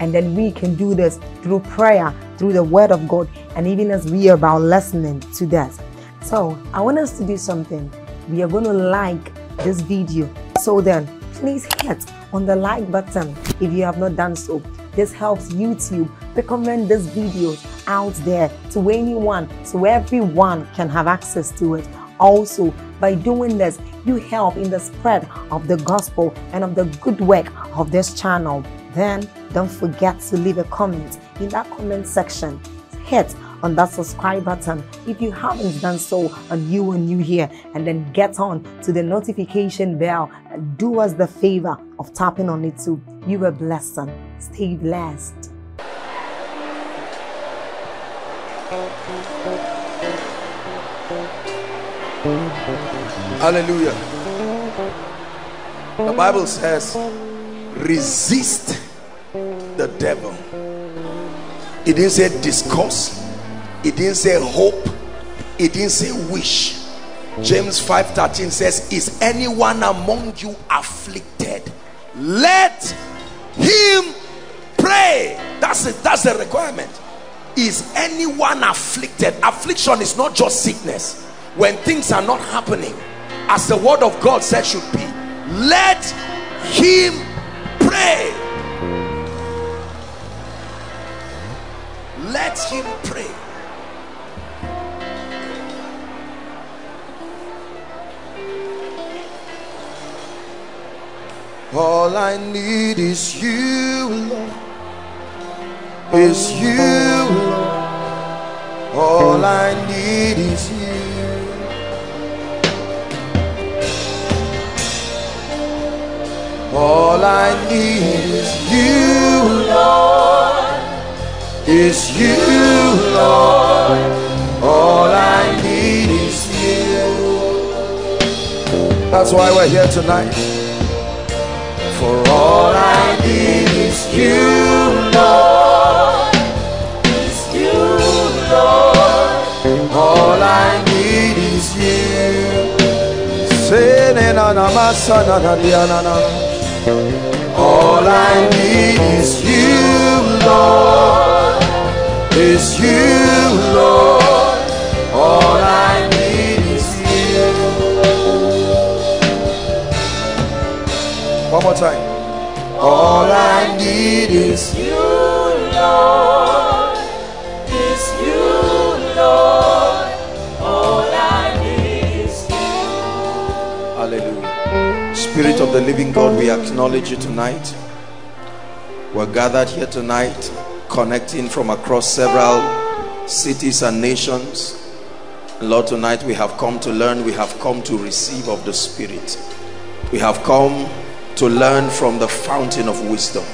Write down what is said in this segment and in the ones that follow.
And then we can do this through prayer, through the Word of God, and even as we are about listening to that. So, I want us to do something. We are going to like this video. So then, please hit on the like button if you have not done so. This helps YouTube recommend this video out there to anyone so everyone can have access to it. Also, by doing this, you help in the spread of the gospel and of the good work of this channel. Then, don't forget to leave a comment in that comment section. Hit on that subscribe button if you haven't done so and you are new here and then get on to the notification bell and do us the favor of tapping on it too you are blessed stay blessed Hallelujah. The Bible says, resist the devil. It didn't say discourse, it didn't say hope, it didn't say wish. James 5:13 says, Is anyone among you afflicted? Let him pray. That's it, that's the requirement. Is anyone afflicted? Affliction is not just sickness when things are not happening as the word of God said should be let him pray. Let him pray. All I need is you Lord. Is you Lord. All I need is you All I need is you, Lord. Is you, Lord. All I need is you. That's why we're here tonight. For all I need is you, Lord. Is you, Lord. All I need is you. Say, na na sa na na na na na. All I need is you, Lord. Is you, Lord. All I need is you. One more time. All I need is you, Spirit of the living God, we acknowledge you tonight. We're gathered here tonight, connecting from across several cities and nations. Lord, tonight we have come to learn, we have come to receive of the Spirit. We have come to learn from the fountain of wisdom.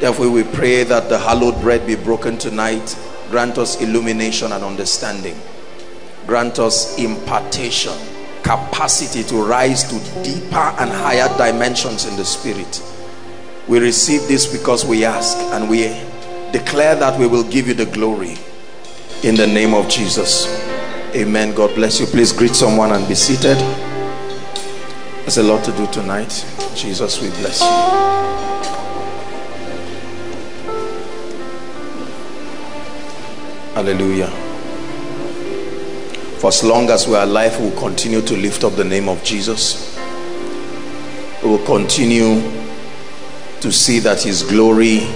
Therefore, we pray that the hallowed bread be broken tonight. Grant us illumination and understanding. Grant us impartation capacity to rise to deeper and higher dimensions in the spirit. We receive this because we ask and we declare that we will give you the glory in the name of jesus. Amen. God bless you. Please greet someone and be seated. There's a lot to do tonight. Jesus we bless you. Hallelujah for as long as we are alive, we will continue to lift up the name of Jesus. We will continue to see that his glory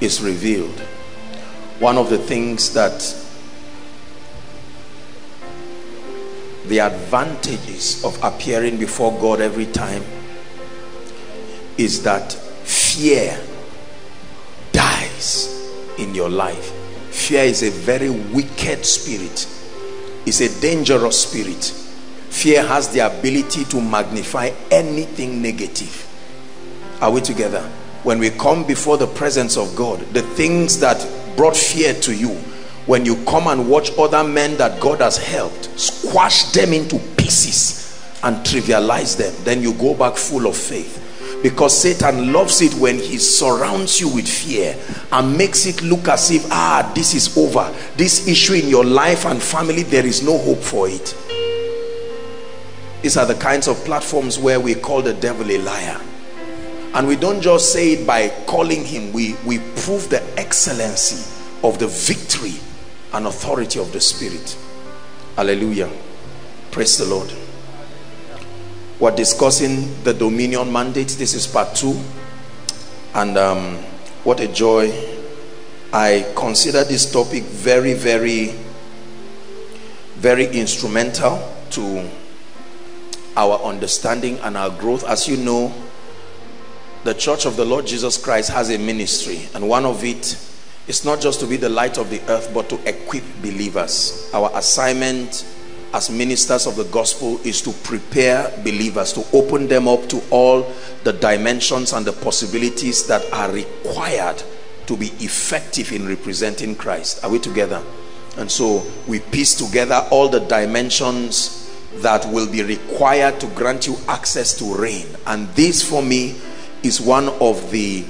is revealed. one of the things that the advantages of appearing before God every time is that fear dies in your life. Fear is a very wicked spirit. It's a dangerous spirit. Fear has the ability to magnify anything negative. Are we together? When we come before the presence of God, the things that brought fear to you, when you come and watch other men that God has helped, squash them into pieces and trivialize them, then you go back full of faith because Satan loves it when he surrounds you with fear and makes it look as if ah this is over. This issue in your life and family there is no hope for it. These are the kinds of platforms where we call the devil a liar. And we don't just say it by calling him. We we prove the excellency of the victory and authority of the spirit. Hallelujah. Praise the lord we're discussing the dominion mandate. This is part two. And um, what a joy. I consider this topic very very very instrumental to our understanding and our growth. As you know the church of the lord jesus christ has a ministry and one of it is not just to be the light of the earth but to equip believers. Our assignment as ministers of the gospel is to prepare believers to open them up to all the dimensions and the possibilities that are required to be effective in representing Christ. Are we together? And so we piece together all the dimensions that will be required to grant you access to reign. And this for me is one of the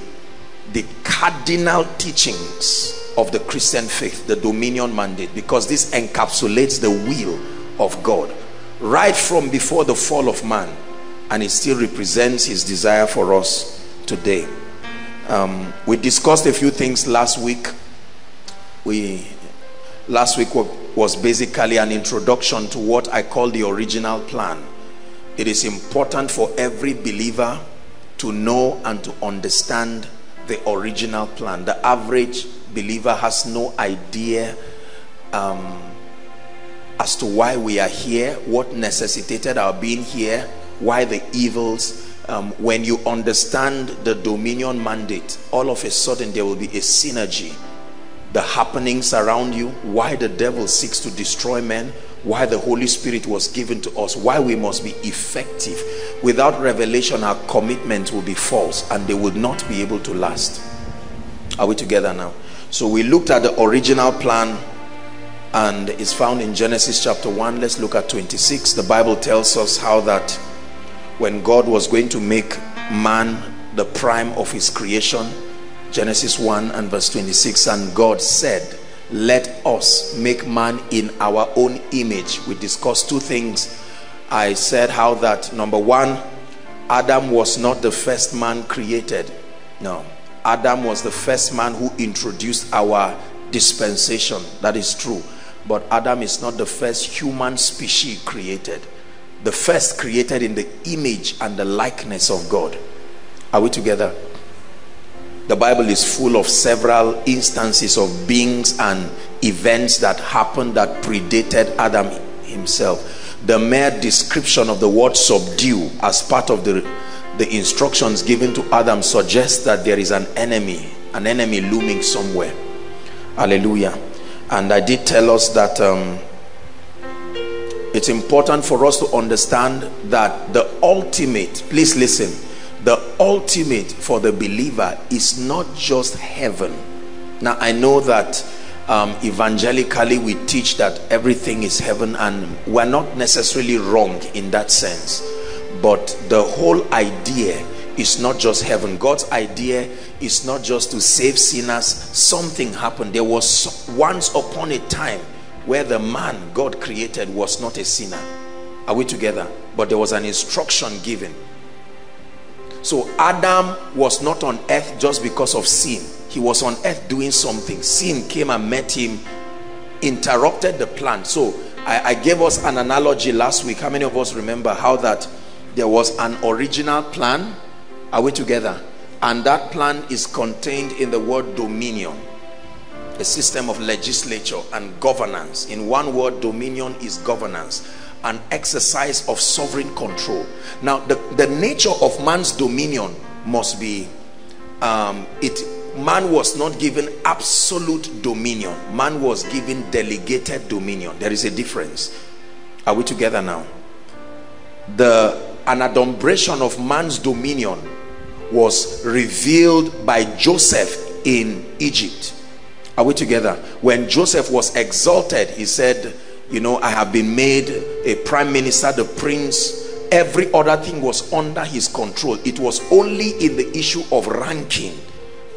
the cardinal teachings of the Christian faith the dominion mandate because this encapsulates the will of God right from before the fall of man and it still represents his desire for us today. Um, we discussed a few things last week. We last week was basically an introduction to what I call the original plan. It is important for every believer to know and to understand the original plan. The average believer has no idea um, as to why we are here, what necessitated our being here, why the evils. Um, when you understand the dominion mandate, all of a sudden there will be a synergy. The happenings around you, why the devil seeks to destroy men, why the Holy Spirit was given to us, why we must be effective. Without revelation, our commitment will be false and they will not be able to last. Are we together now? So we looked at the original plan and is found in Genesis chapter 1 let's look at 26 the Bible tells us how that when God was going to make man the prime of his creation Genesis 1 and verse 26 and God said let us make man in our own image. We discussed two things. I said how that number one Adam was not the first man created. No Adam was the first man who introduced our dispensation. That is true but Adam is not the first human species created. The first created in the image and the likeness of God. Are we together? The Bible is full of several instances of beings and events that happened that predated Adam himself. The mere description of the word subdue as part of the, the instructions given to Adam suggests that there is an enemy, an enemy looming somewhere. Hallelujah and I did tell us that um, it's important for us to understand that the ultimate, please listen, the ultimate for the believer is not just heaven. Now, I know that um, evangelically we teach that everything is heaven, and we're not necessarily wrong in that sense. But the whole idea is not just heaven. God's idea is not just to save sinners. Something happened. There was once upon a time where the man God created was not a sinner. Are we together? But there was an instruction given. So Adam was not on earth just because of sin. He was on earth doing something. Sin came and met him, interrupted the plan. So I, I gave us an analogy last week. How many of us remember how that there was an original plan are we together? And that plan is contained in the word dominion. a system of legislature and governance. In one word dominion is governance an exercise of sovereign control. Now the, the nature of man's dominion must be um, it man was not given absolute dominion. Man was given delegated dominion. There is a difference. Are we together now? The an adumbration of man's dominion was revealed by Joseph in Egypt. Are we together? When Joseph was exalted he said you know I have been made a prime minister the prince. Every other thing was under his control. It was only in the issue of ranking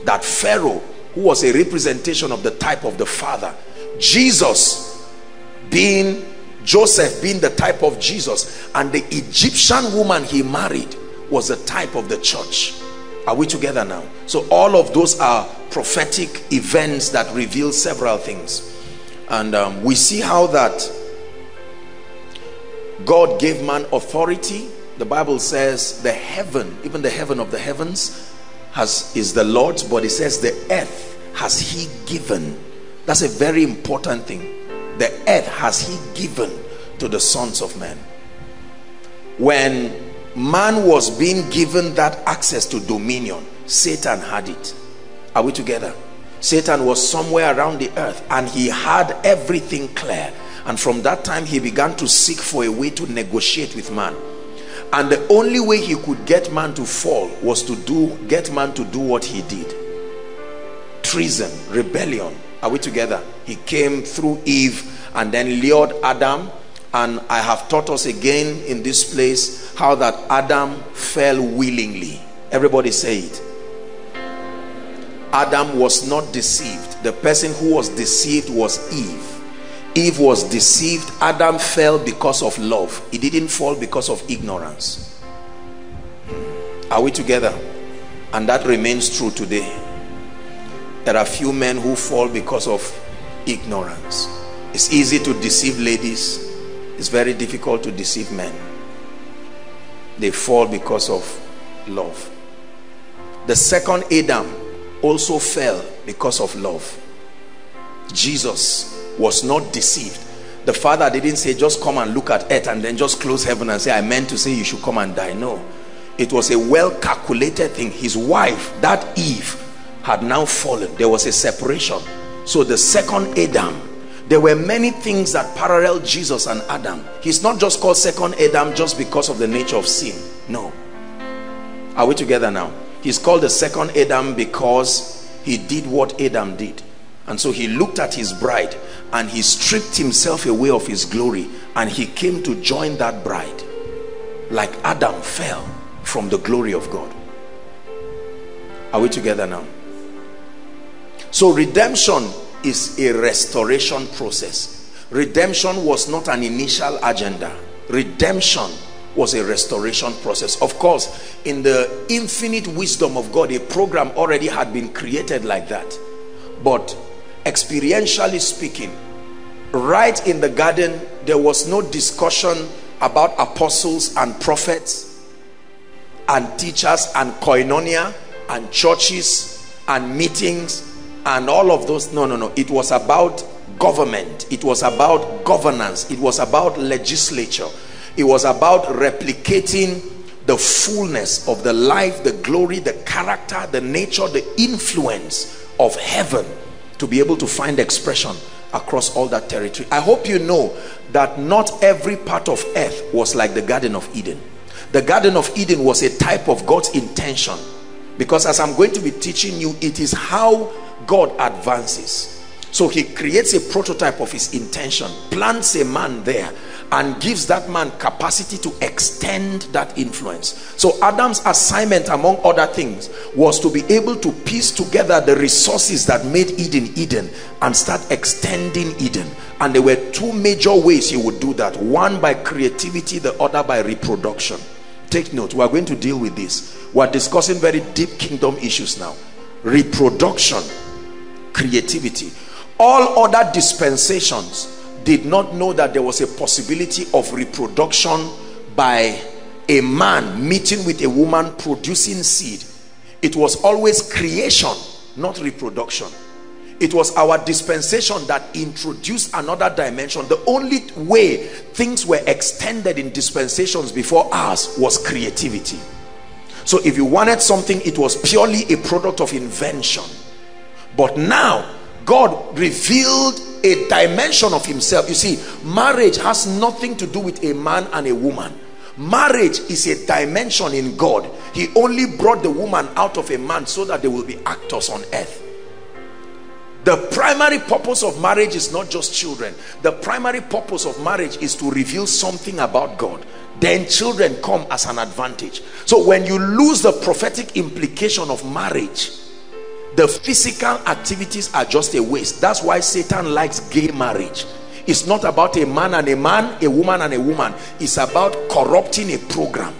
that Pharaoh who was a representation of the type of the father Jesus being Joseph being the type of Jesus and the Egyptian woman he married was the type of the church are we together now? So all of those are prophetic events that reveal several things. And um, we see how that God gave man authority. The Bible says the heaven even the heaven of the heavens has is the Lord's but it says the earth has he given. That's a very important thing. The earth has he given to the sons of men. When man was being given that access to dominion. Satan had it. Are we together? Satan was somewhere around the earth and he had everything clear. And from that time he began to seek for a way to negotiate with man. And the only way he could get man to fall was to do get man to do what he did. Treason rebellion. Are we together? He came through eve and then lured adam and i have taught us again in this place how that adam fell willingly everybody say it adam was not deceived the person who was deceived was eve Eve was deceived. Adam fell because of love. He didn't fall because of ignorance. Are we together? And that remains true today. There are few men who fall because of ignorance. It's easy to deceive ladies. It's very difficult to deceive men. They fall because of love. The second Adam also fell because of love. Jesus was not deceived the father didn't say just come and look at earth and then just close heaven and say i meant to say you should come and die no it was a well calculated thing his wife that eve had now fallen there was a separation so the second adam there were many things that paralleled jesus and adam. He's not just called second adam just because of the nature of sin. No. Are we together now? He's called the second adam because he did what adam did. And so he looked at his bride and he stripped himself away of his glory and he came to join that bride like Adam fell from the glory of God. Are we together now? So redemption is a restoration process. Redemption was not an initial agenda. Redemption was a restoration process. Of course in the infinite wisdom of God a program already had been created like that. But experientially speaking right in the garden there was no discussion about apostles and prophets and teachers and koinonia and churches and meetings and all of those no no no. It was about government. It was about governance. It was about legislature. It was about replicating the fullness of the life the glory the character the nature the influence of heaven to be able to find expression across all that territory. I hope you know that not every part of earth was like the Garden of Eden. The Garden of Eden was a type of God's intention. Because as I'm going to be teaching you, it is how God advances. So he creates a prototype of his intention, plants a man there and gives that man capacity to extend that influence. So Adam's assignment among other things was to be able to piece together the resources that made Eden Eden and start extending Eden. And there were two major ways he would do that. One by creativity, the other by reproduction. Take note, we are going to deal with this. We are discussing very deep kingdom issues now. Reproduction, creativity. All other dispensations did not know that there was a possibility of reproduction by a man meeting with a woman producing seed. It was always creation not reproduction. It was our dispensation that introduced another dimension. The only way things were extended in dispensations before ours was creativity. So if you wanted something it was purely a product of invention but now God revealed a dimension of himself. You see marriage has nothing to do with a man and a woman. Marriage is a dimension in God. He only brought the woman out of a man so that there will be actors on earth. The primary purpose of marriage is not just children. The primary purpose of marriage is to reveal something about God. Then children come as an advantage. So when you lose the prophetic implication of marriage the physical activities are just a waste. That's why satan likes gay marriage. It's not about a man and a man a woman and a woman. It's about corrupting a program.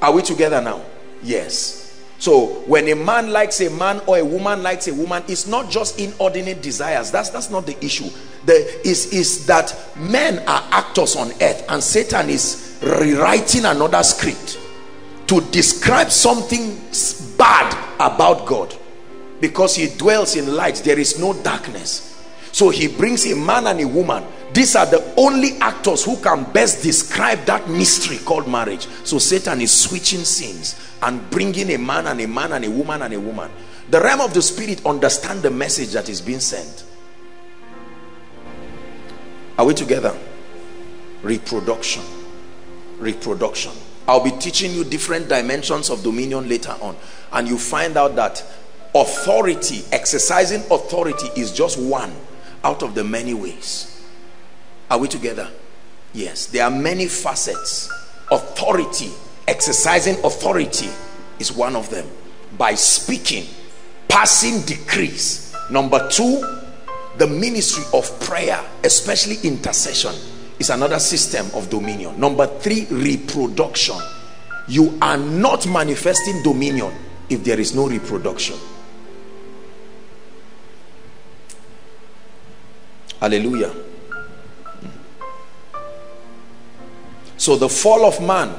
Are we together now? Yes. So when a man likes a man or a woman likes a woman it's not just inordinate desires. That's that's not the issue. The is is that men are actors on earth and satan is rewriting another script to describe something bad about God. Because he dwells in light there is no darkness. So he brings a man and a woman. These are the only actors who can best describe that mystery called marriage. So Satan is switching scenes and bringing a man and a man and a woman and a woman. The realm of the spirit understand the message that is being sent. Are we together? Reproduction. Reproduction I'll be teaching you different dimensions of dominion later on. And you find out that authority exercising authority is just one out of the many ways. Are we together? Yes. There are many facets. Authority exercising authority is one of them. By speaking passing decrees. Number two the ministry of prayer especially intercession is another system of dominion. Number three reproduction. You are not manifesting dominion if there is no reproduction. Hallelujah. So the fall of man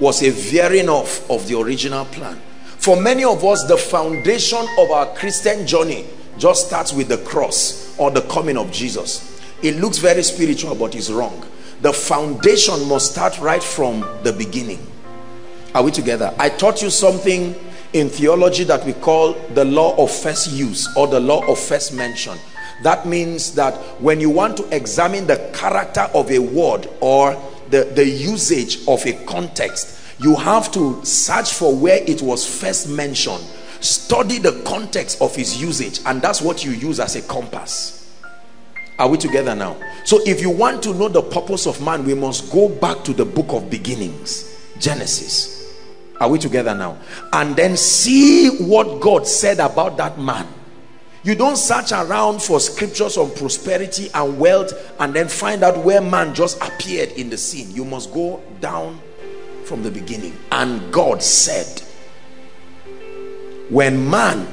was a veering off of the original plan. For many of us the foundation of our christian journey just starts with the cross or the coming of jesus it looks very spiritual but is wrong. The foundation must start right from the beginning. Are we together? I taught you something in theology that we call the law of first use or the law of first mention. That means that when you want to examine the character of a word or the the usage of a context you have to search for where it was first mentioned. Study the context of his usage and that's what you use as a compass are we together now? So if you want to know the purpose of man, we must go back to the book of beginnings, Genesis. Are we together now? And then see what God said about that man. You don't search around for scriptures on prosperity and wealth and then find out where man just appeared in the scene. You must go down from the beginning. And God said, when man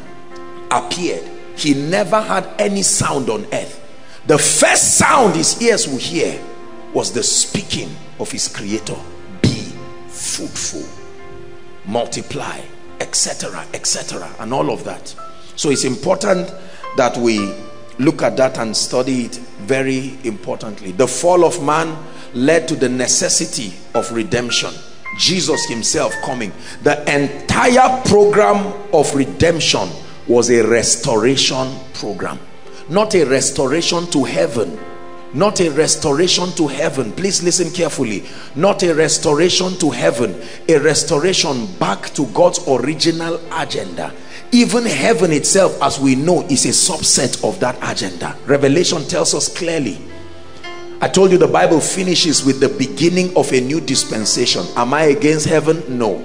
appeared, he never had any sound on earth the first sound his ears will hear was the speaking of his creator. Be fruitful multiply etc etc and all of that. So it's important that we look at that and study it very importantly. The fall of man led to the necessity of redemption. Jesus himself coming. The entire program of redemption was a restoration program not a restoration to heaven. Not a restoration to heaven. Please listen carefully. Not a restoration to heaven. A restoration back to God's original agenda. Even heaven itself as we know is a subset of that agenda. Revelation tells us clearly. I told you the Bible finishes with the beginning of a new dispensation. Am I against heaven? No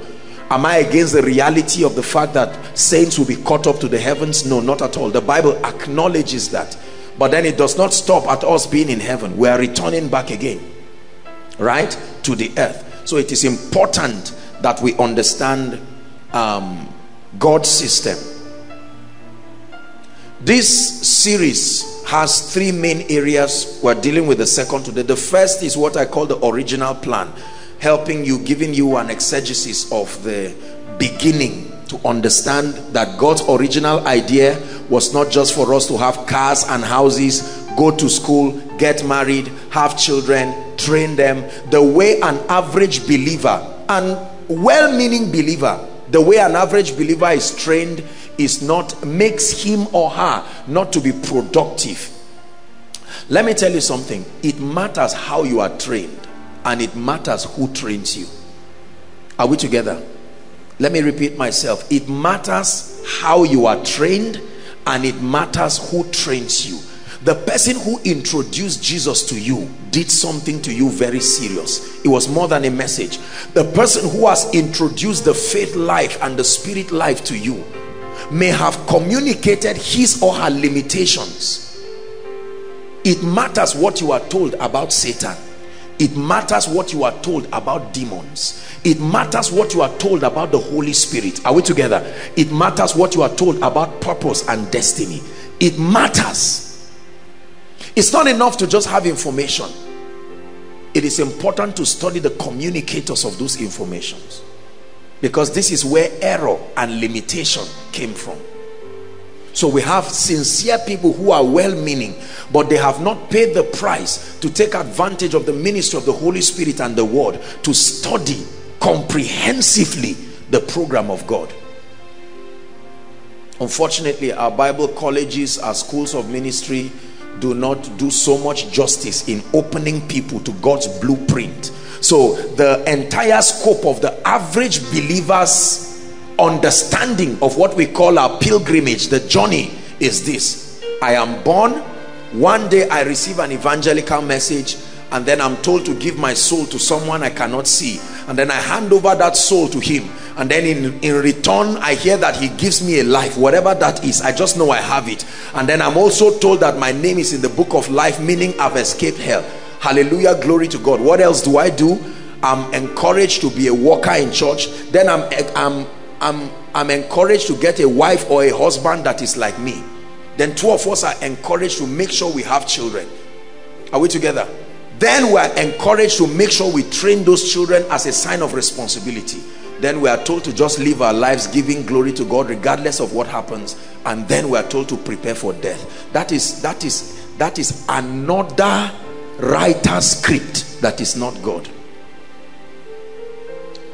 am I against the reality of the fact that saints will be caught up to the heavens? No not at all. The Bible acknowledges that. But then it does not stop at us being in heaven. We are returning back again right to the earth. So it is important that we understand um, God's system. This series has three main areas we're dealing with the second today. The first is what I call the original plan helping you, giving you an exegesis of the beginning to understand that God's original idea was not just for us to have cars and houses, go to school, get married, have children, train them. The way an average believer and well-meaning believer, the way an average believer is trained is not, makes him or her not to be productive. Let me tell you something. It matters how you are trained and it matters who trains you. Are we together? Let me repeat myself. It matters how you are trained and it matters who trains you. The person who introduced Jesus to you did something to you very serious. It was more than a message. The person who has introduced the faith life and the spirit life to you may have communicated his or her limitations. It matters what you are told about Satan. It matters what you are told about demons it matters what you are told about the Holy Spirit. Are we together? It matters what you are told about purpose and destiny. It matters. It's not enough to just have information. It is important to study the communicators of those informations. Because this is where error and limitation came from. So we have sincere people who are well-meaning, but they have not paid the price to take advantage of the ministry of the Holy Spirit and the word to study comprehensively the program of God. Unfortunately, our Bible colleges, our schools of ministry do not do so much justice in opening people to God's blueprint. So the entire scope of the average believer's understanding of what we call our pilgrimage, the journey is this. I am born, one day I receive an evangelical message and then I'm told to give my soul to someone I cannot see. And then I hand over that soul to him. And then in, in return I hear that he gives me a life whatever that is. I just know I have it. And then I'm also told that my name is in the book of life meaning I've escaped hell. Hallelujah glory to God. What else do I do? I'm encouraged to be a worker in church. Then I'm I'm I'm I'm encouraged to get a wife or a husband that is like me. Then two of us are encouraged to make sure we have children. Are we together? Then we are encouraged to make sure we train those children as a sign of responsibility. Then we are told to just live our lives giving glory to God regardless of what happens. And then we are told to prepare for death. That is that is that is another writer script that is not God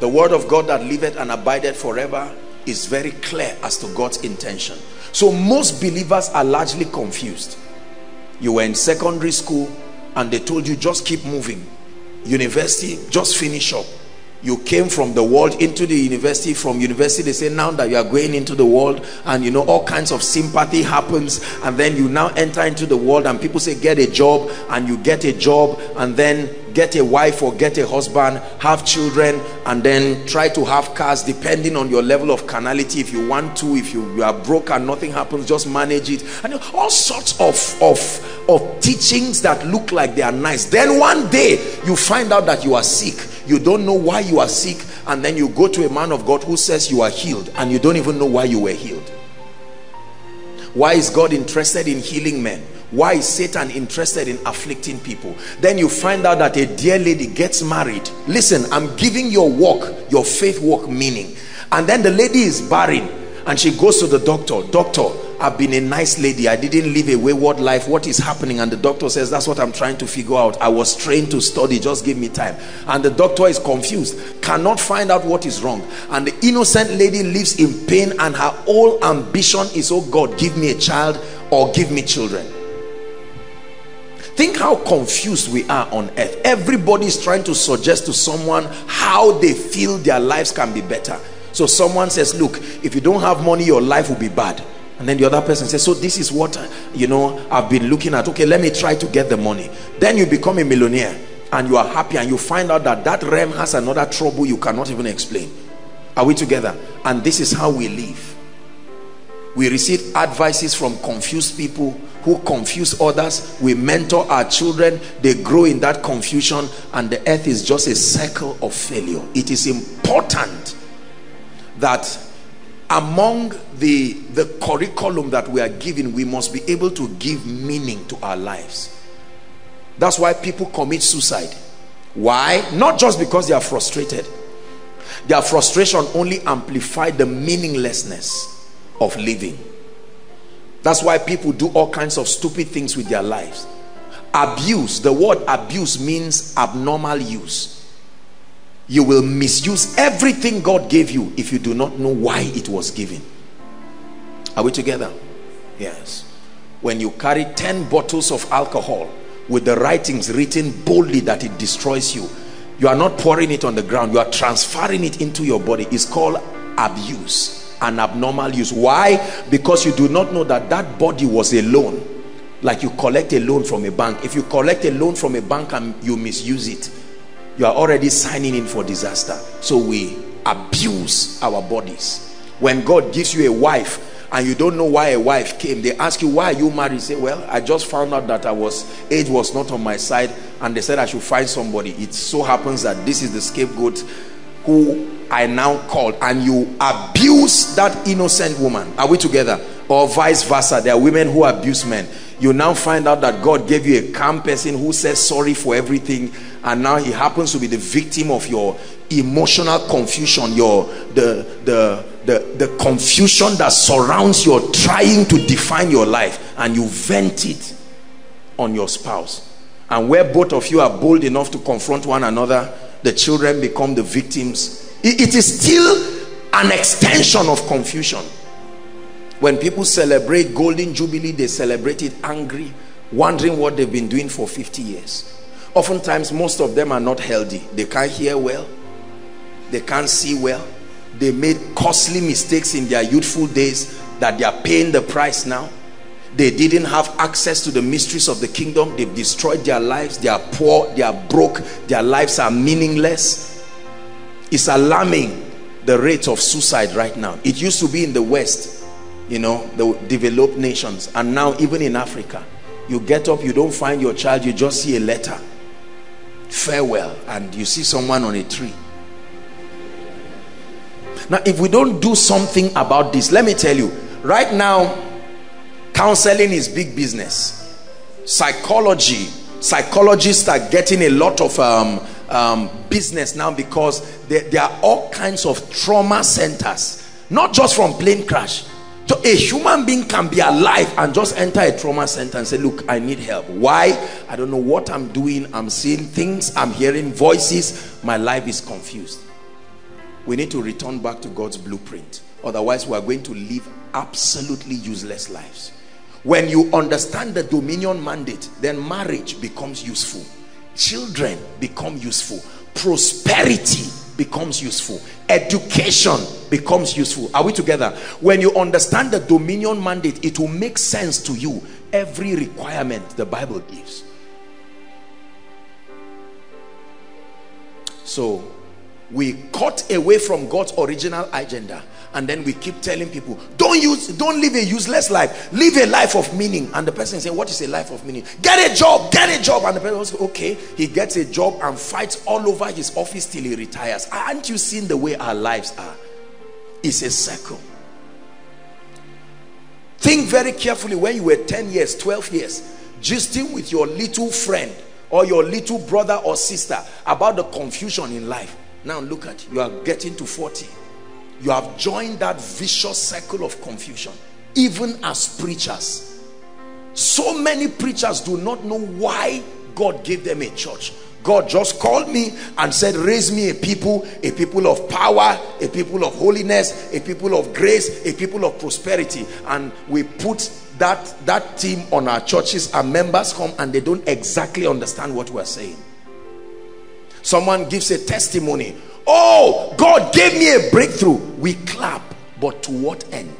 the word of God that liveth and abideth forever is very clear as to God's intention. So most believers are largely confused. You were in secondary school and they told you just keep moving. University just finish up. You came from the world into the university. From university they say now that you are going into the world and you know all kinds of sympathy happens and then you now enter into the world and people say get a job and you get a job and then get a wife or get a husband have children and then try to have cars depending on your level of carnality. If you want to if you, you are broke and nothing happens just manage it. And all sorts of of of teachings that look like they are nice. Then one day you find out that you are sick. You don't know why you are sick. And then you go to a man of God who says you are healed and you don't even know why you were healed. Why is God interested in healing men why is Satan interested in afflicting people. Then you find out that a dear lady gets married. Listen I'm giving your walk your faith walk meaning. And then the lady is barren and she goes to the doctor. Doctor I've been a nice lady. I didn't live a wayward life. What is happening? And the doctor says that's what I'm trying to figure out. I was trained to study. Just give me time. And the doctor is confused cannot find out what is wrong. And the innocent lady lives in pain and her whole ambition is oh God give me a child or give me children think how confused we are on earth. Everybody is trying to suggest to someone how they feel their lives can be better. So someone says look if you don't have money your life will be bad. And then the other person says so this is what uh, you know i've been looking at. Okay let me try to get the money. Then you become a millionaire and you are happy and you find out that that realm has another trouble you cannot even explain. Are we together? And this is how we live. We receive advices from confused people who confuse others we mentor our children they grow in that confusion and the earth is just a cycle of failure. It is important that among the the curriculum that we are given we must be able to give meaning to our lives. That's why people commit suicide. Why? Not just because they are frustrated. Their frustration only amplified the meaninglessness of living. That's why people do all kinds of stupid things with their lives. Abuse, the word abuse means abnormal use. You will misuse everything God gave you if you do not know why it was given. Are we together? Yes. When you carry 10 bottles of alcohol with the writings written boldly that it destroys you, you are not pouring it on the ground, you are transferring it into your body. It's called abuse, an abnormal use. Why? Because you do not know that that body was a loan. Like you collect a loan from a bank. If you collect a loan from a bank and you misuse it, you are already signing in for disaster. So we abuse our bodies. When God gives you a wife, and you don't know why a wife came they ask you why you married you say well i just found out that i was age was not on my side and they said i should find somebody it so happens that this is the scapegoat who i now called and you abuse that innocent woman. Are we together? Or vice versa. There are women who abuse men. You now find out that god gave you a calm person who says sorry for everything and now he happens to be the victim of your emotional confusion your the the the, the confusion that surrounds your trying to define your life and you vent it on your spouse. And where both of you are bold enough to confront one another the children become the victims. It, it is still an extension of confusion. When people celebrate golden jubilee they celebrate it angry wondering what they've been doing for 50 years. Oftentimes most of them are not healthy. They can't hear well. They can't see well. They made costly mistakes in their youthful days that they are paying the price now they didn't have access to the mysteries of the kingdom. They've destroyed their lives. They are poor. They are broke. Their lives are meaningless. It's alarming the rate of suicide right now. It used to be in the west you know the developed nations. And now even in africa you get up you don't find your child you just see a letter. Farewell. And you see someone on a tree. Now, if we don't do something about this, let me tell you, right now, counseling is big business. Psychology, psychologists are getting a lot of um, um, business now because there, there are all kinds of trauma centers, not just from plane crash. So a human being can be alive and just enter a trauma center and say, look, I need help. Why? I don't know what I'm doing. I'm seeing things. I'm hearing voices. My life is confused we need to return back to God's blueprint. Otherwise, we are going to live absolutely useless lives. When you understand the dominion mandate, then marriage becomes useful. Children become useful. Prosperity becomes useful. Education becomes useful. Are we together? When you understand the dominion mandate, it will make sense to you every requirement the Bible gives. So we cut away from God's original agenda and then we keep telling people don't use don't live a useless life. Live a life of meaning. And the person say what is a life of meaning? Get a job get a job. And the person says okay. He gets a job and fights all over his office till he retires. Aren't you seeing the way our lives are? It's a circle. Think very carefully when you were 10 years 12 years gisting with your little friend or your little brother or sister about the confusion in life. Now look at you are getting to 40. You have joined that vicious circle of confusion. Even as preachers. So many preachers do not know why God gave them a church. God just called me and said, raise me a people, a people of power, a people of holiness, a people of grace, a people of prosperity. And we put that, that team on our churches and members come and they don't exactly understand what we're saying someone gives a testimony oh god gave me a breakthrough. We clap but to what end?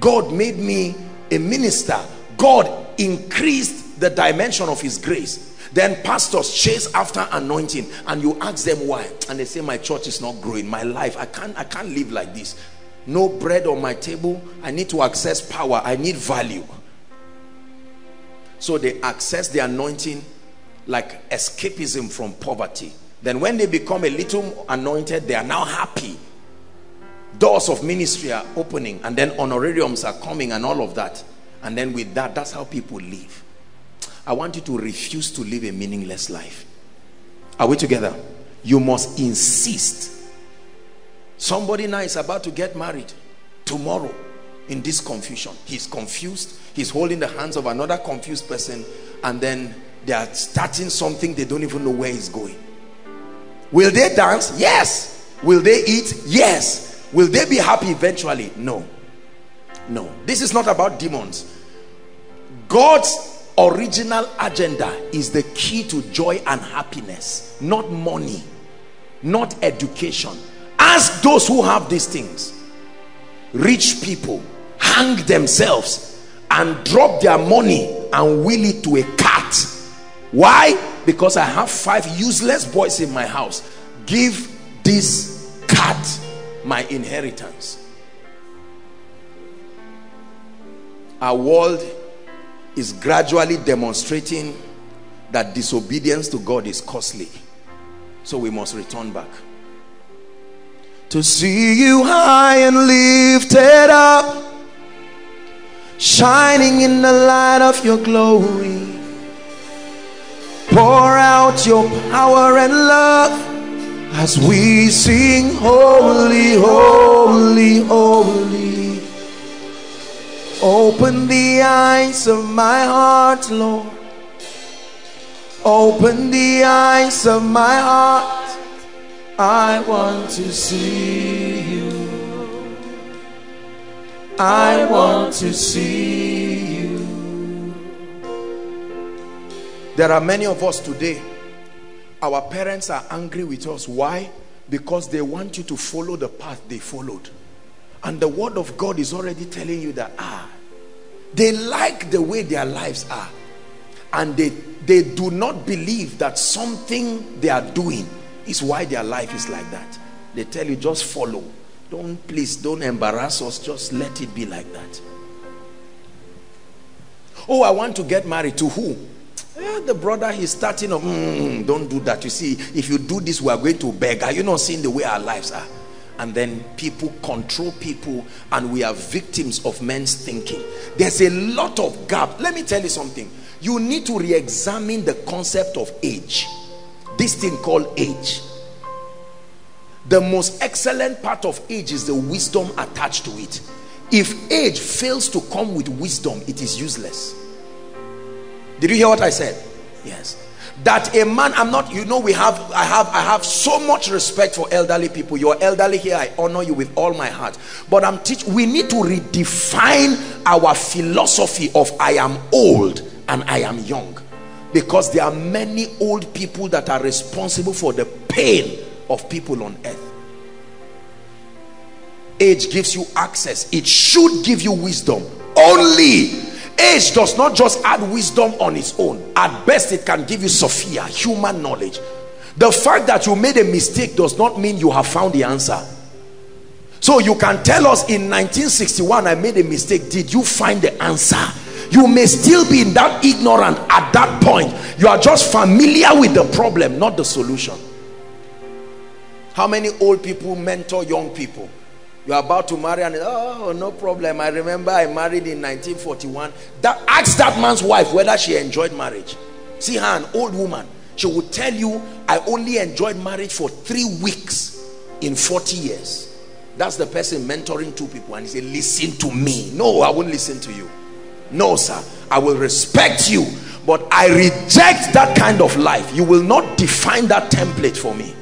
God made me a minister. God increased the dimension of his grace. Then pastors chase after anointing and you ask them why and they say my church is not growing. My life i can't i can't live like this. No bread on my table. I need to access power. I need value. So they access the anointing like escapism from poverty then when they become a little anointed they are now happy doors of ministry are opening and then honorariums are coming and all of that and then with that that's how people live i want you to refuse to live a meaningless life are we together You must insist. Somebody now is about to get married tomorrow in this confusion. He's confused. He's holding the hands of another confused person and then they are starting something they don't even know where it's going. Will they dance? Yes. Will they eat? Yes. Will they be happy eventually? No. No. This is not about demons. God's original agenda is the key to joy and happiness, not money, not education. Ask those who have these things. Rich people hang themselves and drop their money and will it to a cat. Why? Because I have five useless boys in my house. Give this cat my inheritance. Our world is gradually demonstrating that disobedience to God is costly. So we must return back. To see you high and lifted up, shining in the light of your glory. Pour out your power and love as we sing, Holy, Holy, Holy. Open the eyes of my heart, Lord. Open the eyes of my heart. I want to see you. I want to see you. There are many of us today. Our parents are angry with us. Why? Because they want you to follow the path they followed. And the word of God is already telling you that, ah, they like the way their lives are. And they, they do not believe that something they are doing is why their life is like that. They tell you just follow. Don't please don't embarrass us. Just let it be like that. Oh, I want to get married to who? Yeah, the brother he's starting of mm, don't do that. You see, if you do this, we are going to beg. Are you not seeing the way our lives are? And then people control people, and we are victims of men's thinking. There's a lot of gap. Let me tell you something. You need to re-examine the concept of age this thing called age the most excellent part of age is the wisdom attached to it if age fails to come with wisdom it is useless did you hear what i said? Yes. That a man i'm not you know we have i have i have so much respect for elderly people. You're elderly here i honor you with all my heart. But i'm teach we need to redefine our philosophy of i am old and i am young. Because there are many old people that are responsible for the pain of people on earth. Age gives you access. It should give you wisdom. Only age does not just add wisdom on its own. At best it can give you sophia human knowledge. The fact that you made a mistake does not mean you have found the answer. So you can tell us in 1961 i made a mistake. Did you find the answer? You may still be in that ignorant at that point. You are just familiar with the problem not the solution. How many old people mentor young people you are about to marry and oh no problem. I remember i married in 1941 that ask that man's wife whether she enjoyed marriage. See her an old woman. She would tell you i only enjoyed marriage for three weeks in 40 years. That's the person mentoring two people and he said listen to me. No i won't listen to you. No sir. I will respect you but i reject that kind of life. You will not define that template for me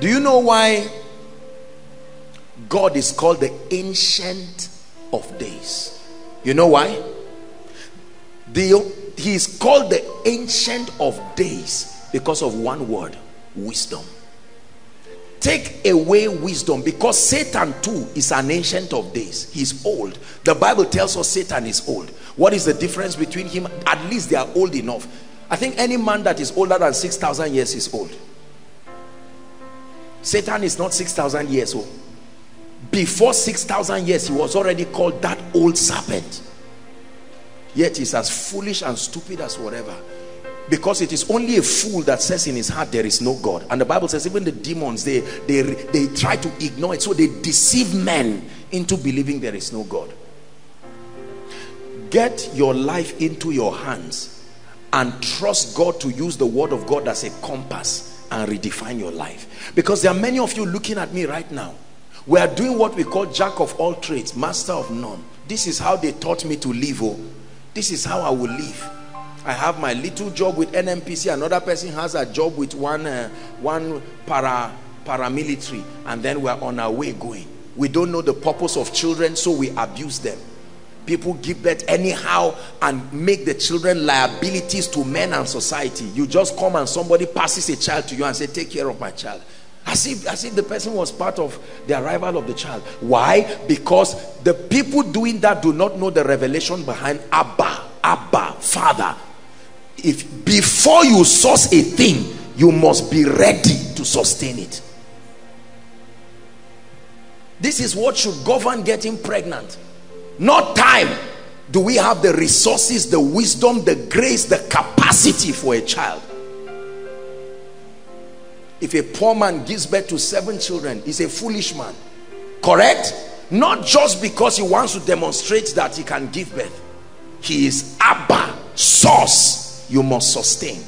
do you know why god is called the ancient of days? You know why? The he is called the ancient of days because of one word wisdom. Take away wisdom because Satan too is an ancient of days. He's old. The Bible tells us Satan is old. What is the difference between him? At least they are old enough. I think any man that is older than 6,000 years is old Satan is not 6,000 years old. Before 6,000 years he was already called that old serpent. Yet he's as foolish and stupid as whatever. Because it is only a fool that says in his heart there is no God. And the Bible says even the demons they they they try to ignore it. So they deceive men into believing there is no God. Get your life into your hands and trust God to use the word of God as a compass and redefine your life. Because there are many of you looking at me right now. We are doing what we call jack of all trades, master of none. This is how they taught me to live. Oh, this is how I will live. I have my little job with NNPC. Another person has a job with one uh, one para paramilitary, and then we're on our way going. We don't know the purpose of children, so we abuse them. People give birth anyhow and make the children liabilities to men and society. You just come and somebody passes a child to you and say, "Take care of my child." As if, as if the person was part of the arrival of the child. Why? Because the people doing that do not know the revelation behind Abba, Abba, Father. If before you source a thing, you must be ready to sustain it. This is what should govern getting pregnant. Not time. Do we have the resources, the wisdom, the grace, the capacity for a child? If a poor man gives birth to seven children, he's a foolish man. Correct? Not just because he wants to demonstrate that he can give birth. He is Abba, source. You must sustain.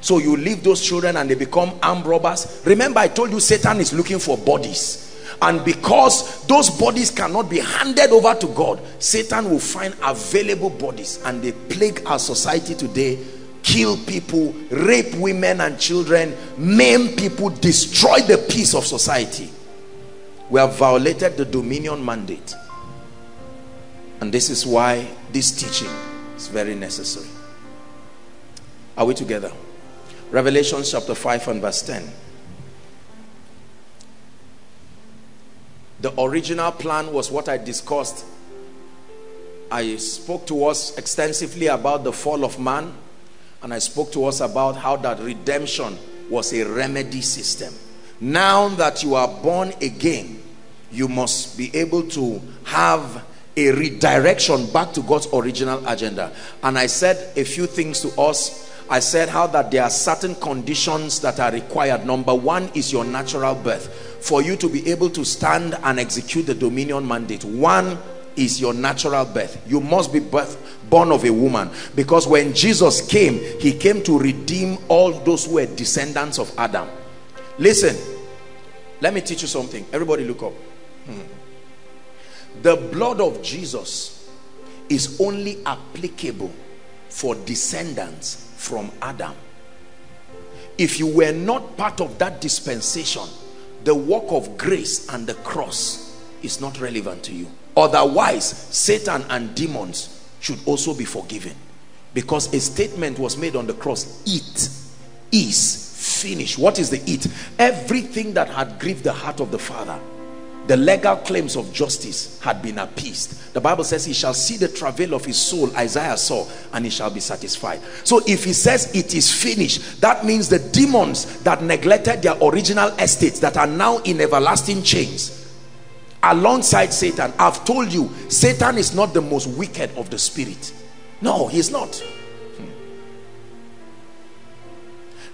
So you leave those children and they become armed robbers. Remember I told you Satan is looking for bodies. And because those bodies cannot be handed over to God, Satan will find available bodies and they plague our society today kill people, rape women and children, maim people, destroy the peace of society. We have violated the dominion mandate. And this is why this teaching is very necessary. Are we together? Revelation chapter 5 and verse 10. The original plan was what I discussed. I spoke to us extensively about the fall of man and I spoke to us about how that redemption was a remedy system. Now that you are born again, you must be able to have a redirection back to God's original agenda. And I said a few things to us. I said how that there are certain conditions that are required. Number one is your natural birth. For you to be able to stand and execute the dominion mandate. One is your natural birth. You must be birth, born of a woman. Because when Jesus came, he came to redeem all those who were descendants of Adam. Listen, let me teach you something. Everybody look up. Hmm. The blood of Jesus is only applicable for descendants from Adam. If you were not part of that dispensation, the work of grace and the cross is not relevant to you. Otherwise, Satan and demons should also be forgiven. Because a statement was made on the cross, it is finished. What is the it? Everything that had grieved the heart of the Father, the legal claims of justice had been appeased. The Bible says he shall see the travail of his soul, Isaiah saw, and he shall be satisfied. So if he says it is finished, that means the demons that neglected their original estates that are now in everlasting chains, alongside Satan. I've told you, Satan is not the most wicked of the spirit. No, he's not. Hmm.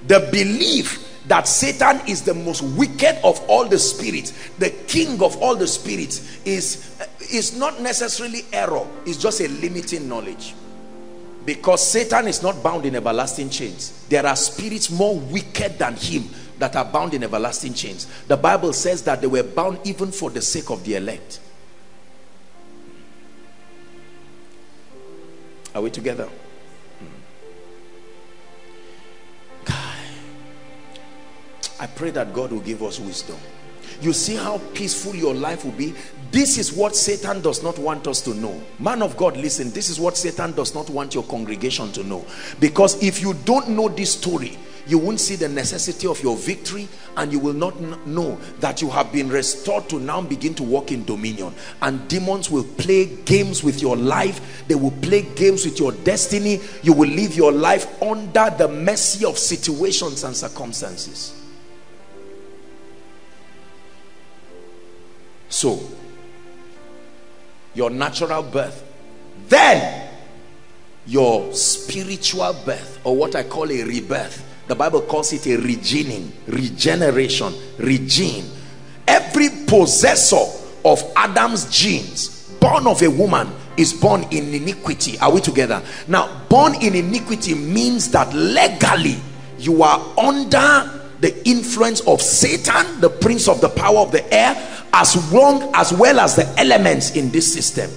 The belief that Satan is the most wicked of all the spirits, the king of all the spirits, is, is not necessarily error, it's just a limiting knowledge. Because Satan is not bound in everlasting chains. There are spirits more wicked than him that are bound in everlasting chains. The Bible says that they were bound even for the sake of the elect. Are we together? I pray that God will give us wisdom. You see how peaceful your life will be. This is what Satan does not want us to know. Man of God, listen, this is what Satan does not want your congregation to know. Because if you don't know this story, you won't see the necessity of your victory and you will not know that you have been restored to now begin to walk in dominion and demons will play games with your life they will play games with your destiny you will live your life under the mercy of situations and circumstances so your natural birth. Then your spiritual birth or what I call a rebirth. The Bible calls it a regening, regeneration, regene. Every possessor of Adam's genes, born of a woman, is born in iniquity. Are we together? Now born in iniquity means that legally you are under the influence of satan the prince of the power of the air as wrong as well as the elements in this system.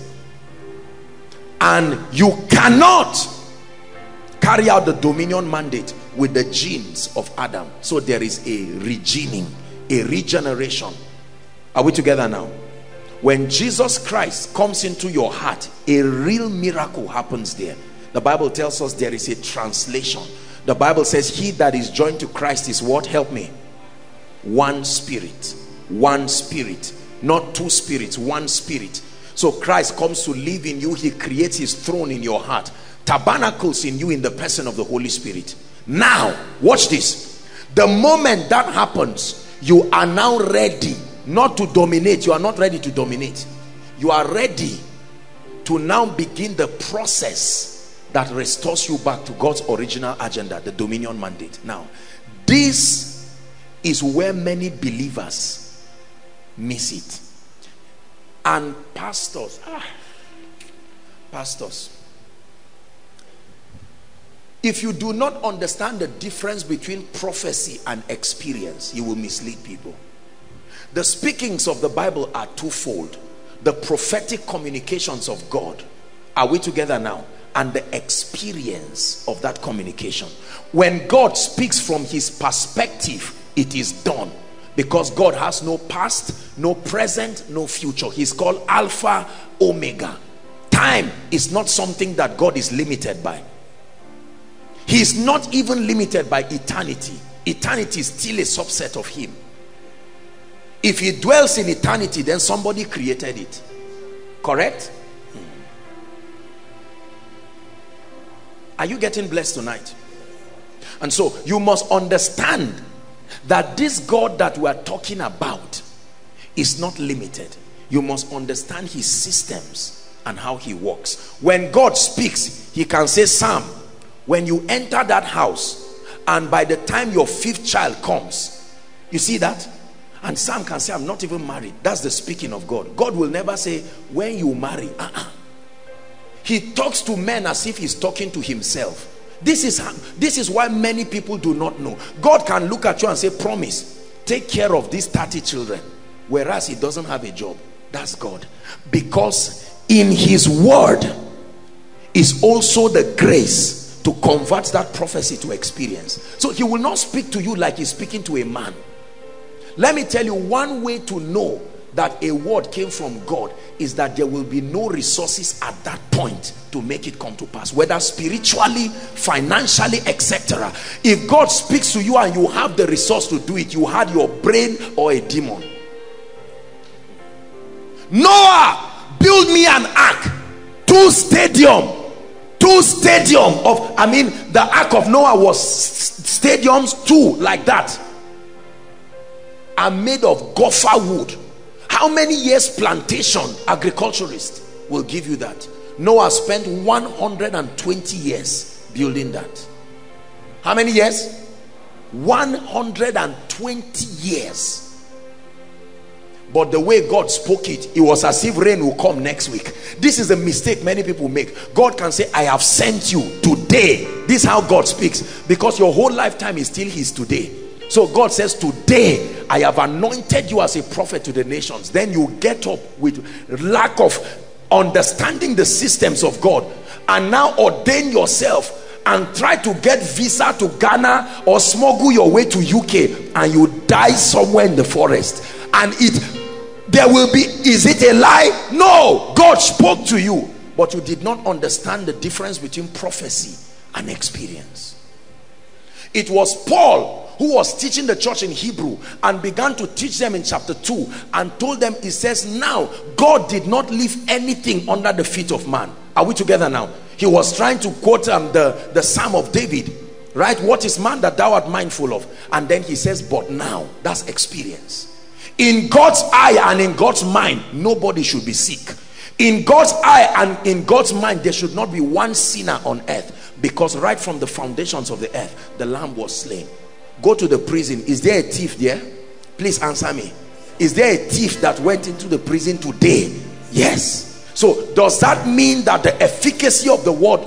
And you cannot carry out the dominion mandate with the genes of adam. So there is a regening a regeneration. Are we together now? When jesus christ comes into your heart a real miracle happens there. The bible tells us there is a translation. The bible says he that is joined to christ is what? Help me. One spirit one spirit not two spirits one spirit. So christ comes to live in you. He creates his throne in your heart. Tabernacles in you in the person of the holy spirit. Now watch this. The moment that happens you are now ready not to dominate. You are not ready to dominate. You are ready to now begin the process that restores you back to God's original agenda the dominion mandate. Now this is where many believers miss it and pastors ah, pastors if you do not understand the difference between prophecy and experience you will mislead people the speakings of the Bible are twofold. The prophetic communications of God. Are we together now? And the experience of that communication. When God speaks from his perspective, it is done. Because God has no past, no present, no future. He's called Alpha, Omega. Time is not something that God is limited by. He's not even limited by eternity. Eternity is still a subset of him if he dwells in eternity then somebody created it correct hmm. are you getting blessed tonight and so you must understand that this God that we are talking about is not limited you must understand his systems and how he works when God speaks he can say Sam when you enter that house and by the time your fifth child comes you see that and Sam can say, I'm not even married. That's the speaking of God. God will never say, when you marry. Uh -uh. He talks to men as if he's talking to himself. This is, this is why many people do not know. God can look at you and say, promise, take care of these 30 children. Whereas he doesn't have a job. That's God. Because in his word is also the grace to convert that prophecy to experience. So he will not speak to you like he's speaking to a man let me tell you one way to know that a word came from God is that there will be no resources at that point to make it come to pass whether spiritually financially etc if God speaks to you and you have the resource to do it you had your brain or a demon. Noah build me an ark. Two stadium. Two stadium of I mean the ark of Noah was stadiums two like that. Are made of gopher wood how many years plantation agriculturist will give you that? Noah spent 120 years building that. How many years? 120 years. But the way God spoke it it was as if rain will come next week. This is a mistake many people make. God can say I have sent you today. This is how God speaks. Because your whole lifetime is still his today so God says today I have anointed you as a prophet to the nations. Then you get up with lack of understanding the systems of God and now ordain yourself and try to get visa to Ghana or smuggle your way to UK and you die somewhere in the forest. And it there will be is it a lie? No. God spoke to you but you did not understand the difference between prophecy and experience. It was Paul who was teaching the church in Hebrew and began to teach them in chapter 2 and told them he says now God did not leave anything under the feet of man. Are we together now? He was trying to quote um, the the psalm of David right? What is man that thou art mindful of? And then he says but now that's experience. In God's eye and in God's mind nobody should be sick. In God's eye and in God's mind there should not be one sinner on earth because right from the foundations of the earth the lamb was slain go to the prison is there a thief there please answer me is there a thief that went into the prison today yes So does that mean that the efficacy of the word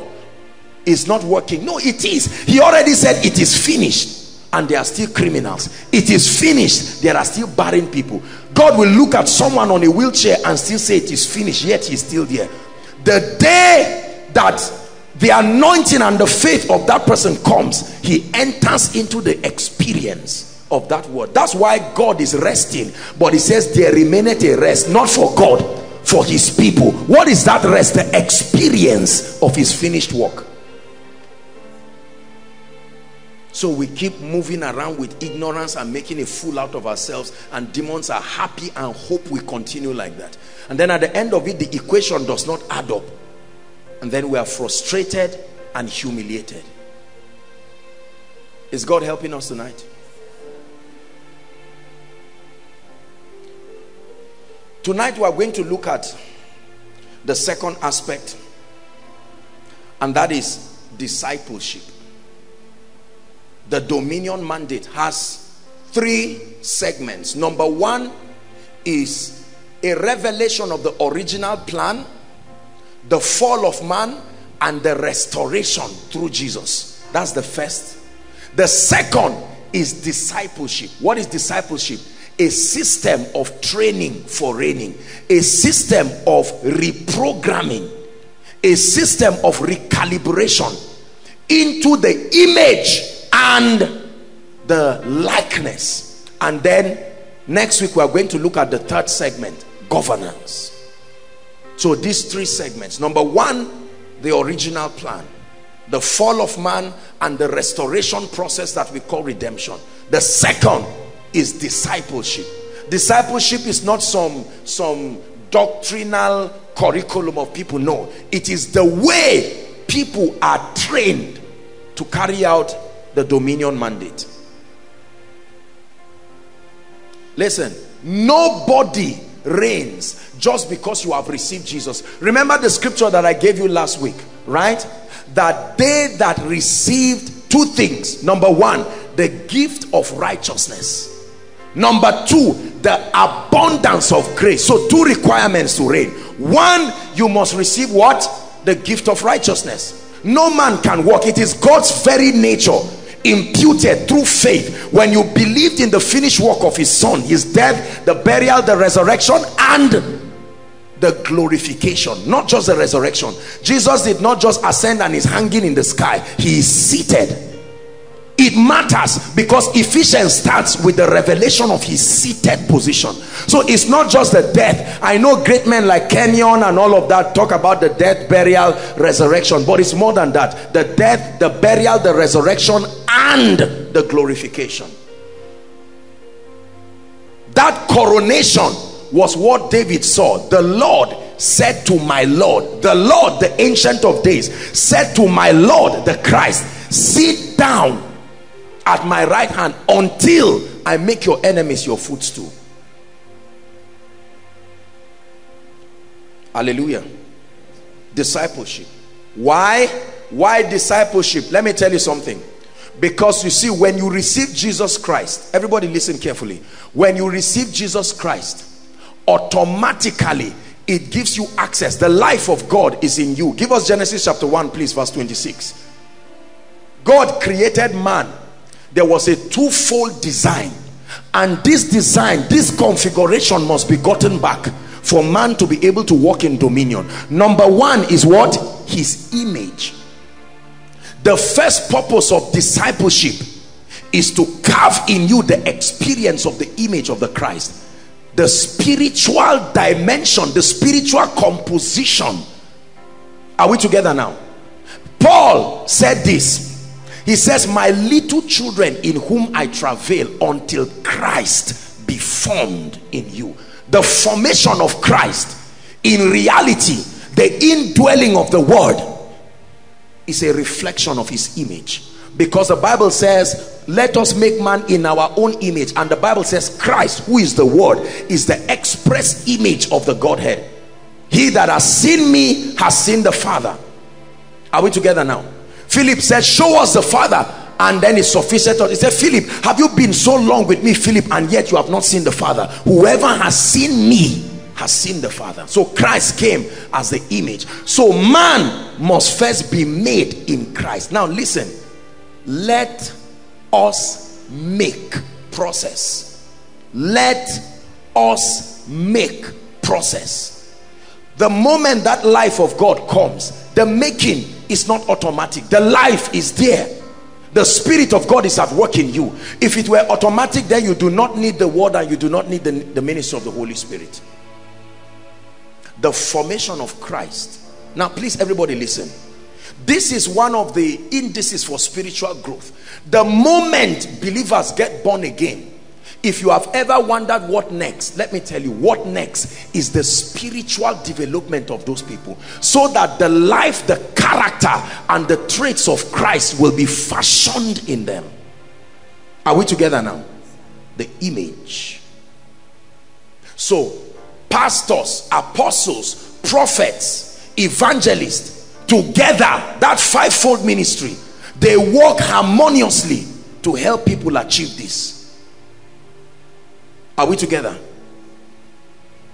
is not working? No, it is. He already said it is finished and they are still criminals. It is finished. There are still barren people. God will look at someone on a wheelchair and still say it is finished, yet he's still there. The day that the anointing and the faith of that person comes, he enters into the experience of that word. That's why God is resting. But he says there remaineth a rest, not for God, for his people. What is that rest? The experience of his finished work. So we keep moving around with ignorance and making a fool out of ourselves and demons are happy and hope we continue like that. And then at the end of it, the equation does not add up. And then we are frustrated and humiliated. Is God helping us tonight? Tonight we are going to look at the second aspect and that is discipleship the dominion mandate has three segments. Number one is a revelation of the original plan, the fall of man, and the restoration through Jesus. That's the first. The second is discipleship. What is discipleship? A system of training for reigning, a system of reprogramming, a system of recalibration into the image and the likeness and then next week we are going to look at the third segment governance so these three segments. Number one the original plan. The fall of man and the restoration process that we call redemption. The second is discipleship. Discipleship is not some some doctrinal curriculum of people. No. It is the way people are trained to carry out the dominion mandate. Listen, nobody reigns just because you have received Jesus. Remember the scripture that I gave you last week, right? That they that received two things. Number one, the gift of righteousness. Number two, the abundance of grace. So two requirements to reign. One, you must receive what? The gift of righteousness. No man can walk. It is God's very nature imputed through faith. When you believed in the finished work of his son his death the burial the resurrection and the glorification. Not just the resurrection. Jesus did not just ascend and is hanging in the sky. He is seated it matters because Ephesians starts with the revelation of his seated position. So it's not just the death. I know great men like Kenyon and all of that talk about the death burial resurrection but it's more than that. The death the burial the resurrection and the glorification. That coronation was what David saw. The Lord said to my Lord the Lord the ancient of days said to my Lord the Christ sit down at my right hand until I make your enemies your footstool. Hallelujah. Discipleship. Why? Why discipleship? Let me tell you something. Because you see, when you receive Jesus Christ, everybody listen carefully. When you receive Jesus Christ, automatically it gives you access. The life of God is in you. Give us Genesis chapter 1, please, verse 26. God created man there was a twofold design. And this design this configuration must be gotten back for man to be able to walk in dominion. Number one is what? His image. The first purpose of discipleship is to carve in you the experience of the image of the christ. The spiritual dimension the spiritual composition. Are we together now? Paul said this he says, My little children in whom I travail until Christ be formed in you. The formation of Christ in reality, the indwelling of the word is a reflection of his image. Because the Bible says, let us make man in our own image. And the Bible says, Christ, who is the word, is the express image of the Godhead. He that has seen me has seen the Father. Are we together now? Philip said, show us the Father and then it's sufficient. He said, Philip, have you been so long with me, Philip, and yet you have not seen the Father? Whoever has seen me has seen the Father. So Christ came as the image. So man must first be made in Christ. Now listen, let us make process. Let us make process. The moment that life of God comes, the making is not automatic. The life is there. The spirit of god is at work in you. If it were automatic then you do not need the word and you do not need the, the ministry of the holy spirit. The formation of christ. Now please everybody listen. This is one of the indices for spiritual growth. The moment believers get born again if you have ever wondered what next let me tell you what next is the spiritual development of those people. So that the life the character and the traits of christ will be fashioned in them. Are we together now? The image. So pastors apostles prophets evangelists together that fivefold ministry they work harmoniously to help people achieve this are we together?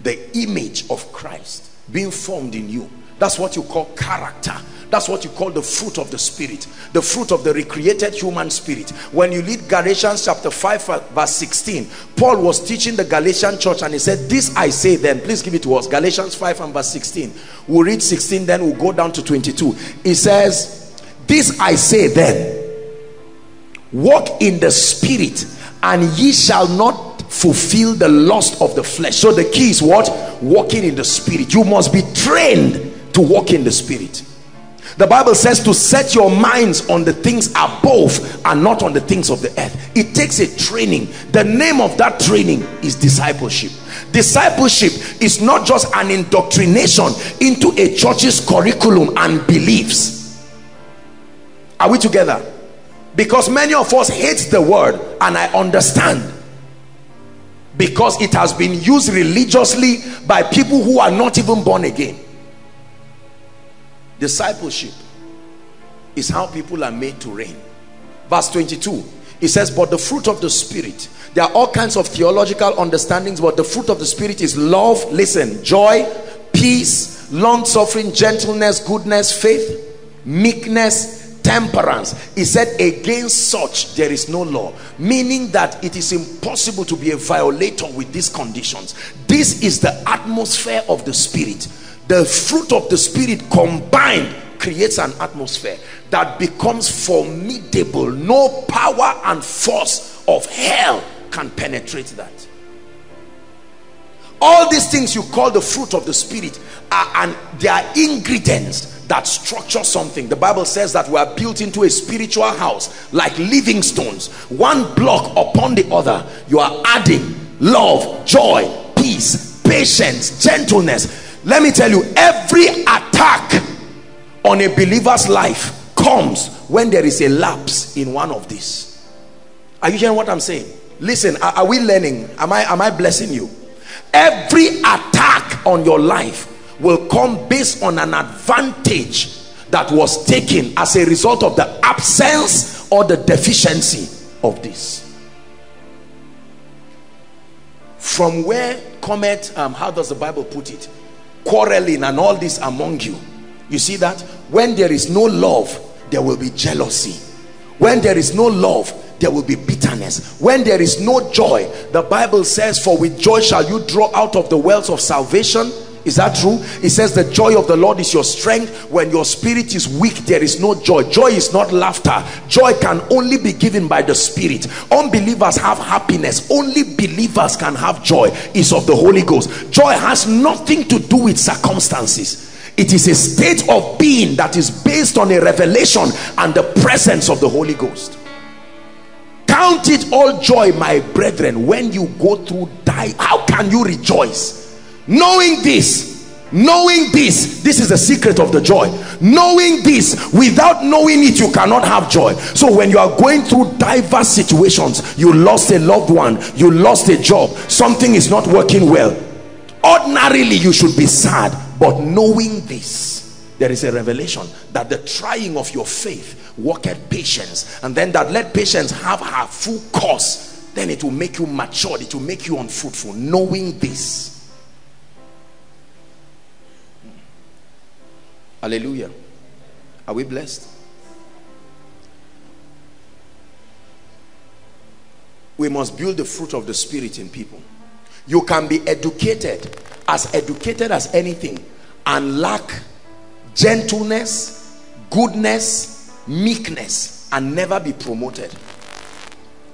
The image of Christ being formed in you. That's what you call character. That's what you call the fruit of the spirit. The fruit of the recreated human spirit. When you read Galatians chapter 5 verse 16, Paul was teaching the Galatian church and he said, this I say then, please give it to us. Galatians 5 and verse 16. We'll read 16 then we'll go down to 22. He says, this I say then, walk in the spirit and ye shall not fulfill the lust of the flesh. So the key is what? Walking in the spirit. You must be trained to walk in the spirit. The bible says to set your minds on the things above and not on the things of the earth. It takes a training. The name of that training is discipleship. Discipleship is not just an indoctrination into a church's curriculum and beliefs. Are we together? Because many of us hate the word and i understand because it has been used religiously by people who are not even born again. Discipleship is how people are made to reign. Verse 22 it says but the fruit of the spirit there are all kinds of theological understandings but the fruit of the spirit is love listen joy peace long suffering gentleness goodness faith meekness temperance. He said against such there is no law meaning that it is impossible to be a violator with these conditions. This is the atmosphere of the spirit. The fruit of the spirit combined creates an atmosphere that becomes formidable. No power and force of hell can penetrate that all these things you call the fruit of the spirit are and they are ingredients that structure something. The bible says that we are built into a spiritual house like living stones. One block upon the other you are adding love joy peace patience gentleness. Let me tell you every attack on a believer's life comes when there is a lapse in one of these. Are you hearing what i'm saying? Listen are, are we learning? Am i am i blessing you every attack on your life will come based on an advantage that was taken as a result of the absence or the deficiency of this. From where cometh um, how does the bible put it? Quarreling and all this among you. You see that? When there is no love there will be jealousy. When there is no love there will be bitterness when there is no joy the bible says for with joy shall you draw out of the wells of salvation is that true? It says the joy of the Lord is your strength. When your spirit is weak, there is no joy. Joy is not laughter. Joy can only be given by the spirit. Unbelievers have happiness. Only believers can have joy. Is of the Holy Ghost. Joy has nothing to do with circumstances. It is a state of being that is based on a revelation and the presence of the Holy Ghost. Count it all joy, my brethren, when you go through die. How can you rejoice? knowing this knowing this this is the secret of the joy knowing this without knowing it you cannot have joy so when you are going through diverse situations you lost a loved one you lost a job something is not working well ordinarily you should be sad but knowing this there is a revelation that the trying of your faith worketh patience. And then that let patience have her full course then it will make you matured. It will make you unfruitful. Knowing this. Hallelujah. Are we blessed? We must build the fruit of the spirit in people. You can be educated as educated as anything and lack gentleness goodness meekness, and never be promoted.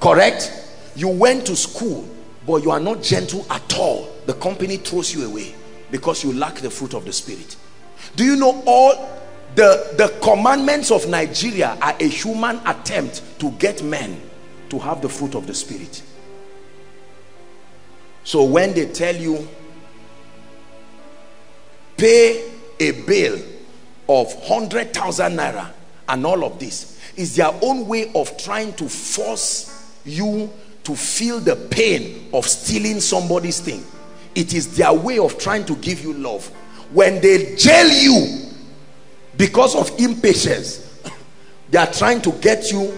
Correct? You went to school, but you are not gentle at all. The company throws you away because you lack the fruit of the Spirit. Do you know all the, the commandments of Nigeria are a human attempt to get men to have the fruit of the Spirit. So when they tell you, pay a bill of 100,000 naira and all of this, is their own way of trying to force you to feel the pain of stealing somebody's thing. It is their way of trying to give you love. When they jail you because of impatience, they are trying to get you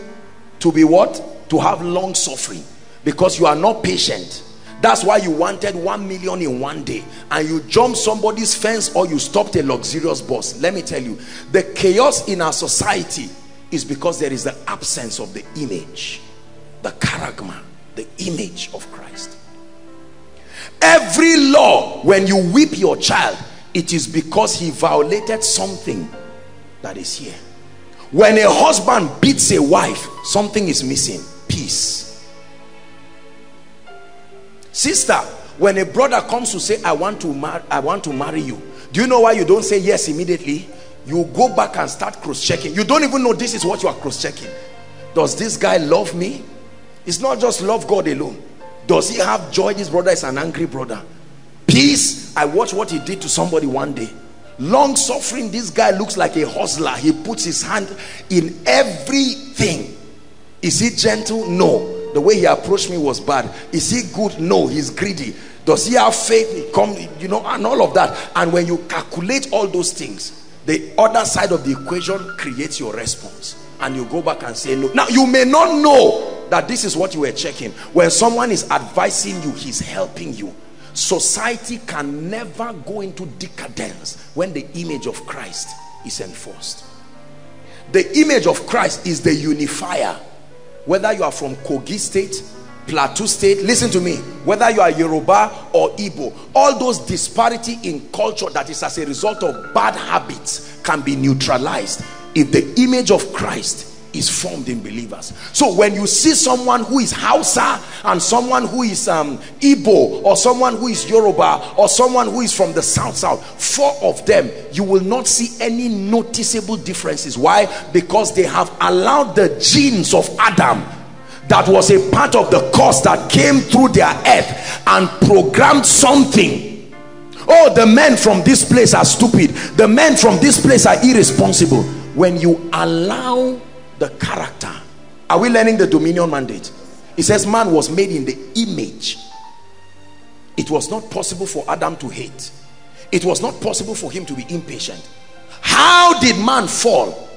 to be what? To have long suffering because you are not patient. That's why you wanted one million in one day and you jumped somebody's fence or you stopped a luxurious bus. Let me tell you, the chaos in our society is because there is the absence of the image, the character, the image of Christ. Every law, when you whip your child, it is because he violated something that is here. When a husband beats a wife, something is missing. Peace. Sister, when a brother comes to say, I want to marry, I want to marry you. Do you know why you don't say yes immediately? You go back and start cross-checking. You don't even know this is what you are cross-checking. Does this guy love me? It's not just love God alone. Does he have joy? This brother is an angry brother. Peace. I watched what he did to somebody one day. Long suffering. This guy looks like a hustler. He puts his hand in everything. Is he gentle? No. The way he approached me was bad. Is he good? No. He's greedy. Does he have faith? He come, you know, and all of that. And when you calculate all those things, the other side of the equation creates your response and you go back and say no now you may not know that this is what you were checking when someone is advising you he's helping you society can never go into decadence when the image of christ is enforced the image of christ is the unifier whether you are from kogi state plateau state listen to me whether you are yoruba or igbo all those disparity in culture that is as a result of bad habits can be neutralized. If the image of Christ is formed in believers. So when you see someone who is Hausa and someone who is um, Igbo or someone who is Yoruba or someone who is from the South South, four of them, you will not see any noticeable differences. Why? Because they have allowed the genes of Adam that was a part of the curse that came through their earth and programmed something oh the men from this place are stupid the men from this place are irresponsible when you allow the character. Are we learning the dominion mandate? It says man was made in the image. It was not possible for adam to hate. It was not possible for him to be impatient. How did man fall?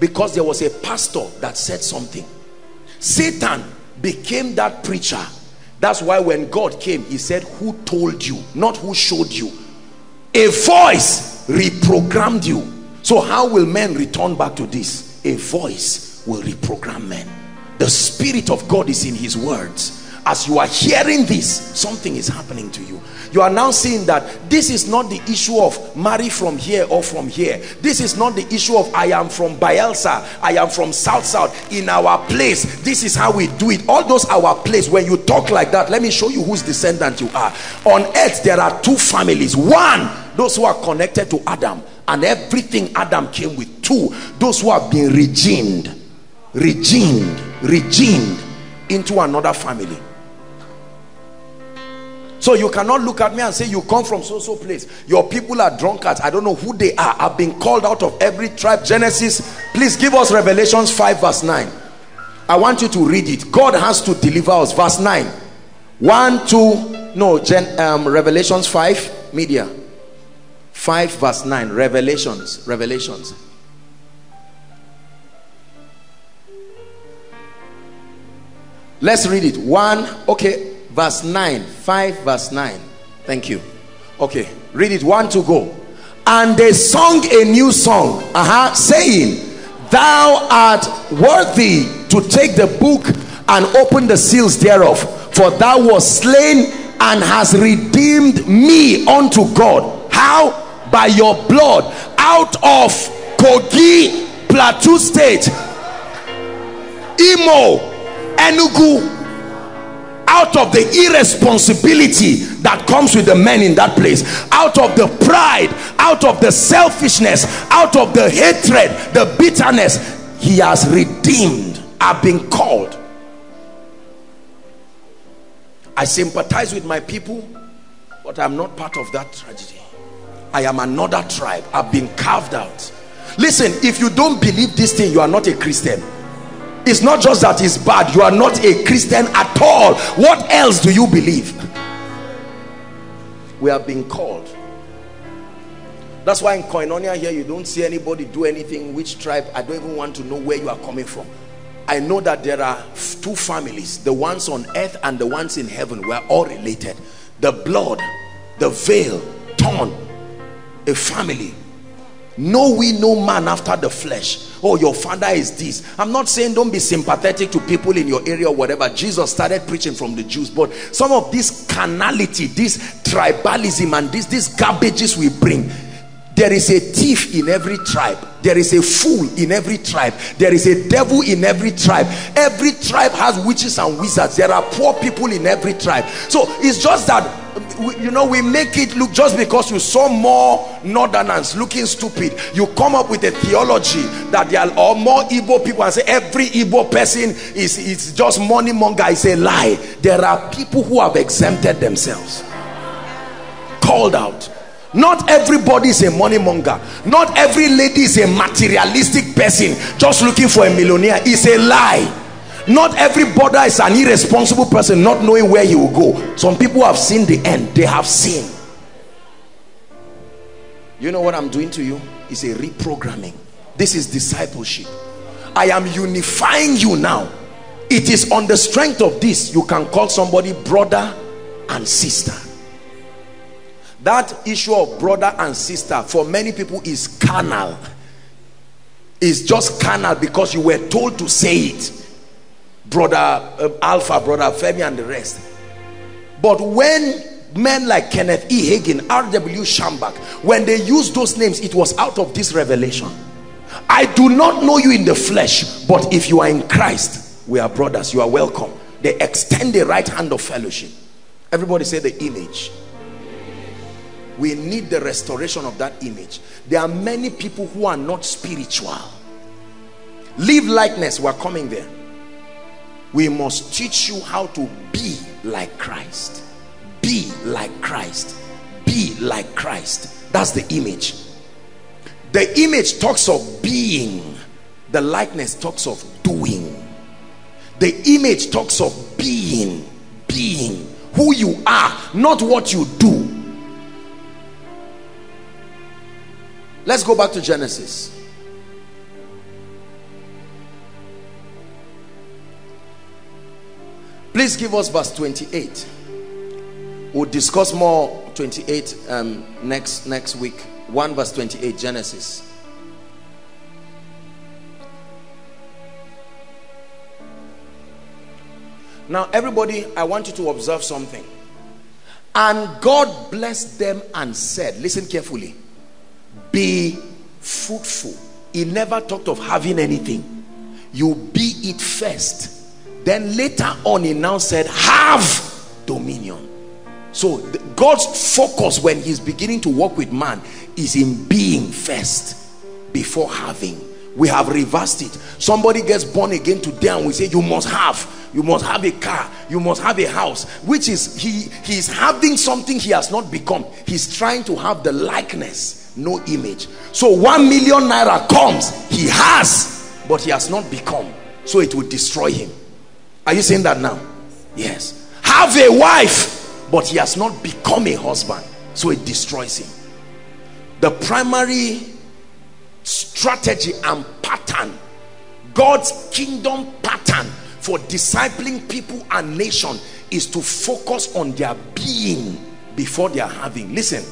Because there was a pastor that said something. Satan became that preacher. That's why when god came he said who told you? Not who showed you. A voice reprogrammed you. So how will men return back to this? A voice will reprogram men. The Spirit of God is in his words. As you are hearing this, something is happening to you. You are now seeing that this is not the issue of marry from here or from here. This is not the issue of I am from Bayelsa, I am from South South. In our place, this is how we do it. All those our place, when you talk like that, let me show you whose descendant you are. On earth, there are two families. One, those who are connected to Adam and everything Adam came with. Two, those who have been regened, regened, regened into another family. So you cannot look at me and say you come from so-so place. Your people are drunkards. I don't know who they are. I've been called out of every tribe. Genesis, please give us Revelations 5 verse 9. I want you to read it. God has to deliver us. Verse 9. 1, 2, no, Gen, um, Revelations 5, media. 5 verse 9 revelations revelations let's read it 1 okay verse 9 5 verse 9 thank you okay read it 1 to go And they sung a new song, uh-huh, saying, Thou art worthy to take the book and open the seals thereof, for thou wast slain and has redeemed me unto God. How? By your blood out of Kogi, Plateau State, Imo, Enugu, out of the irresponsibility that comes with the men in that place out of the pride out of the selfishness out of the hatred the bitterness he has redeemed i've been called. I sympathize with my people but i'm not part of that tragedy. I am another tribe i've been carved out. Listen if you don't believe this thing you are not a christian it's not just that it's bad. You are not a christian at all. What else do you believe? We have been called. That's why in koinonia here you don't see anybody do anything which tribe. I don't even want to know where you are coming from. I know that there are two families the ones on earth and the ones in heaven. We're all related. The blood the veil torn a family know we no man after the flesh. Oh your father is this. I'm not saying don't be sympathetic to people in your area or whatever. Jesus started preaching from the jews. But some of this carnality this tribalism and this these garbages we bring there is a thief in every tribe. There is a fool in every tribe. There is a devil in every tribe. Every tribe has witches and wizards. There are poor people in every tribe. So it's just that you know we make it look just because you saw more northerners looking stupid. You come up with a theology that there are more Igbo people and say every Igbo person is is just money monger. Is a lie. There are people who have exempted themselves. Called out not everybody is a money monger not every lady is a materialistic person just looking for a millionaire. Is a lie. Not every brother is an irresponsible person not knowing where he will go. Some people have seen the end. They have seen. You know what i'm doing to you? Is a reprogramming. This is discipleship. I am unifying you now. It is on the strength of this you can call somebody brother and sister that issue of brother and sister for many people is carnal. Is just carnal because you were told to say it. Brother uh, alpha brother femi and the rest. But when men like kenneth e. Hagin rw Schambach, when they used those names it was out of this revelation. I do not know you in the flesh but if you are in christ we are brothers. You are welcome. They extend the right hand of fellowship. Everybody say the image we need the restoration of that image. There are many people who are not spiritual. Live likeness we're coming there. We must teach you how to be like Christ. Be like Christ. Be like Christ. That's the image. The image talks of being. The likeness talks of doing. The image talks of being being who you are not what you do let's go back to Genesis. Please give us verse 28 we'll discuss more 28 um, next next week. 1 verse 28 genesis. Now everybody i want you to observe something. And god blessed them and said listen carefully be fruitful. He never talked of having anything. You be it first. Then later on he now said have dominion. So god's focus when he's beginning to work with man is in being first before having. We have reversed it. Somebody gets born again today and we say you must have. You must have a car. You must have a house which is he he's having something he has not become. He's trying to have the likeness no image so one million naira comes he has but he has not become so it will destroy him are you saying that now? Yes. Have a wife, but he has not become a husband. So it destroys him. The primary strategy and pattern, God's kingdom pattern for discipling people and nation is to focus on their being before their having. Listen,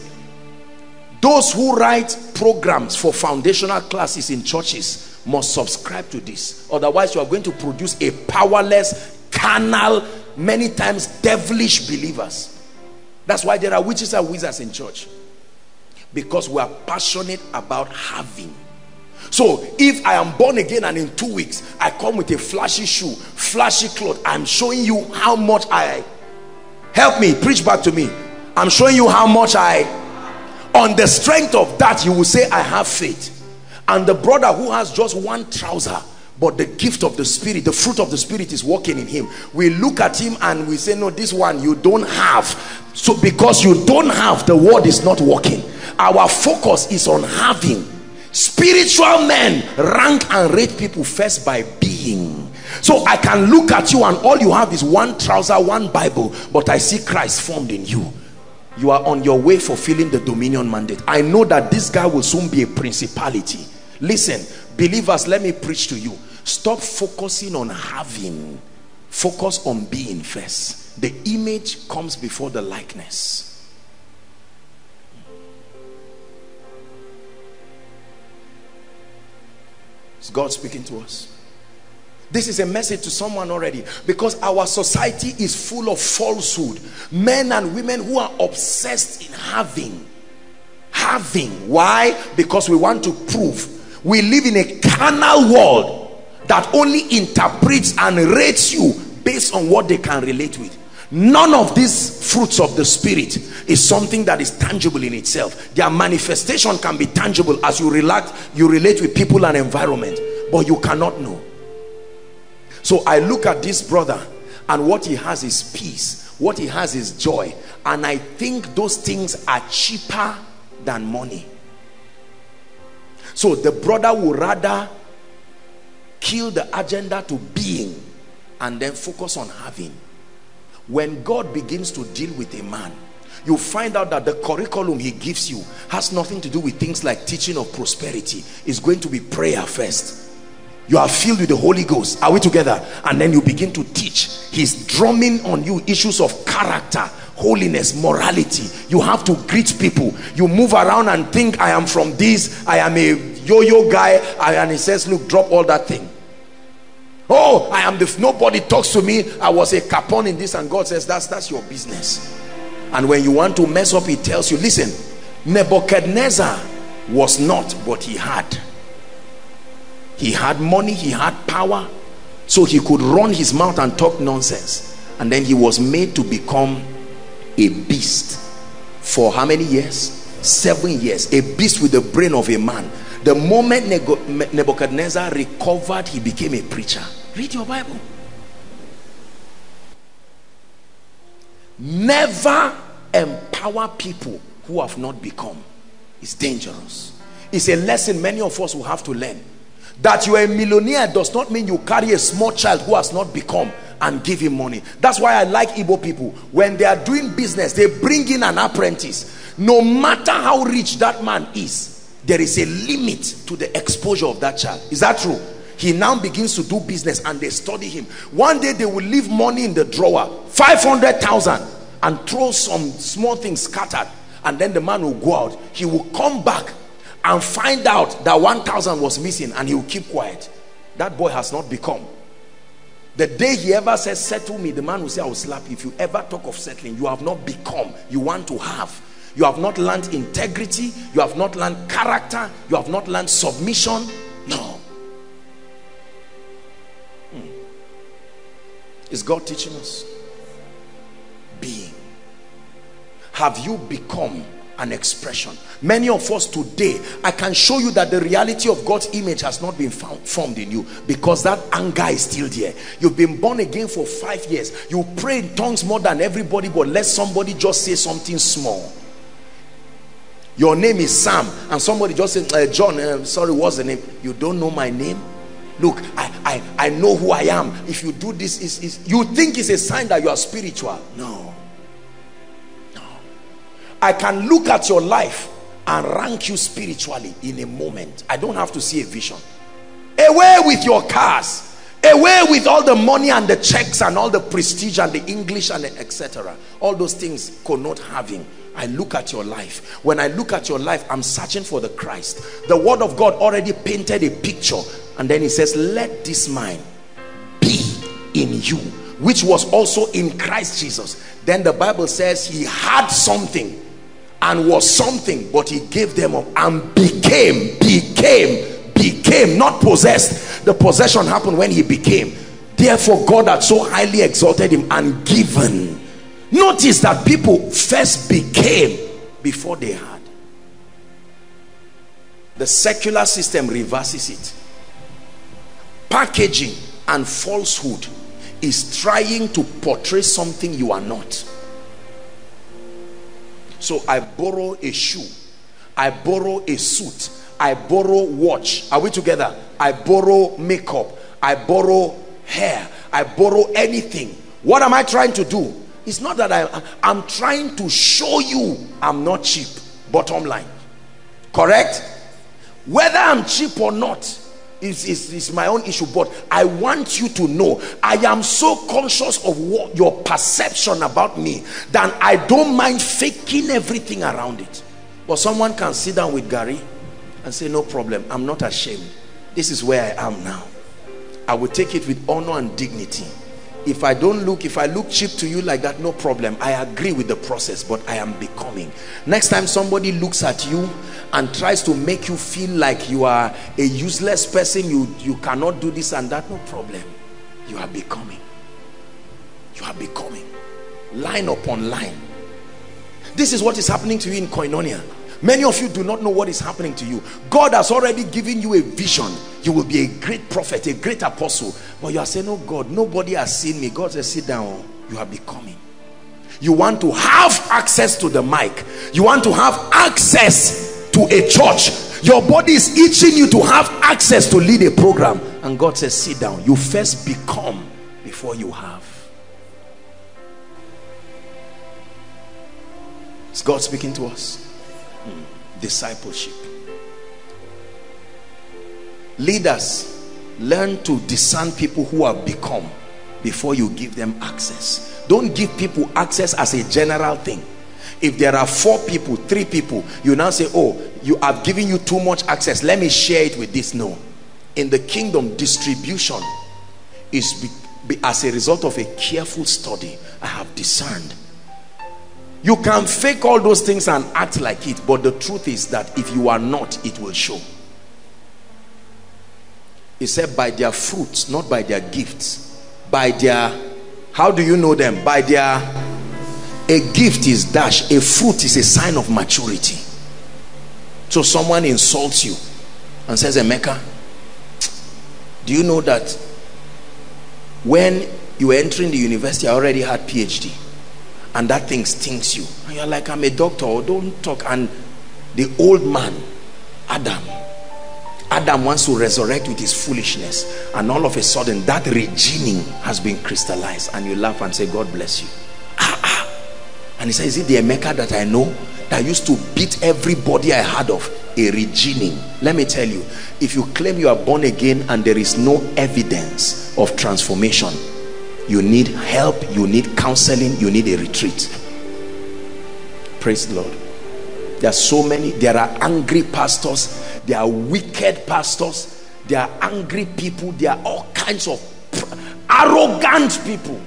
those who write programs for foundational classes in churches must subscribe to this. Otherwise you are going to produce a powerless carnal many times devilish believers. That's why there are witches and wizards in church. Because we are passionate about having. So if I am born again and in two weeks I come with a flashy shoe, flashy cloth, I'm showing you how much I help me preach back to me. I'm showing you how much I on the strength of that you will say I have faith. And the brother who has just one trouser but the gift of the spirit the fruit of the spirit is working in him. We look at him and we say no this one you don't have. So because you don't have the word is not working. Our focus is on having. Spiritual men rank and rate people first by being. So i can look at you and all you have is one trouser one bible but i see christ formed in you you are on your way fulfilling the dominion mandate. I know that this guy will soon be a principality. Listen believers let me preach to you. Stop focusing on having. Focus on being first. The image comes before the likeness. Is God speaking to us? This is a message to someone already because our society is full of falsehood. Men and women who are obsessed in having. Having. Why? Because we want to prove. We live in a carnal world that only interprets and rates you based on what they can relate with none of these fruits of the spirit is something that is tangible in itself their manifestation can be tangible as you relax you relate with people and environment but you cannot know so i look at this brother and what he has is peace what he has is joy and i think those things are cheaper than money. So the brother would rather kill the agenda to being and then focus on having. When God begins to deal with a man you find out that the curriculum he gives you has nothing to do with things like teaching of prosperity. It's going to be prayer first you are filled with the Holy Ghost. Are we together? And then you begin to teach. He's drumming on you issues of character holiness morality. You have to greet people. You move around and think I am from this. I am a yo-yo guy. And he says look drop all that thing. Oh i am the nobody talks to me. I was a capon in this and god says that's that's your business. And when you want to mess up he tells you listen nebuchadnezzar was not but he had he had money he had power so he could run his mouth and talk nonsense. And then he was made to become a beast for how many years? Seven years. A beast with the brain of a man. The moment Nebuchadnezzar recovered he became a preacher. Read your Bible. Never empower people who have not become. It's dangerous. It's a lesson many of us will have to learn that you are a millionaire does not mean you carry a small child who has not become and give him money. That's why I like Igbo people. When they are doing business they bring in an apprentice. No matter how rich that man is there is a limit to the exposure of that child. Is that true? He now begins to do business and they study him. One day they will leave money in the drawer 500,000 and throw some small things scattered. And then the man will go out. He will come back and find out that 1,000 was missing and he will keep quiet. That boy has not become. The day he ever says settle me the man will say I will slap you. If you ever talk of settling you have not become. You want to have. You have not learned integrity. You have not learned character. You have not learned submission. No. Hmm. is God teaching us? Being. Have you become an expression. Many of us today i can show you that the reality of god's image has not been found, formed in you because that anger is still there. You've been born again for five years. You pray in tongues more than everybody but let somebody just say something small. Your name is Sam and somebody just said uh, John uh, sorry what's the name? You don't know my name? Look I, I I know who I am. If you do this is you think it's a sign that you are spiritual. No I can look at your life and rank you spiritually in a moment I don't have to see a vision away with your cars Away with all the money and the checks and all the prestige and the English and etc. All those things connote having. I look at your life. When I look at your life, I'm searching for the Christ. The word of God already painted a picture. And then he says, let this mind be in you, which was also in Christ Jesus. Then the Bible says he had something and was something, but he gave them up and became, became, became, not possessed. The possession happened when he became. Therefore, God had so highly exalted him and given Notice that people first became before they had. The secular system reverses it. Packaging and falsehood is trying to portray something you are not. So I borrow a shoe. I borrow a suit. I borrow watch. Are we together? I borrow makeup. I borrow hair. I borrow anything. What am I trying to do? It's not that I, I'm trying to show you I'm not cheap. Bottom line. Correct? Whether I'm cheap or not is, is, is my own issue. But I want you to know I am so conscious of what your perception about me that I don't mind faking everything around it. But someone can sit down with Gary and say, No problem, I'm not ashamed. This is where I am now. I will take it with honor and dignity if I don't look, if I look cheap to you like that, no problem. I agree with the process, but I am becoming. Next time somebody looks at you and tries to make you feel like you are a useless person, you, you cannot do this and that, no problem. You are becoming. You are becoming. Line upon line. This is what is happening to you in Koinonia. Many of you do not know what is happening to you. God has already given you a vision. You will be a great prophet, a great apostle. But you are saying, Oh God, nobody has seen me. God says, Sit down. You are becoming. You want to have access to the mic. You want to have access to a church. Your body is itching you to have access to lead a program. And God says, Sit down. You first become before you have. Is God speaking to us? Discipleship. Leaders learn to discern people who have become before you give them access. Don't give people access as a general thing. If there are four people, three people, you now say, Oh, you have given you too much access. Let me share it with this. No. In the kingdom, distribution is be, be, as a result of a careful study. I have discerned you can fake all those things and act like it, but the truth is that if you are not, it will show. He said, by their fruits, not by their gifts. By their, how do you know them? By their, a gift is dash, a fruit is a sign of maturity. So someone insults you and says, Emeka, do you know that when you were entering the university, I already had PhD and that thing stings you. And you're like i'm a doctor oh, don't talk. And the old man adam adam wants to resurrect with his foolishness. And all of a sudden that regening has been crystallized. And you laugh and say god bless you. Ah, ah. and he says is it the emeka that i know that used to beat everybody i heard of? A regening. let me tell you if you claim you are born again and there is no evidence of transformation you need help you need counseling you need a retreat. Praise the lord. There are so many there are angry pastors there are wicked pastors there are angry people there are all kinds of arrogant people.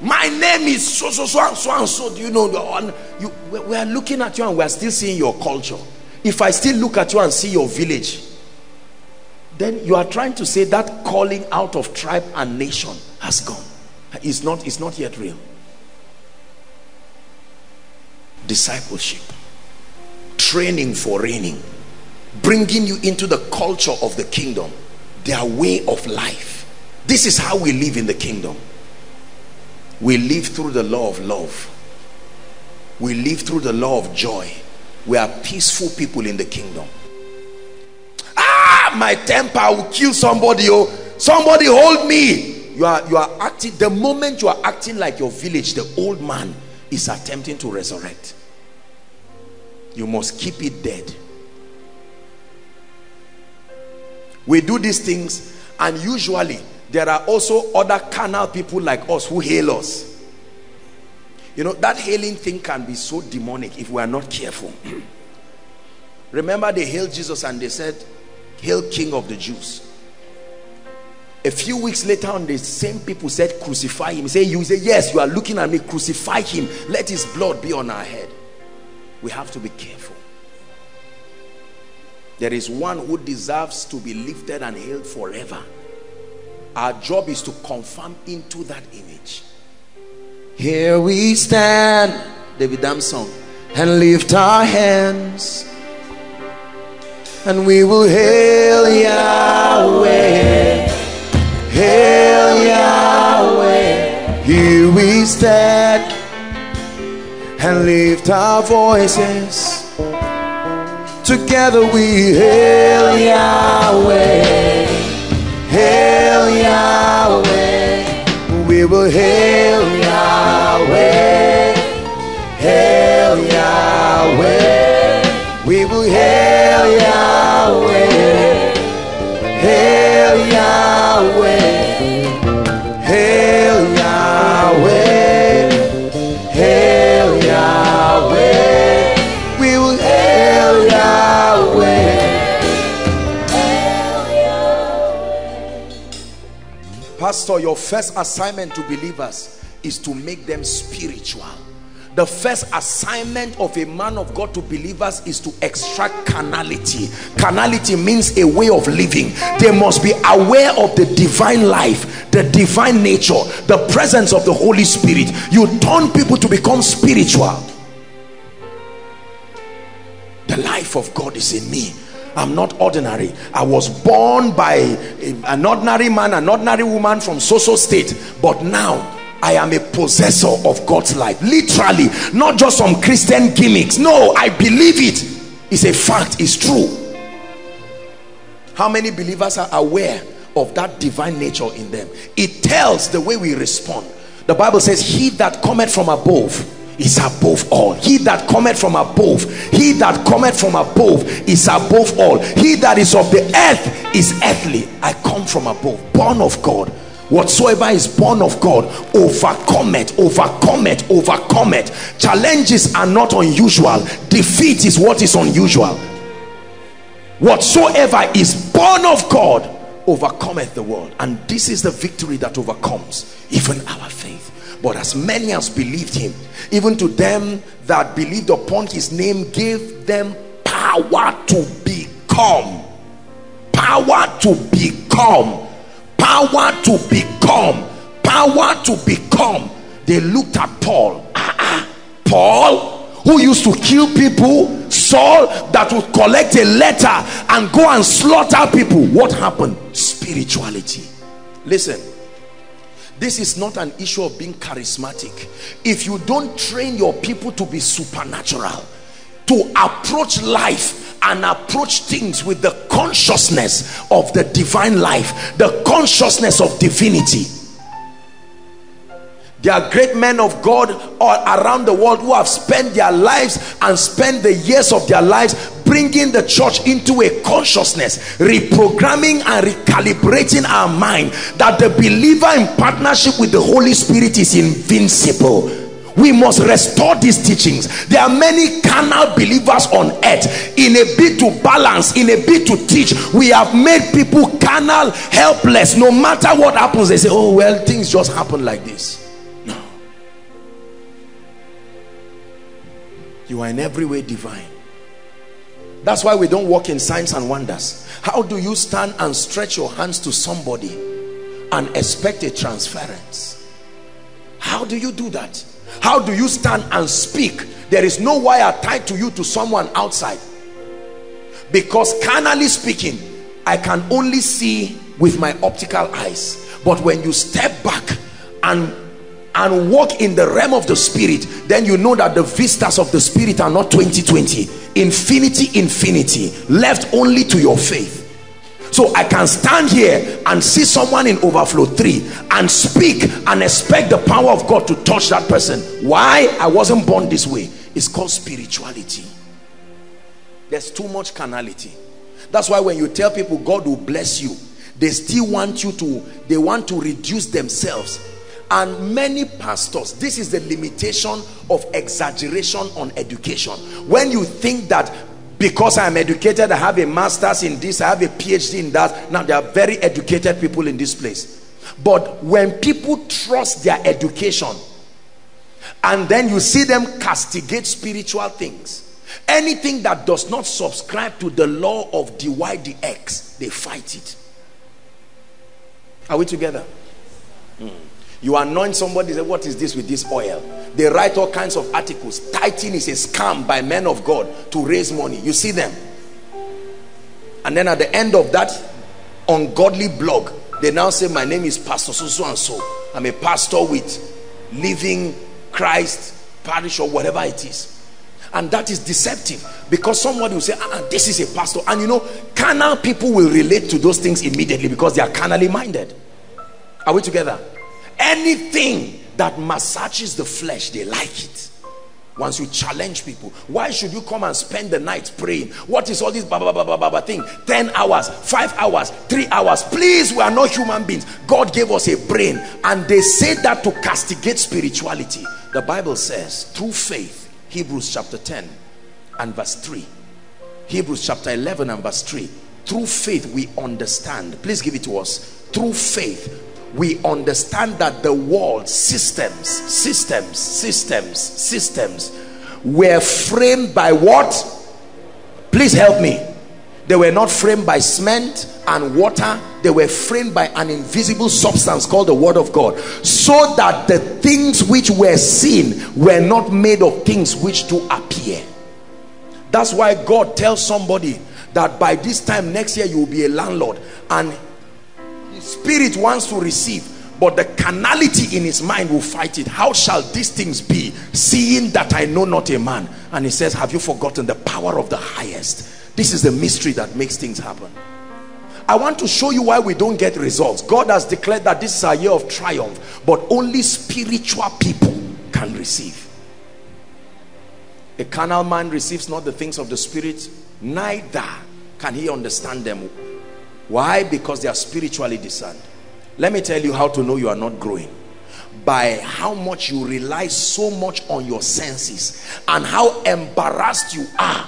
My name is so so so and so and so. Do you know and you we are looking at you and we are still seeing your culture. If i still look at you and see your village then you are trying to say that calling out of tribe and nation has gone is not, is not yet real. Discipleship, training for reigning, bringing you into the culture of the kingdom, their way of life. This is how we live in the kingdom. We live through the law of love. We live through the law of joy. We are peaceful people in the kingdom. Ah, my temper will kill somebody. Oh, somebody hold me you are you are acting the moment you are acting like your village the old man is attempting to resurrect. You must keep it dead. We do these things and usually there are also other carnal people like us who hail us. You know that hailing thing can be so demonic if we are not careful. Remember they hailed jesus and they said hail king of the jews a few weeks later on the same people said crucify him. Say you say yes you are looking at me. Crucify him. Let his blood be on our head. We have to be careful. There is one who deserves to be lifted and hailed forever. Our job is to confirm into that image. Here we stand david Dam song and lift our hands and we will hail Yahweh hail Yahweh. Here we stand and lift our voices. Together we hail Yahweh. Hail Yahweh. We will hail Yahweh. Hail Yahweh. We will hail Yahweh. Hail Yahweh Pastor, your first assignment to believers is to make them spiritual. The first assignment of a man of God to believers is to extract carnality. Carnality means a way of living. They must be aware of the divine life, the divine nature, the presence of the Holy Spirit. You turn people to become spiritual. The life of God is in me. I'm not ordinary. I was born by an ordinary man, an ordinary woman from so-so state. But now I am a possessor of God's life. Literally, not just some Christian gimmicks. No, I believe it. It's a fact, it's true. How many believers are aware of that divine nature in them? It tells the way we respond. The Bible says, He that cometh from above is above all. He that cometh from above, he that cometh from above is above all. He that is of the earth is earthly. I come from above, born of God. Whatsoever is born of God, overcome it, overcome it, overcome it. Challenges are not unusual. Defeat is what is unusual. Whatsoever is born of God, overcometh the world. And this is the victory that overcomes even our faith but as many as believed him even to them that believed upon his name gave them power to become. Power to become. Power to become. Power to become. They looked at paul. Ah, ah, paul who used to kill people saul that would collect a letter and go and slaughter people. What happened? Spirituality. Listen this is not an issue of being charismatic. If you don't train your people to be supernatural to approach life and approach things with the consciousness of the divine life the consciousness of divinity. There are great men of God all around the world who have spent their lives and spent the years of their lives bringing the church into a consciousness, reprogramming and recalibrating our mind that the believer in partnership with the Holy Spirit is invincible. We must restore these teachings. There are many carnal believers on earth. In a bid to balance, in a bid to teach, we have made people carnal, helpless. No matter what happens, they say, oh, well, things just happen like this. No you are in every way divine that's why we don't walk in signs and wonders. How do you stand and stretch your hands to somebody and expect a transference? How do you do that? How do you stand and speak? There is no wire tied to you to someone outside. Because carnally speaking i can only see with my optical eyes. But when you step back and and walk in the realm of the spirit then you know that the vistas of the spirit are not 2020 infinity infinity left only to your faith. So i can stand here and see someone in overflow 3 and speak and expect the power of god to touch that person. Why i wasn't born this way it's called spirituality. There's too much carnality. That's why when you tell people god will bless you they still want you to they want to reduce themselves and many pastors this is the limitation of exaggeration on education. When you think that because i'm educated i have a master's in this i have a phd in that now there are very educated people in this place. But when people trust their education and then you see them castigate spiritual things anything that does not subscribe to the law of dy dx they fight it. Are we together? Mm. You anoint somebody say what is this with this oil? They write all kinds of articles. Tithing is a scam by men of god to raise money. You see them? And then at the end of that ungodly blog they now say my name is pastor so so and so. I'm a pastor with living christ parish or whatever it is. And that is deceptive because somebody will say ah, this is a pastor. And you know carnal people will relate to those things immediately because they are carnally minded. Are we together anything that massages the flesh they like it. Once you challenge people why should you come and spend the night praying? What is all this baba baba baba thing? 10 hours 5 hours 3 hours. Please we are not human beings. God gave us a brain and they say that to castigate spirituality. The bible says through faith Hebrews chapter 10 and verse 3 Hebrews chapter 11 and verse 3 through faith we understand. Please give it to us. Through faith we understand that the world systems systems systems systems were framed by what? Please help me. They were not framed by cement and water. They were framed by an invisible substance called the word of god. So that the things which were seen were not made of things which to appear. That's why god tells somebody that by this time next year you will be a landlord. And spirit wants to receive but the carnality in his mind will fight it how shall these things be seeing that i know not a man and he says have you forgotten the power of the highest this is the mystery that makes things happen I want to show you why we don't get results. God has declared that this is a year of triumph, but only spiritual people can receive. A carnal man receives not the things of the spirit, neither can he understand them. Why? Because they are spiritually discerned. Let me tell you how to know you are not growing. By how much you rely so much on your senses and how embarrassed you are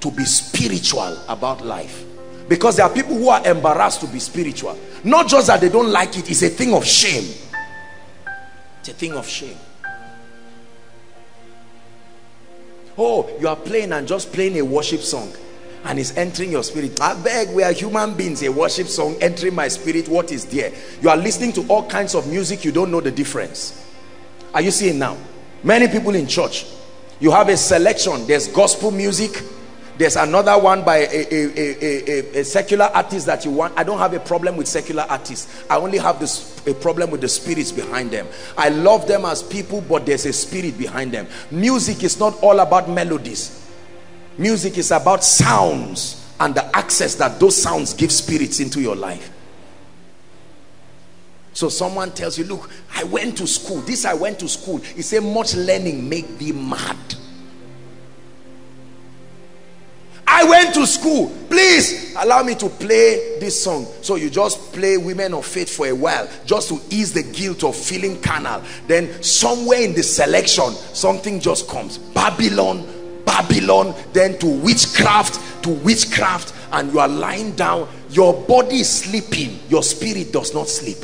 to be spiritual about life because there are people who are embarrassed to be spiritual not just that they don't like it it's a thing of shame it's a thing of shame oh you are playing and just playing a worship song and it's entering your spirit. I beg we are human beings a worship song entering my spirit. What is there? You are listening to all kinds of music you don't know the difference. Are you seeing now? Many people in church you have a selection. There's gospel music there's another one by a, a, a, a, secular artist that you want. I don't have a problem with secular artists. I only have this a problem with the spirits behind them. I love them as people but there's a spirit behind them. Music is not all about melodies music is about sounds and the access that those sounds give spirits into your life so someone tells you look i went to school this i went to school he said much learning make thee mad I went to school. Please allow me to play this song. So you just play Women of Faith for a while just to ease the guilt of feeling carnal. Then somewhere in the selection, something just comes. Babylon, Babylon, then to witchcraft, to witchcraft, and you are lying down. Your body is sleeping, your spirit does not sleep.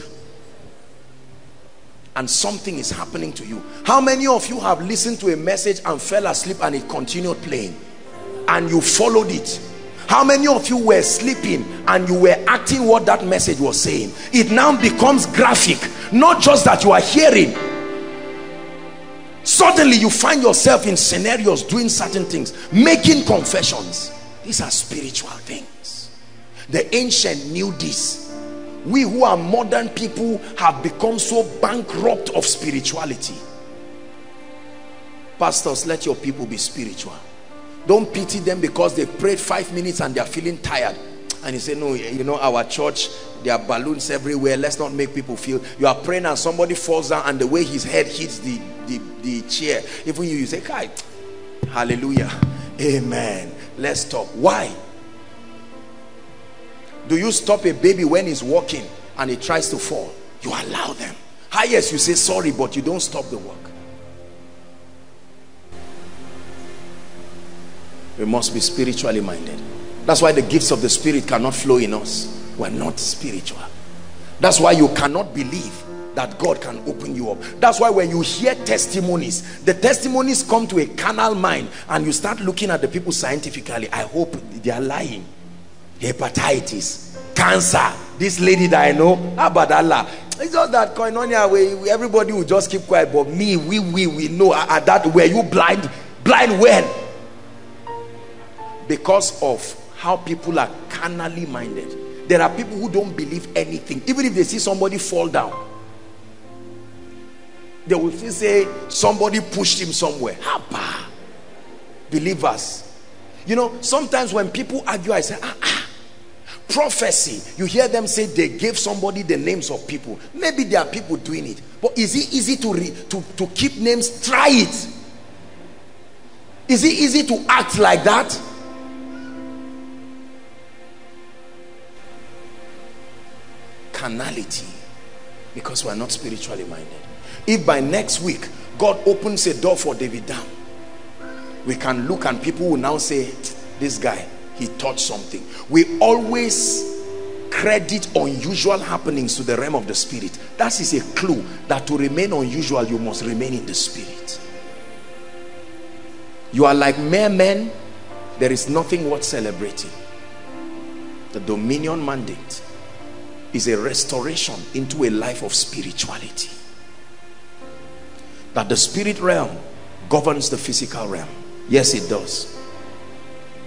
And something is happening to you. How many of you have listened to a message and fell asleep and it continued playing? and you followed it how many of you were sleeping and you were acting what that message was saying it now becomes graphic not just that you are hearing suddenly you find yourself in scenarios doing certain things making confessions. These are spiritual things. The ancient knew this. We who are modern people have become so bankrupt of spirituality. Pastors let your people be spiritual. Don't pity them because they prayed five minutes and they're feeling tired and you say no you know our church there are balloons everywhere let's not make people feel you are praying and somebody falls down and the way his head hits the the, the chair even you you say kai hallelujah amen let's talk why Do you stop a baby when he's walking and he tries to fall? You allow them. Highest, you say sorry, but you don't stop the work. We must be spiritually minded. That's why the gifts of the Spirit cannot flow in us. We're not spiritual. That's why you cannot believe that God can open you up. That's why when you hear testimonies, the testimonies come to a carnal mind and you start looking at the people scientifically. I hope they are lying. Hepatitis, cancer, this lady that I know, Abadallah. It's just that koinonia where everybody will just keep quiet. But me, we, we, we know at that were you blind? Blind when? Because of how people are carnally minded. There are people who don't believe anything. Even if they see somebody fall down, they will still say somebody pushed him somewhere. Hapa. Believers. You know, sometimes when people argue, I say, ah, ah, prophecy. You hear them say they gave somebody the names of people. Maybe there are people doing it. But is it easy to, re, to, to keep names? Try it. Is it easy to act like that? Carnality. Because we're not spiritually minded. If by next week God opens a door for David Dam, we can look and people will now say, This guy, he taught something. We always credit unusual happenings to the realm of the spirit. That is a clue that to remain unusual, you must remain in the spirit. You are like mere men, there is nothing worth celebrating. The dominion mandate is a restoration into a life of spirituality that the spirit realm governs the physical realm. Yes, it does.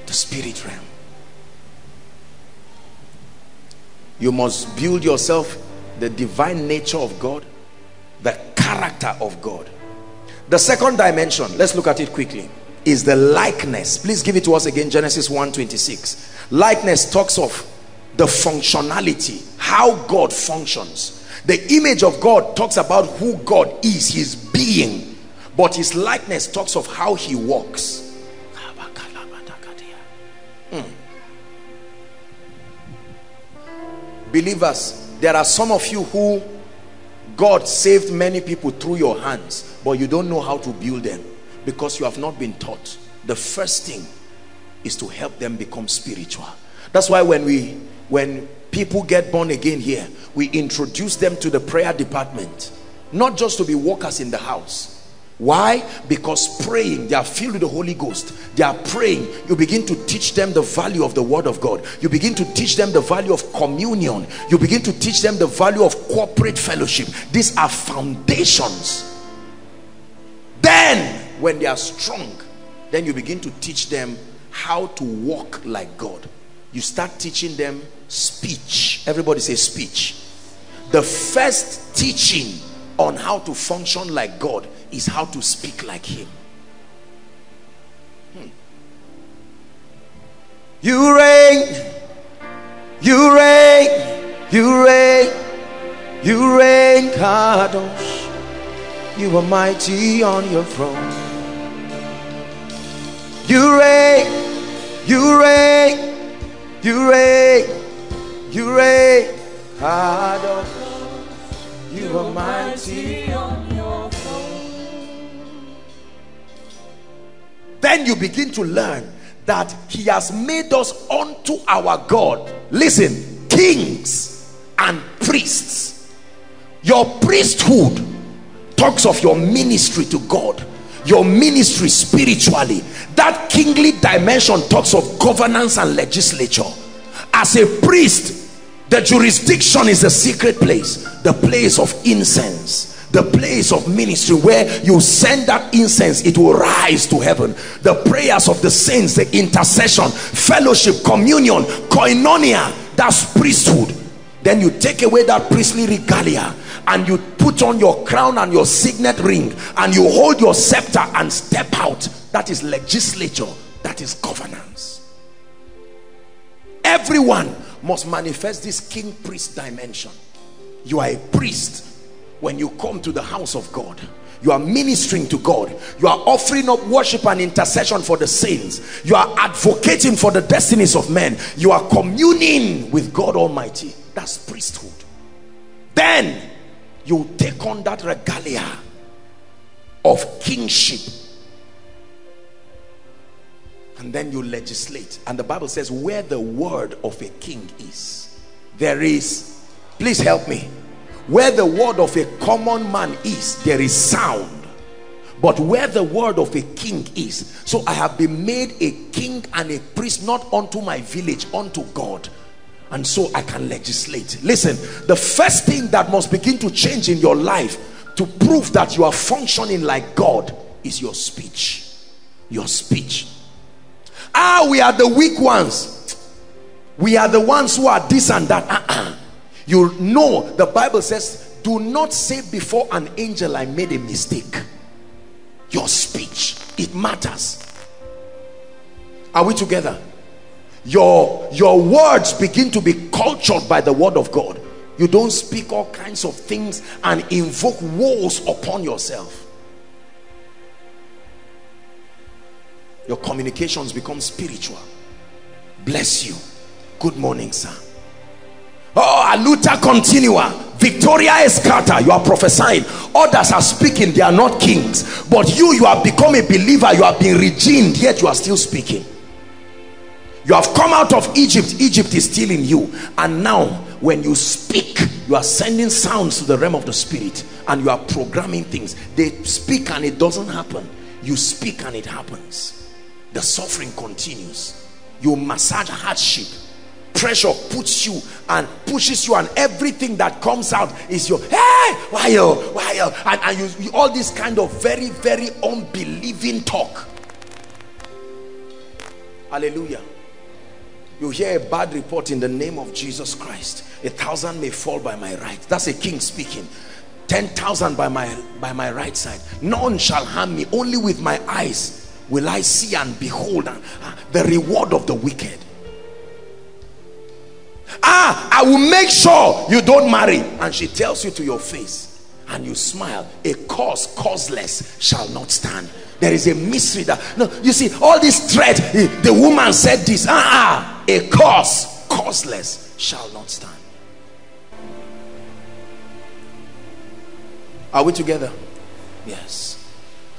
The spirit realm. You must build yourself the divine nature of God, the character of God. The second dimension, let's look at it quickly, is the likeness. Please give it to us again, Genesis 1:26. Likeness talks of the functionality, how God functions. The image of God talks about who God is, his being. But his likeness talks of how he walks. Hmm. Believers, there are some of you who God saved many people through your hands, but you don't know how to build them because you have not been taught. The first thing is to help them become spiritual. That's why when we when people get born again here we introduce them to the prayer department. Not just to be workers in the house. Why? Because praying they are filled with the holy ghost. They are praying. You begin to teach them the value of the word of god. You begin to teach them the value of communion. You begin to teach them the value of corporate fellowship. These are foundations. Then when they are strong then you begin to teach them how to walk like god. You start teaching them speech. Everybody say speech. The first teaching on how to function like God is how to speak like him. Hmm. you reign. You reign. You reign. You reign Kadosh. You are mighty on your throne. You reign. You reign. You reign you reign Kadosh you are mighty on your throne. Then you begin to learn that he has made us unto our God. Listen, kings and priests. Your priesthood talks of your ministry to God your ministry spiritually that kingly dimension talks of governance and legislature as a priest the jurisdiction is a secret place the place of incense the place of ministry where you send that incense it will rise to heaven. The prayers of the saints the intercession fellowship communion koinonia that's priesthood. Then you take away that priestly regalia and you put on your crown and your signet ring and you hold your scepter and step out. That is legislature. That is governance everyone must manifest this king priest dimension. You are a priest when you come to the house of God. You are ministering to God. You are offering up worship and intercession for the saints. You are advocating for the destinies of men. You are communing with God Almighty. That's priesthood. Then you take on that regalia of kingship and then you legislate. And the Bible says where the word of a king is there is please help me. Where the word of a common man is there is sound. But where the word of a king is so i have been made a king and a priest not unto my village unto god. And so i can legislate. Listen the first thing that must begin to change in your life to prove that you are functioning like god is your speech. Your speech ah we are the weak ones. We are the ones who are this and that. Uh -uh. you know the bible says do not say before an angel i made a mistake. Your speech it matters. Are we together? Your your words begin to be cultured by the word of god. You don't speak all kinds of things and invoke woes upon yourself your communications become spiritual. Bless you. Good morning sir. Oh aluta continua. Victoria escata you are prophesying. Others are speaking they are not kings. But you you have become a believer. You have been redeemed yet you are still speaking. You have come out of egypt. Egypt is still in you. And now when you speak you are sending sounds to the realm of the spirit. And you are programming things. They speak and it doesn't happen. You speak and it happens the suffering continues. You massage hardship. Pressure puts you and pushes you and everything that comes out is your hey why you why you and, and you, you all this kind of very very unbelieving talk. Hallelujah. You hear a bad report in the name of Jesus Christ. A thousand may fall by my right. That's a king speaking. 10,000 by my by my right side. None shall harm me. Only with my eyes will I see and behold uh, the reward of the wicked? Ah I will make sure you don't marry. And she tells you to your face and you smile. A cause causeless shall not stand. There is a mystery that no you see all this threat eh, the woman said this ah, ah a cause causeless shall not stand. Are we together? Yes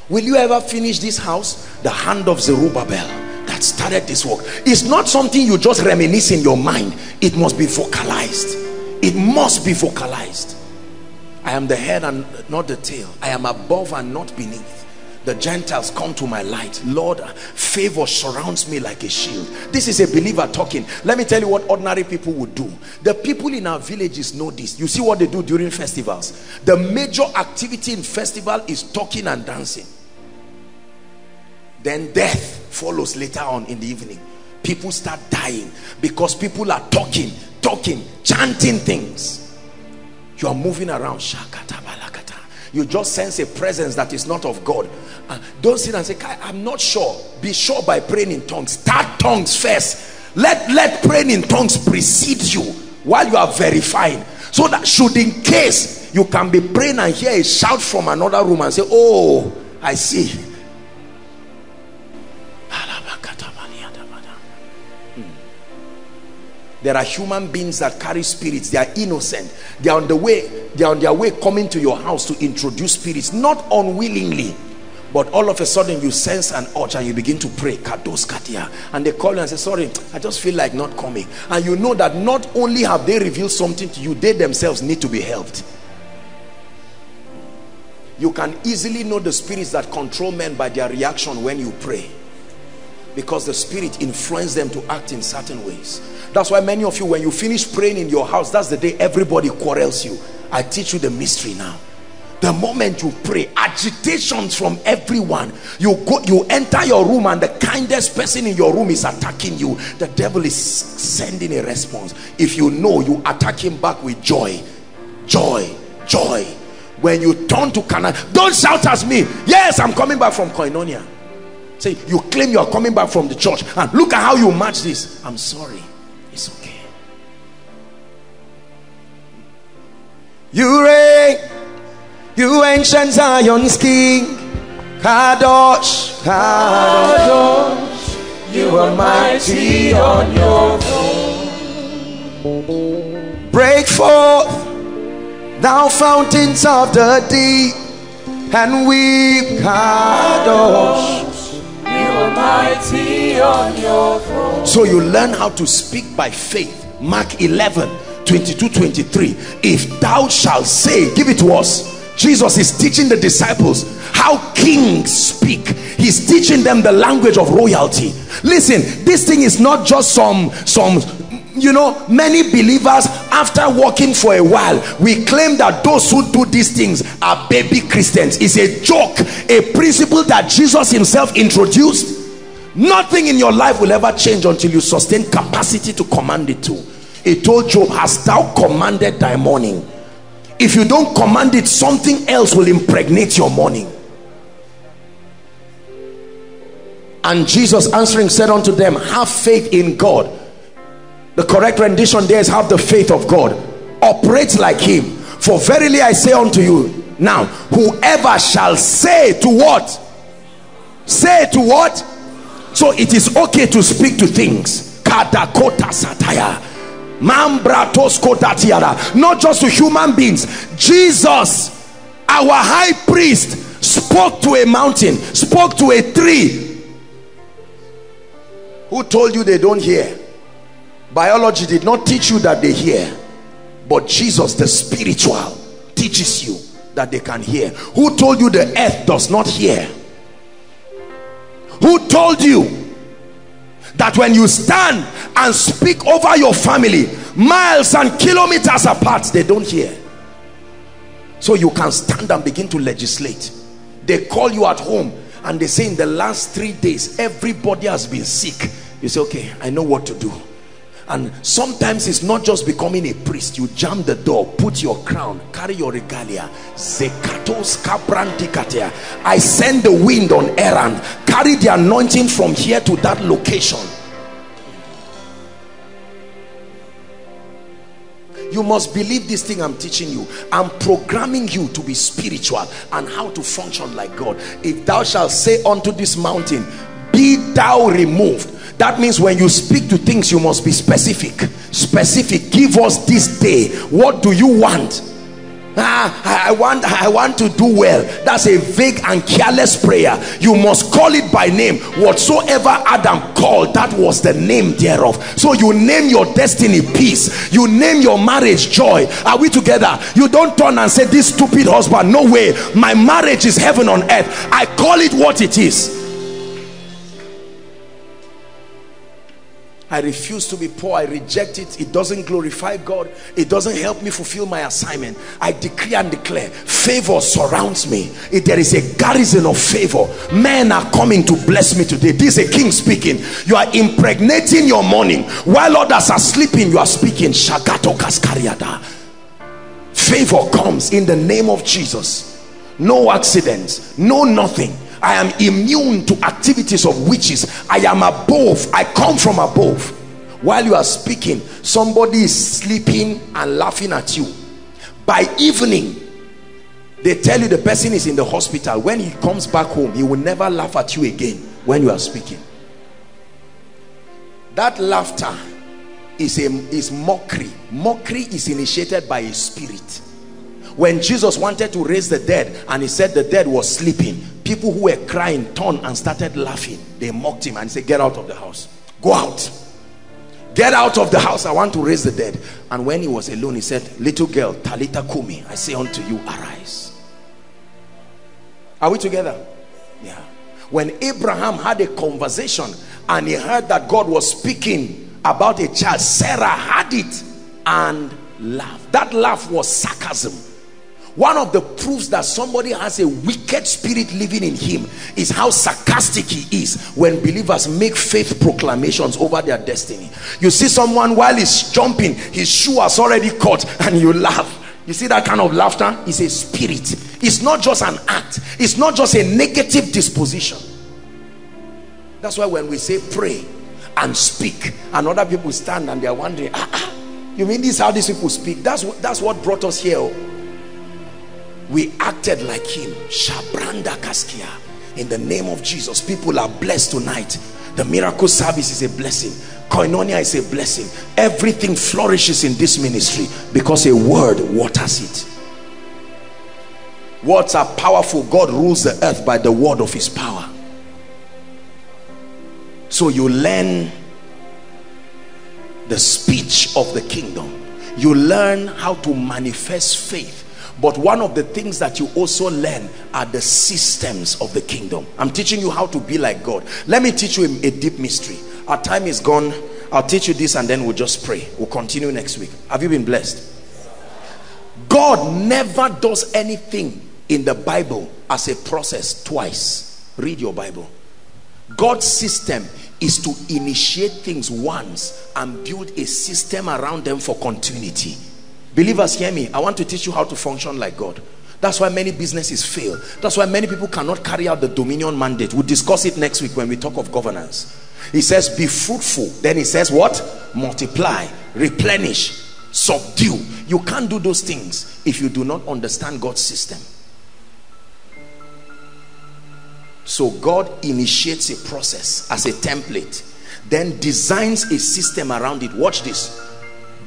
will you ever finish this house? The hand of Zerubbabel that started this work. It's not something you just reminisce in your mind. It must be vocalized it must be vocalized I am the head and not the tail. I am above and not beneath. The Gentiles come to my light. Lord favor surrounds me like a shield. This is a believer talking. Let me tell you what ordinary people would do. The people in our villages know this. You see what they do during festivals? The major activity in festival is talking and dancing then death follows later on in the evening. People start dying because people are talking talking chanting things. You are moving around. You just sense a presence that is not of God. Uh, don't sit and say I'm not sure. Be sure by praying in tongues. Start tongues first. Let let praying in tongues precede you while you are verifying. So that should in case you can be praying and hear a shout from another room and say oh I see there are human beings that carry spirits. They are innocent. They are on the way they are on their way coming to your house to introduce spirits not unwillingly. But all of a sudden you sense an urge and you begin to pray katia. And they call you and say sorry i just feel like not coming. And you know that not only have they revealed something to you they themselves need to be helped. You can easily know the spirits that control men by their reaction when you pray because the spirit influenced them to act in certain ways. That's why many of you when you finish praying in your house that's the day everybody quarrels you. I teach you the mystery now. The moment you pray agitations from everyone. You go you enter your room and the kindest person in your room is attacking you. The devil is sending a response. If you know you attack him back with joy. Joy joy. When you turn to Canaan don't shout at me. Yes i'm coming back from koinonia say you claim you are coming back from the church and look at how you match this i'm sorry it's okay you reign You ancient Zion's king. Kadosh, Kadosh. You are mighty on your throne. Break forth, thou fountains of the deep, and weep, Kadosh. So you learn how to speak by faith. Mark 11, 22, 23. If thou shalt say, give it to us. Jesus is teaching the disciples how kings speak. He's teaching them the language of royalty. Listen, this thing is not just some some you know many believers after walking for a while we claim that those who do these things are baby christians. It's a joke a principle that jesus himself introduced. Nothing in your life will ever change until you sustain capacity to command it to. He told job hast thou commanded thy morning? If you don't command it something else will impregnate your morning. And jesus answering said unto them have faith in god the correct rendition there is have the faith of God. Operate like him. For verily I say unto you, now, whoever shall say to what? Say to what? So it is okay to speak to things. Kadakota satire. Not just to human beings. Jesus, our high priest, spoke to a mountain, spoke to a tree. Who told you they don't hear? Biology did not teach you that they hear but jesus the spiritual teaches you that they can hear. Who told you the earth does not hear? Who told you that when you stand and speak over your family miles and kilometers apart they don't hear? So you can stand and begin to legislate. They call you at home and they say in the last three days everybody has been sick. You say okay i know what to do and sometimes it's not just becoming a priest. You jam the door put your crown carry your regalia. I send the wind on errand carry the anointing from here to that location. You must believe this thing i'm teaching you. I'm programming you to be spiritual and how to function like god. If thou shalt say unto this mountain be thou removed that means when you speak to things you must be specific. Specific. Give us this day. What do you want? Ah, I want I want to do well. That's a vague and careless prayer. You must call it by name. Whatsoever Adam called that was the name thereof. So you name your destiny peace. You name your marriage joy. Are we together? You don't turn and say this stupid husband no way. My marriage is heaven on earth. I call it what it is I refuse to be poor. I reject it. It doesn't glorify God. It doesn't help me fulfill my assignment. I decree and declare favor surrounds me. If there is a garrison of favor, men are coming to bless me today. This is a king speaking. You are impregnating your morning while others are sleeping. You are speaking. Shagato Kaskariada. Favor comes in the name of Jesus. No accidents, no nothing I am immune to activities of witches. I am above. I come from above. While you are speaking, somebody is sleeping and laughing at you. By evening, they tell you the person is in the hospital. When he comes back home, he will never laugh at you again when you are speaking. That laughter is a is mockery. Mockery is initiated by a spirit. When Jesus wanted to raise the dead and he said the dead was sleeping, people who were crying turned and started laughing. They mocked him and said get out of the house. Go out. Get out of the house. I want to raise the dead. And when he was alone he said little girl talita kumi i say unto you arise. Are we together? Yeah. When abraham had a conversation and he heard that god was speaking about a child sarah had it and laughed. That laugh was sarcasm one of the proofs that somebody has a wicked spirit living in him is how sarcastic he is when believers make faith proclamations over their destiny. You see someone while he's jumping his shoe has already caught and you laugh. You see that kind of laughter? Is a spirit. It's not just an act. It's not just a negative disposition. That's why when we say pray and speak and other people stand and they're wondering ah, ah, you mean this how these people speak? That's that's what brought us here we acted like him. Shabranda kaskia. In the name of jesus people are blessed tonight. The miracle service is a blessing. Koinonia is a blessing. Everything flourishes in this ministry because a word waters it. Words are powerful. God rules the earth by the word of his power. So you learn the speech of the kingdom. You learn how to manifest faith but one of the things that you also learn are the systems of the kingdom. I'm teaching you how to be like god. Let me teach you a, a deep mystery. Our time is gone. I'll teach you this and then we'll just pray. We'll continue next week. Have you been blessed? God never does anything in the bible as a process twice. Read your bible. God's system is to initiate things once and build a system around them for continuity believers hear me. I want to teach you how to function like god. That's why many businesses fail. That's why many people cannot carry out the dominion mandate. We'll discuss it next week when we talk of governance. He says be fruitful. Then he says what? Multiply replenish subdue. You can't do those things if you do not understand god's system. So god initiates a process as a template then designs a system around it. Watch this.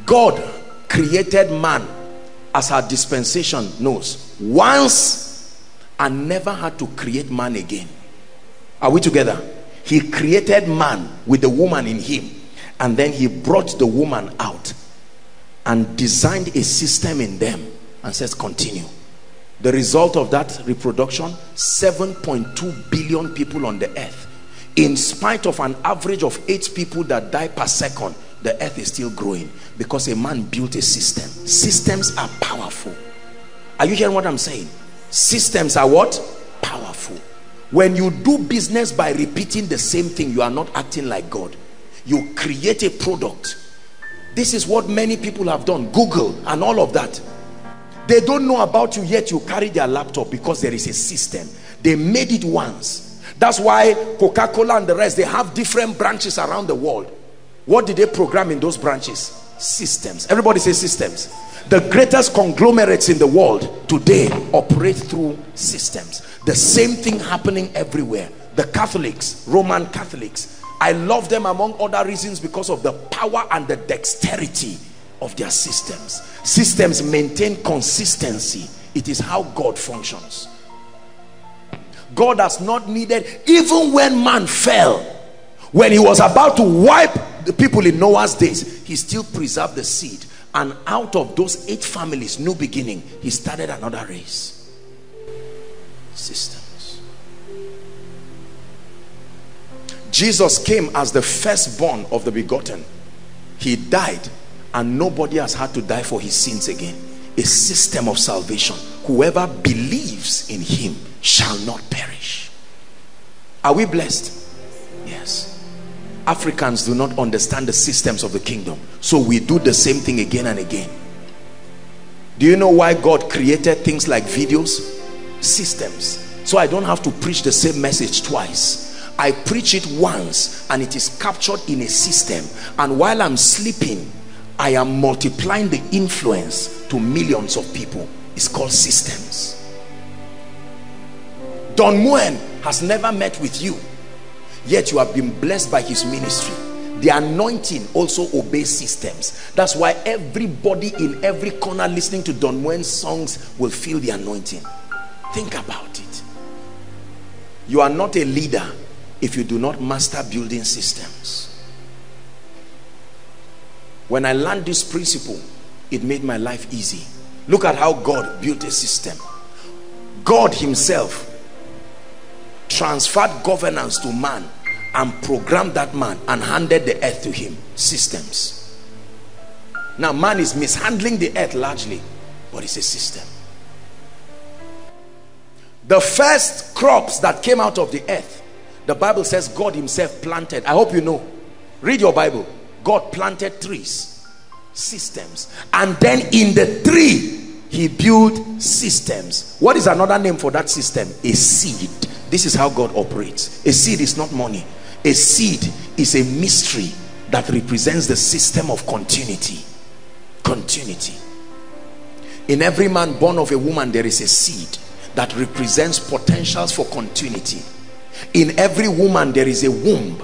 God created man as our dispensation knows. Once and never had to create man again. Are we together? He created man with the woman in him and then he brought the woman out and designed a system in them and says continue. The result of that reproduction 7.2 billion people on the earth. In spite of an average of eight people that die per second the earth is still growing because a man built a system. Systems are powerful. Are you hearing what i'm saying? Systems are what? Powerful. When you do business by repeating the same thing you are not acting like god. You create a product. This is what many people have done. Google and all of that. They don't know about you yet you carry their laptop because there is a system. They made it once. That's why coca-cola and the rest they have different branches around the world. What did they program in those branches systems. Everybody say systems. The greatest conglomerates in the world today operate through systems. The same thing happening everywhere. The catholics roman catholics. I love them among other reasons because of the power and the dexterity of their systems. Systems maintain consistency. It is how god functions. God has not needed even when man fell when he was about to wipe the people in Noah's days, he still preserved the seed. And out of those eight families, new beginning, he started another race. Systems. Jesus came as the firstborn of the begotten. He died, and nobody has had to die for his sins again. A system of salvation. Whoever believes in him shall not perish. Are we blessed? Yes. Africans do not understand the systems of the kingdom. So we do the same thing again and again. Do you know why God created things like videos? Systems. So I don't have to preach the same message twice. I preach it once and it is captured in a system. And while I'm sleeping, I am multiplying the influence to millions of people. It's called systems. Don Moen has never met with you yet you have been blessed by his ministry. The anointing also obeys systems. That's why everybody in every corner listening to Don Moen's songs will feel the anointing. Think about it. You are not a leader if you do not master building systems. When I learned this principle it made my life easy. Look at how God built a system. God himself transferred governance to man and programmed that man and handed the earth to him. Systems. Now man is mishandling the earth largely but it's a system. The first crops that came out of the earth the bible says god himself planted. I hope you know. Read your bible. God planted trees systems. And then in the tree he built systems. What is another name for that system? A seed this is how god operates a seed is not money a seed is a mystery that represents the system of continuity continuity In every man born of a woman, there is a seed that represents potentials for continuity. In every woman, there is a womb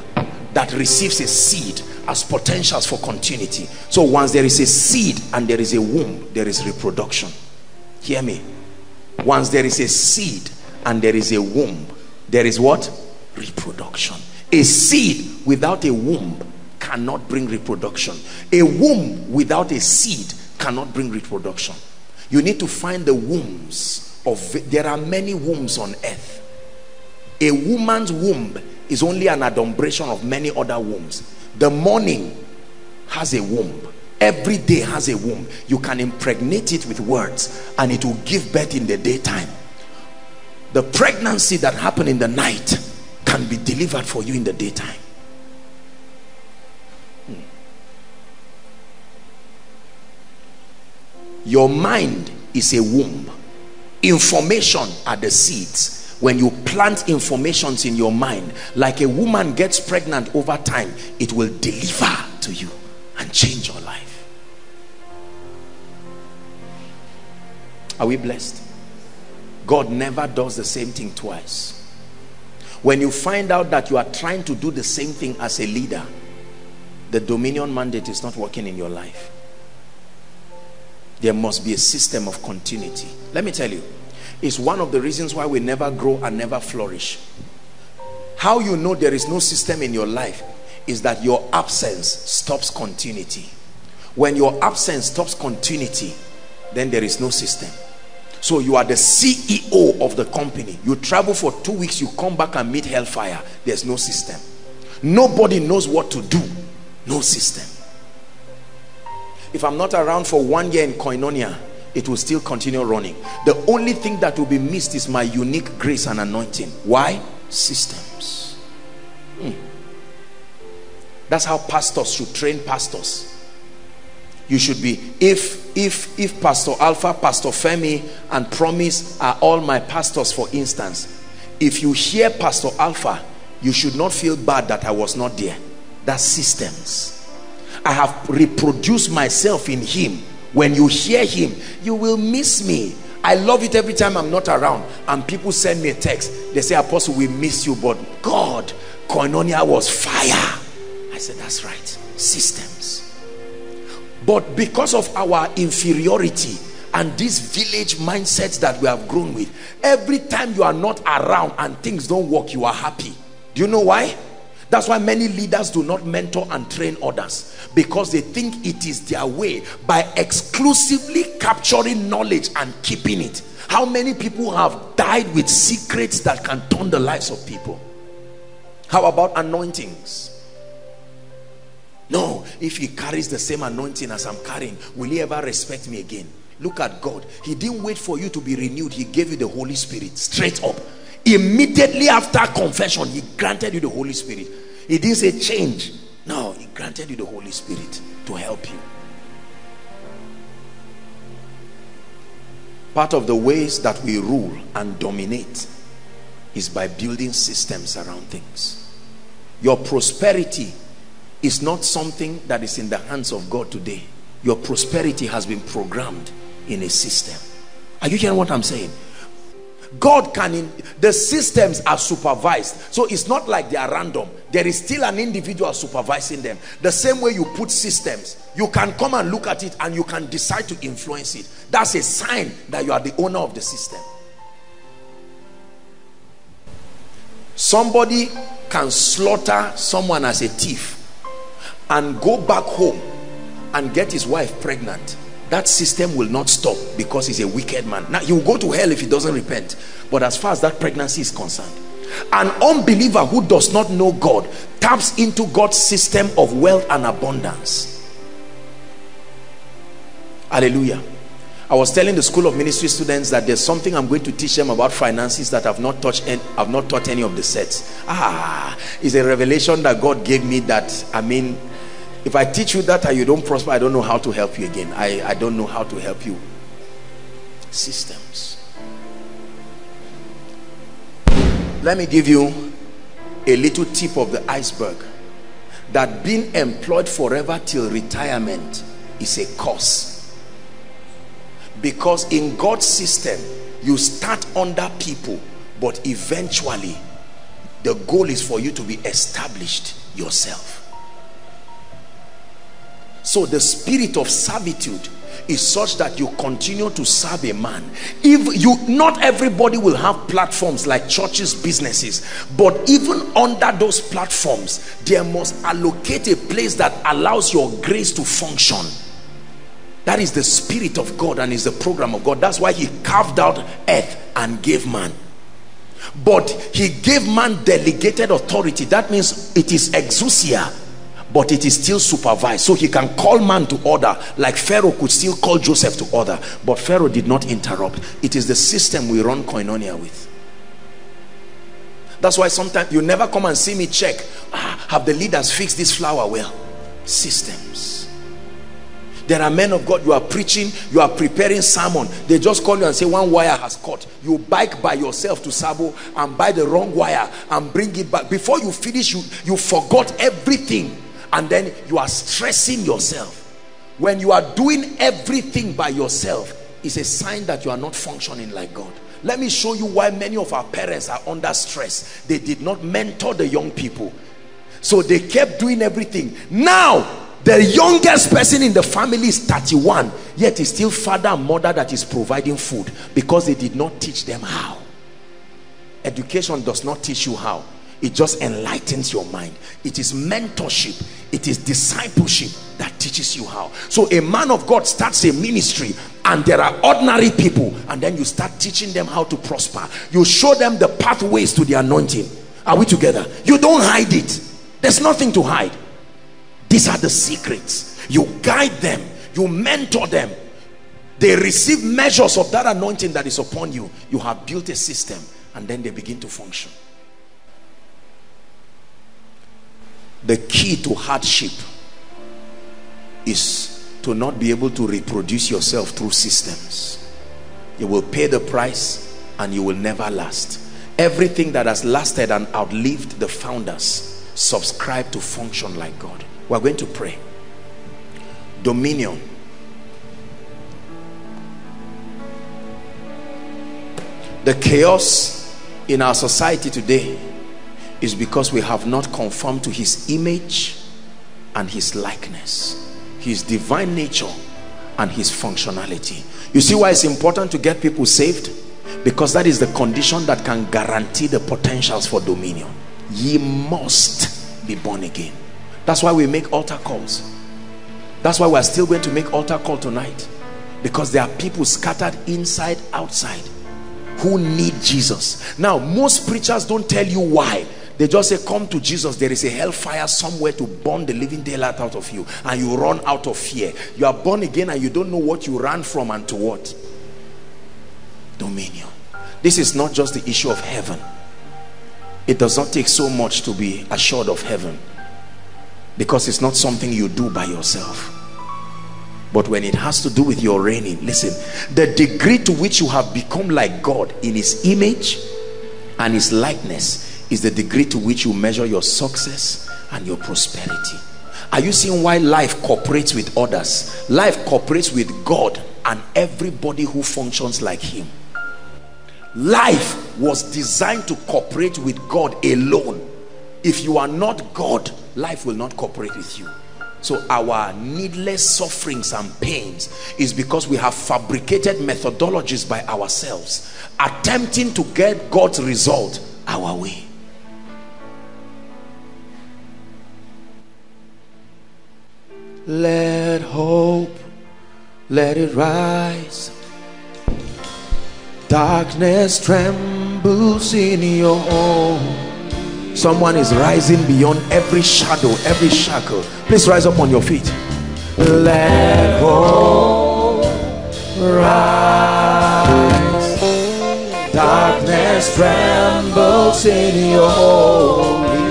that receives a seed as potentials for continuity. So once there is a seed and there is a womb, there is reproduction. Hear me. Once there is a seed and there is a womb, there is what? Reproduction. A seed without a womb cannot bring reproduction. A womb without a seed cannot bring reproduction. You need to find the wombs of there are many wombs on earth. A woman's womb is only an adumbration of many other wombs. The morning has a womb. Every day has a womb. You can impregnate it with words and it will give birth in the daytime. The pregnancy that happened in the night can be delivered for you in the daytime. Hmm. Your mind is a womb. Information are the seeds. When you plant informations in your mind, like a woman gets pregnant over time, it will deliver to you and change your life. Are we blessed? God never does the same thing twice. When you find out that you are trying to do the same thing as a leader, the dominion mandate is not working in your life. There must be a system of continuity. Let me tell you, it's one of the reasons why we never grow and never flourish. How you know there is no system in your life is that your absence stops continuity. When your absence stops continuity, then there is no system. So you are the CEO of the company. You travel for two weeks, you come back and meet hellfire. There's no system. Nobody knows what to do. No system. If I'm not around for one year in Koinonia, it will still continue running. The only thing that will be missed is my unique grace and anointing. Why? Systems. Hmm. That's how pastors should train pastors you should be if if if pastor alpha pastor femi and promise are all my pastors for instance if you hear pastor alpha you should not feel bad that i was not there. That's systems. I have reproduced myself in him. When you hear him you will miss me. I love it every time i'm not around. And people send me a text. They say apostle we miss you but god koinonia was fire. I said that's right. Systems but because of our inferiority and this village mindset that we have grown with every time you are not around and things don't work you are happy. Do you know why? That's why many leaders do not mentor and train others because they think it is their way by exclusively capturing knowledge and keeping it. How many people have died with secrets that can turn the lives of people? How about anointings no, if he carries the same anointing as I'm carrying, will he ever respect me again? Look at God. He didn't wait for you to be renewed. He gave you the Holy Spirit straight up. Immediately after confession, he granted you the Holy Spirit. He didn't say change. No, he granted you the Holy Spirit to help you. Part of the ways that we rule and dominate is by building systems around things. Your prosperity is not something that is in the hands of God today. Your prosperity has been programmed in a system. Are you hearing what I'm saying? God can, in, the systems are supervised. So it's not like they are random. There is still an individual supervising them. The same way you put systems, you can come and look at it and you can decide to influence it. That's a sign that you are the owner of the system. Somebody can slaughter someone as a thief and go back home and get his wife pregnant that system will not stop because he's a wicked man. Now will go to hell if he doesn't repent. But as far as that pregnancy is concerned an unbeliever who does not know God taps into God's system of wealth and abundance. Hallelujah. I was telling the school of ministry students that there's something I'm going to teach them about finances that I've not touched and I've not taught any of the sets. Ah it's a revelation that God gave me that I mean if I teach you that and you don't prosper, I don't know how to help you again. I, I don't know how to help you. Systems. Let me give you a little tip of the iceberg. That being employed forever till retirement is a curse. because in God's system you start under people but eventually the goal is for you to be established yourself so the spirit of servitude is such that you continue to serve a man. If you not everybody will have platforms like churches businesses but even under those platforms there must allocate a place that allows your grace to function. That is the spirit of God and is the program of God. That's why he carved out earth and gave man. But he gave man delegated authority. That means it is exousia but it is still supervised. So he can call man to order like pharaoh could still call joseph to order. But pharaoh did not interrupt. It is the system we run koinonia with. That's why sometimes you never come and see me check ah, have the leaders fixed this flower well? Systems. There are men of God you are preaching you are preparing sermon. They just call you and say one wire has cut. You bike by yourself to Sabo and buy the wrong wire and bring it back. Before you finish you you forgot everything and then you are stressing yourself. When you are doing everything by yourself is a sign that you are not functioning like God. Let me show you why many of our parents are under stress. They did not mentor the young people. So they kept doing everything. Now the youngest person in the family is 31 yet it's still father and mother that is providing food because they did not teach them how. Education does not teach you how it just enlightens your mind. It is mentorship. It is discipleship that teaches you how. So a man of God starts a ministry and there are ordinary people and then you start teaching them how to prosper. You show them the pathways to the anointing. Are we together? You don't hide it. There's nothing to hide. These are the secrets. You guide them. You mentor them. They receive measures of that anointing that is upon you. You have built a system and then they begin to function the key to hardship is to not be able to reproduce yourself through systems. You will pay the price and you will never last. Everything that has lasted and outlived the founders subscribe to function like God. We're going to pray. Dominion. The chaos in our society today is because we have not conformed to his image and his likeness his divine nature and his functionality. You see why it's important to get people saved? Because that is the condition that can guarantee the potentials for dominion. Ye must be born again. That's why we make altar calls. That's why we're still going to make altar call tonight. Because there are people scattered inside outside who need Jesus. Now most preachers don't tell you why they just say come to jesus. There is a hellfire somewhere to burn the living daylight out of you and you run out of fear. You are born again and you don't know what you ran from and to what. Dominion. This is not just the issue of heaven. It does not take so much to be assured of heaven because it's not something you do by yourself. But when it has to do with your reigning listen the degree to which you have become like God in his image and his likeness is the degree to which you measure your success and your prosperity. Are you seeing why life cooperates with others? Life cooperates with God and everybody who functions like him. Life was designed to cooperate with God alone. If you are not God life will not cooperate with you. So our needless sufferings and pains is because we have fabricated methodologies by ourselves attempting to get God's result our way let hope let it rise. Darkness trembles in your home. Someone is rising beyond every shadow every shackle. Please rise up on your feet. Let hope rise. Darkness trembles in your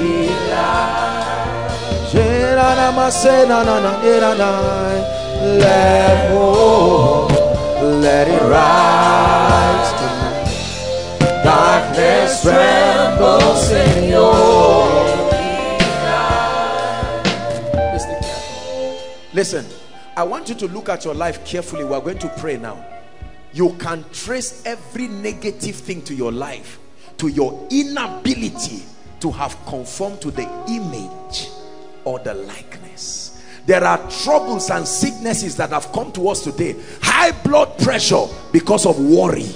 holy light let hope let it rise tonight. Darkness trembles in your Listen, Listen, I want you to look at your life carefully. We're going to pray now. you can trace every negative thing to your life to your inability to have conformed to the image or the likeness. There are troubles and sicknesses that have come to us today. High blood pressure because of worry.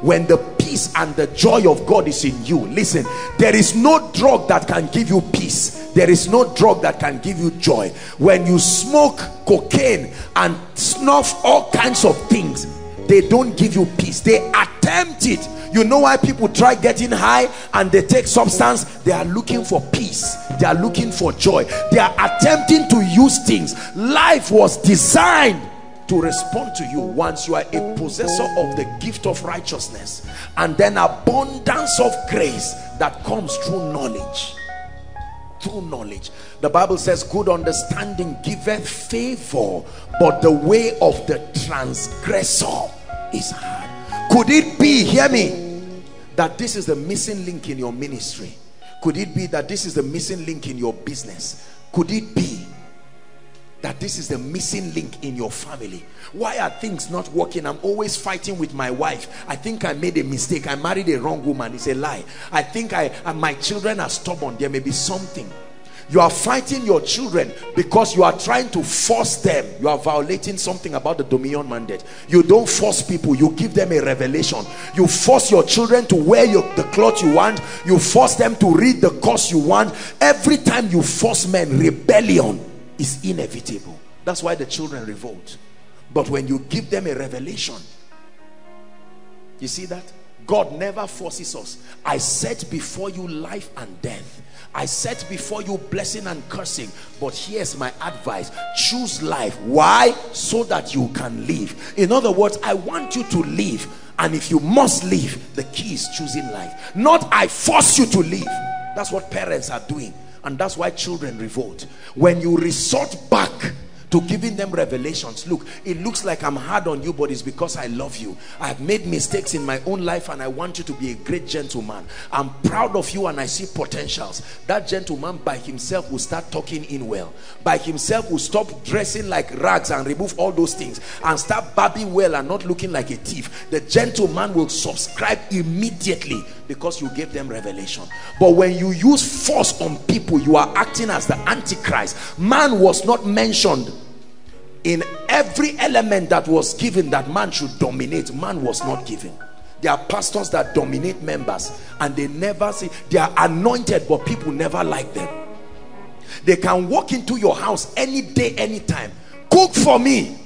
When the peace and the joy of God is in you. Listen there is no drug that can give you peace. There is no drug that can give you joy. When you smoke cocaine and snuff all kinds of things they don't give you peace. They attempt it. You know why people try getting high and they take substance? They are looking for peace. They are looking for joy. They are attempting to use things. Life was designed to respond to you once you are a possessor of the gift of righteousness and then abundance of grace that comes through knowledge. Through knowledge. The bible says good understanding giveth favor but the way of the transgressor is hard. Could it be hear me that this is the missing link in your ministry? Could it be that this is the missing link in your business? Could it be that this is the missing link in your family? Why are things not working? I'm always fighting with my wife. I think i made a mistake. I married a wrong woman. It's a lie. I think i uh, my children are stubborn. There may be something you are fighting your children because you are trying to force them. You are violating something about the dominion mandate. You don't force people. You give them a revelation. You force your children to wear your, the cloth you want. You force them to read the course you want. Every time you force men rebellion is inevitable. That's why the children revolt. But when you give them a revelation you see that? God never forces us. I set before you life and death I set before you blessing and cursing but here's my advice. Choose life. Why? So that you can live. In other words I want you to live and if you must live the key is choosing life. Not I force you to live. That's what parents are doing and that's why children revolt. When you resort back to giving them revelations. Look it looks like i'm hard on you but it's because i love you. I've made mistakes in my own life and i want you to be a great gentleman. I'm proud of you and i see potentials. That gentleman by himself will start talking in well. By himself will stop dressing like rags and remove all those things and start babbling well and not looking like a thief. The gentleman will subscribe immediately because you gave them revelation. But when you use force on people you are acting as the antichrist. Man was not mentioned in every element that was given that man should dominate. Man was not given. There are pastors that dominate members and they never see they are anointed but people never like them. They can walk into your house any day anytime. Cook for me.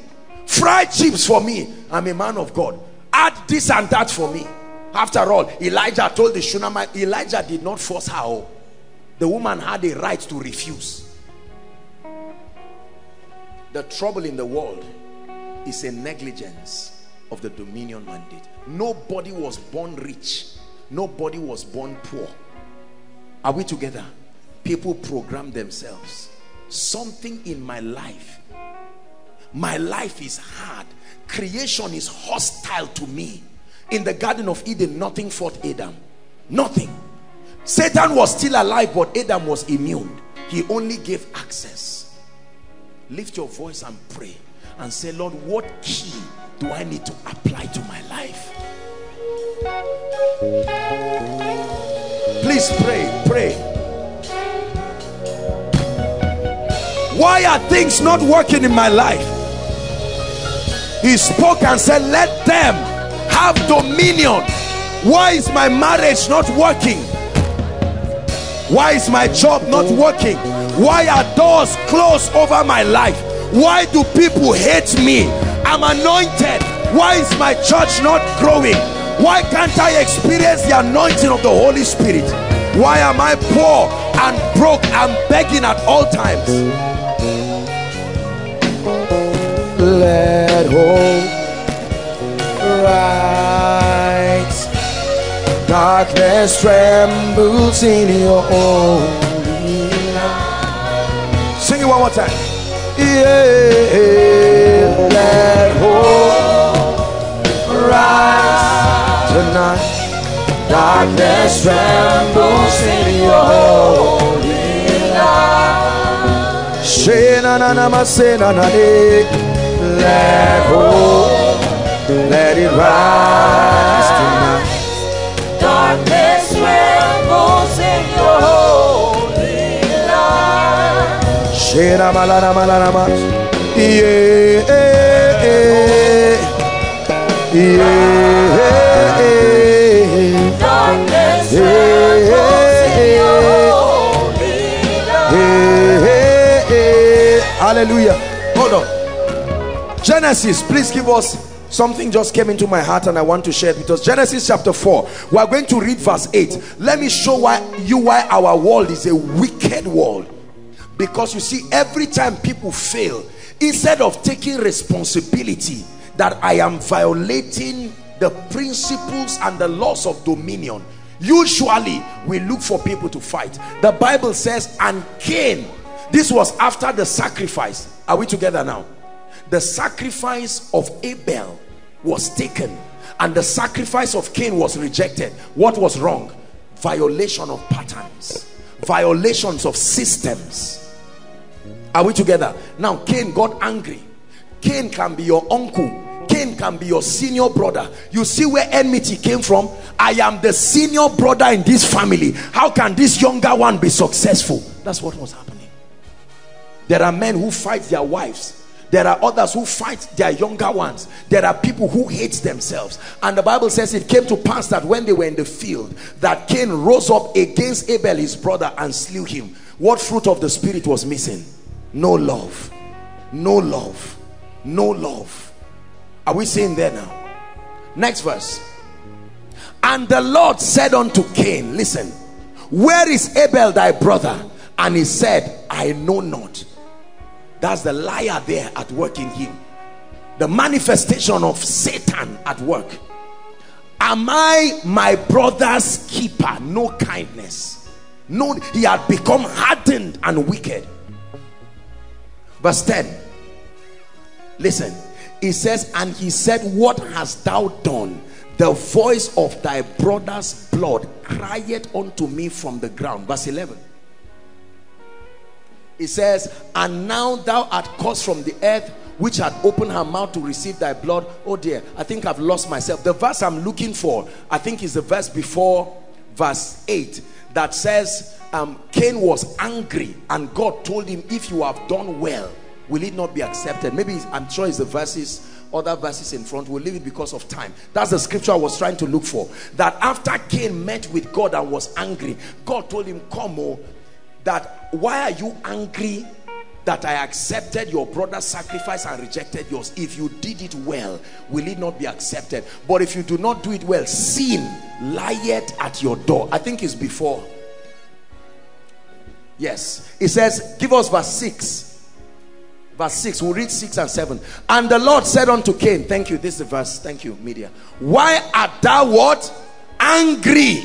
Fry chips for me. I'm a man of god. Add this and that for me after all elijah told the shunammite elijah did not force her oh. the woman had a right to refuse. The trouble in the world is a negligence of the dominion mandate. Nobody was born rich. Nobody was born poor. Are we together? People program themselves. Something in my life my life is hard. Creation is hostile to me in the garden of eden nothing fought adam. Nothing. Satan was still alive but adam was immune. He only gave access. Lift your voice and pray and say lord what key do i need to apply to my life? Please pray pray. Why are things not working in my life? He spoke and said let them have dominion. Why is my marriage not working? Why is my job not working? Why are doors closed over my life? Why do people hate me? I'm anointed. Why is my church not growing? Why can't i experience the anointing of the holy spirit? Why am i poor and broke and begging at all times? Let hope rise. Darkness trembles in your holy light. sing it one more time Yeah, let hope rise tonight. Darkness trembles in your holy light. Shena na na ma na na. Let hope, let it rise tonight. Darkness trembles in your holy light. Yeah, yeah, yeah. yeah, yeah. in your holy light. Hallelujah. Hold on. Genesis, please give us something just came into my heart and I want to share it because Genesis chapter 4 we are going to read verse 8 let me show why you why our world is a wicked world. Because you see every time people fail instead of taking responsibility that I am violating the principles and the laws of dominion usually we look for people to fight. The Bible says and Cain this was after the sacrifice. Are we together now? The sacrifice of Abel was taken and the sacrifice of Cain was rejected what was wrong? Violation of patterns violations of systems. Are we together? Now Cain got angry. Cain can be your uncle. Cain can be your senior brother. You see where enmity came from? I am the senior brother in this family. How can this younger one be successful? That's what was happening. There are men who fight their wives there are others who fight their younger ones. There are people who hate themselves. And the bible says it came to pass that when they were in the field that cain rose up against abel his brother and slew him. What fruit of the spirit was missing? No love. No love. No love. Are we seeing there now? Next verse. And the lord said unto cain listen where is abel thy brother? And he said i know not that's the liar there at work in him. The manifestation of satan at work. Am i my brother's keeper? No kindness. No he had become hardened and wicked. Verse 10 listen. He says and he said what hast thou done? The voice of thy brother's blood crieth unto me from the ground. Verse 11 it says and now thou art caused from the earth which had opened her mouth to receive thy blood. Oh dear i think i've lost myself. The verse i'm looking for i think is the verse before verse 8 that says um, cain was angry and god told him if you have done well will it not be accepted maybe i'm sure it's the verses other verses in front. We'll leave it because of time. That's the scripture i was trying to look for. That after cain met with god and was angry god told him come oh that why are you angry that I accepted your brother's sacrifice and rejected yours? If you did it well will it not be accepted? But if you do not do it well sin lieth at your door. I think it's before. Yes. It says give us verse 6 verse 6 we'll read 6 and 7 and the Lord said unto Cain thank you. This is the verse. Thank you media. Why art thou what? Angry.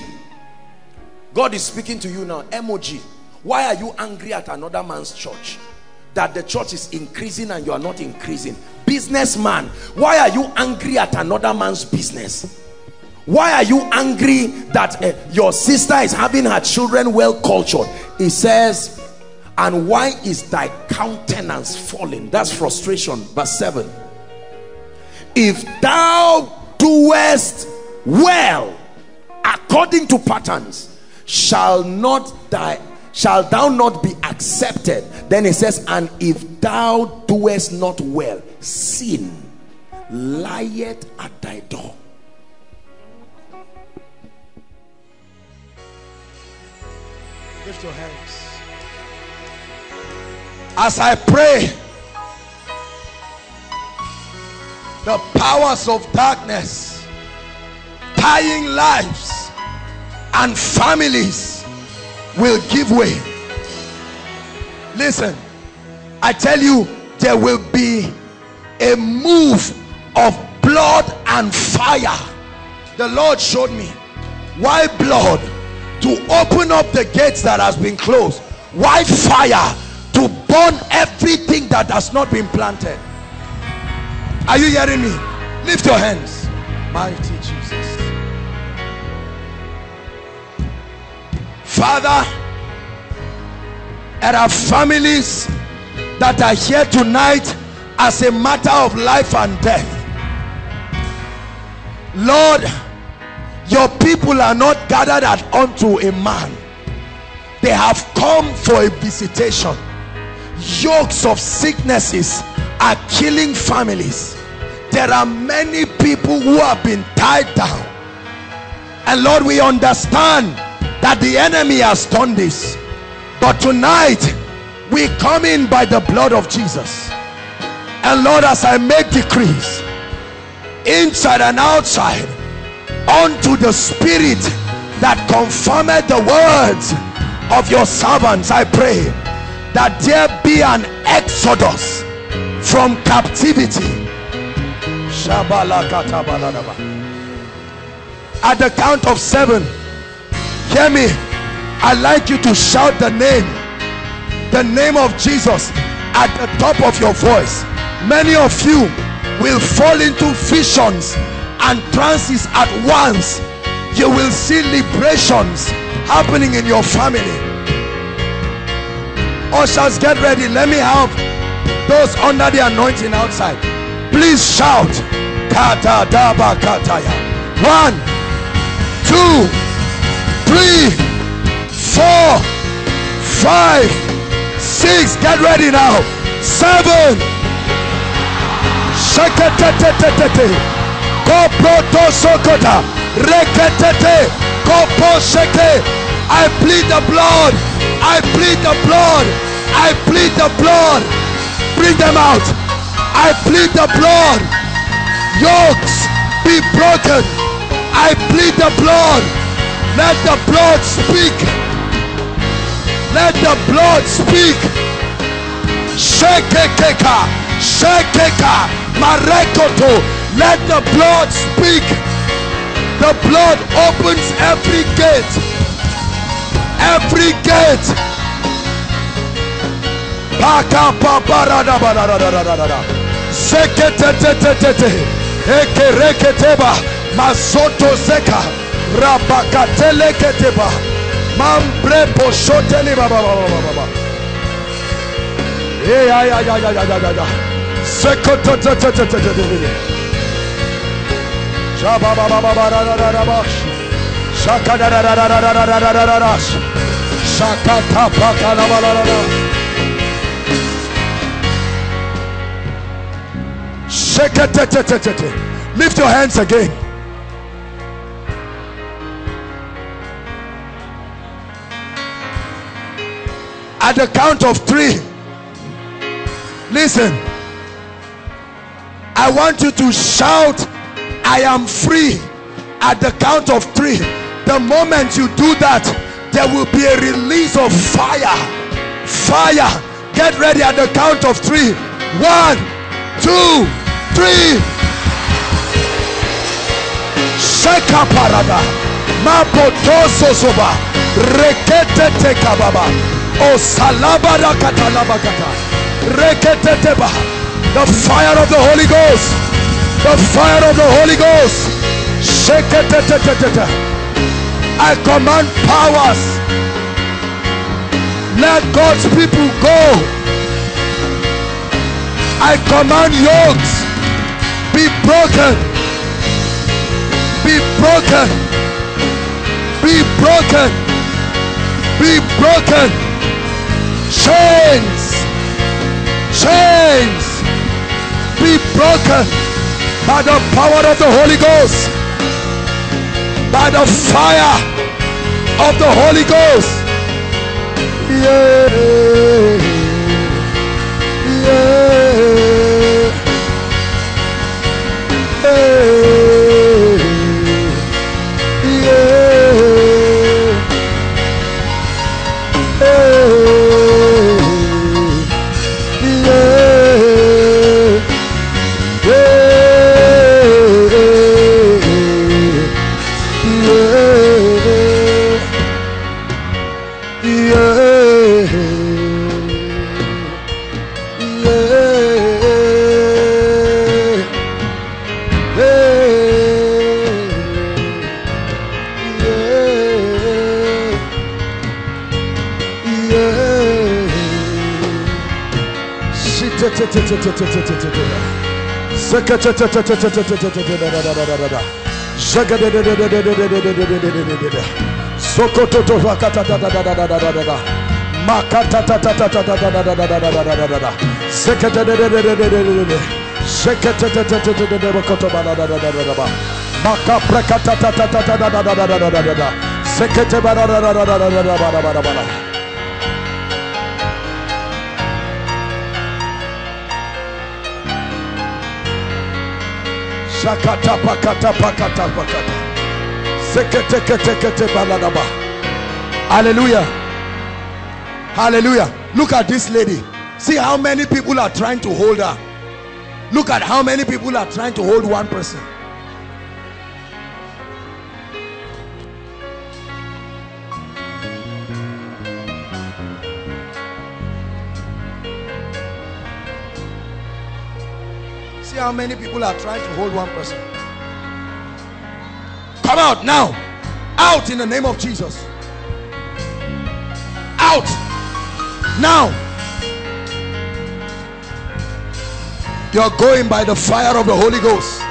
God is speaking to you now. Emoji why are you angry at another man's church? That the church is increasing and you are not increasing. Businessman why are you angry at another man's business? Why are you angry that uh, your sister is having her children well cultured? He says and why is thy countenance falling that's frustration. Verse 7 if thou doest well according to patterns shall not thy shall thou not be accepted? Then he says and if thou doest not well sin lieth at thy door. Lift your hands. As i pray the powers of darkness tying lives and families will give way. Listen i tell you there will be a move of blood and fire. The lord showed me. Why blood? To open up the gates that has been closed. Why fire? To burn everything that has not been planted. Are you hearing me? Lift your hands. Mighty jesus father there are families that are here tonight as a matter of life and death. Lord your people are not gathered at unto a man. They have come for a visitation. Yokes of sicknesses are killing families. There are many people who have been tied down. And lord we understand that the enemy has done this. But tonight we come in by the blood of jesus. And lord as i make decrees inside and outside unto the spirit that confirmed the words of your servants i pray that there be an exodus from captivity. At the count of seven hear me. I like you to shout the name the name of jesus at the top of your voice. Many of you will fall into visions and trances at once. You will see liberations happening in your family. Ushers get ready. Let me have those under the anointing outside. Please shout. Kata daba kataya one two three four five six. Get ready now. Seven. Sheketetetetete koproto sokota reketete. Kopo sheke i plead the blood. I plead the blood. I plead the blood. Bring them out. I plead the blood. Yokes be broken. I plead the blood let the blood speak. Let the blood speak. Shekekeka shekeka marekoto. Let the blood speak. The blood opens every gate. Every gate. Paka paparada barada Seketetetetete Ekereketeba Masoto zeka Rabakateleketeba Mambre poshoteli baba baba baba baba Eh ya ya ya ya ya ya ya ya Sekotetetetetetete Shaba baba baba ra ra ra ra bash Shaka da da da da da da da da da Shaka ta paka la la la la la Sheketetetetete. Lift your hands again. At the count of three, listen. I want you to shout, I am free. At the count of three, the moment you do that, there will be a release of fire. Fire. Get ready at the count of three. One, two, three. Sheka parada. Mapotoso soba. Rekete teka Oh, baba. O salabara katalaba kata. Rekete teba. The fire of the Holy Ghost. The fire of the Holy Ghost. Shekete tete tete. I command powers. Let God's people go. I command yokes be broken, be broken, be broken, be broken. Chains, chains, be broken by the power of the Holy Ghost, by the fire of the Holy Ghost. Yeah. Yeah. Makaprakata Shakata pakata pakata pakata. Sekete kete kete baladaba. Hallelujah. Hallelujah. Look at this lady. See how many people are trying to hold her. Look at how many people are trying to hold one person. How many people are trying to hold one person. Come out now. Out in the name of Jesus. Out now. You're going by the fire of the Holy Ghost.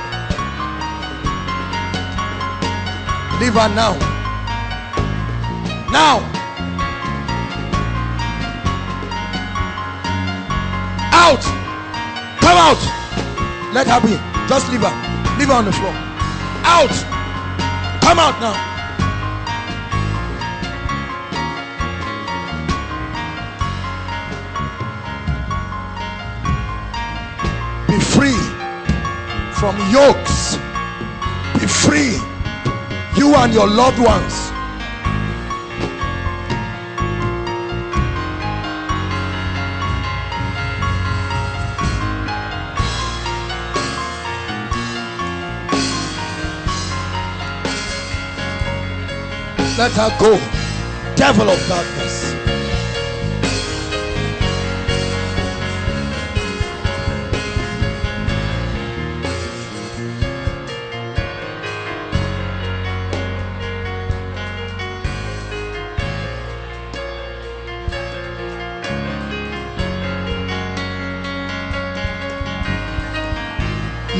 Leave her now. Now. Let her be. Just leave her. Leave her on the floor. Out. Come out now. Be free from yokes. Be free. You and your loved ones. Let her go. Devil of darkness.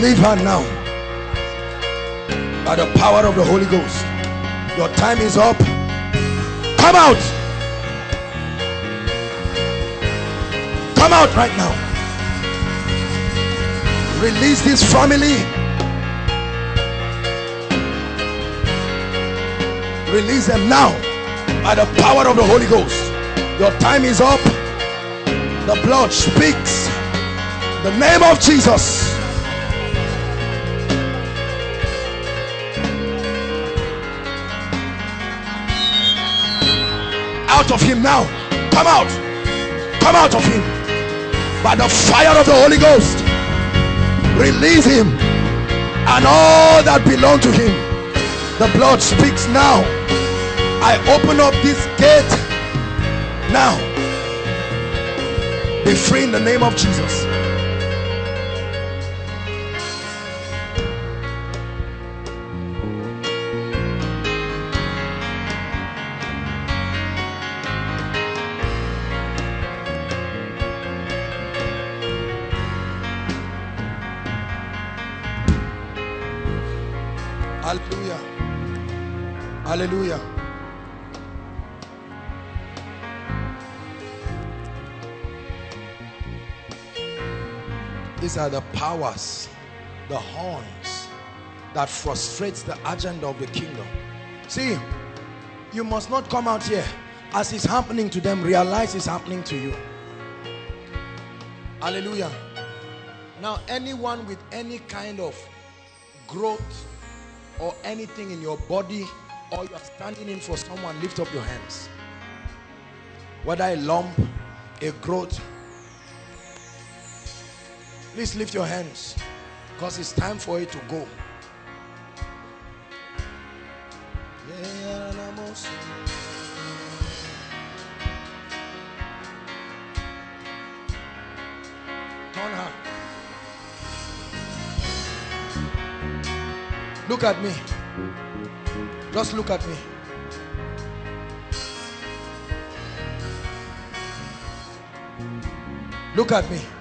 Leave her now. By the power of the Holy Ghost. Your time is up. Come out. Come out right now. Release this family. Release them now by the power of the Holy Ghost. Your time is up. The blood speaks. The name of Jesus. Out of him now. Come out. Come out of him. By the fire of the Holy Ghost. Release him and all that belong to him. The blood speaks now. I open up this gate now. Be free in the name of Jesus. Powers, the horns that frustrates the agenda of the kingdom. See, you must not come out here as it's happening to them, realize it's happening to you. Hallelujah. Now, anyone with any kind of growth or anything in your body or you are standing in for someone, lift up your hands. Whether a lump, a growth, please lift your hands because it's time for it to go. Turn her. Look at me. Just look at me. Look at me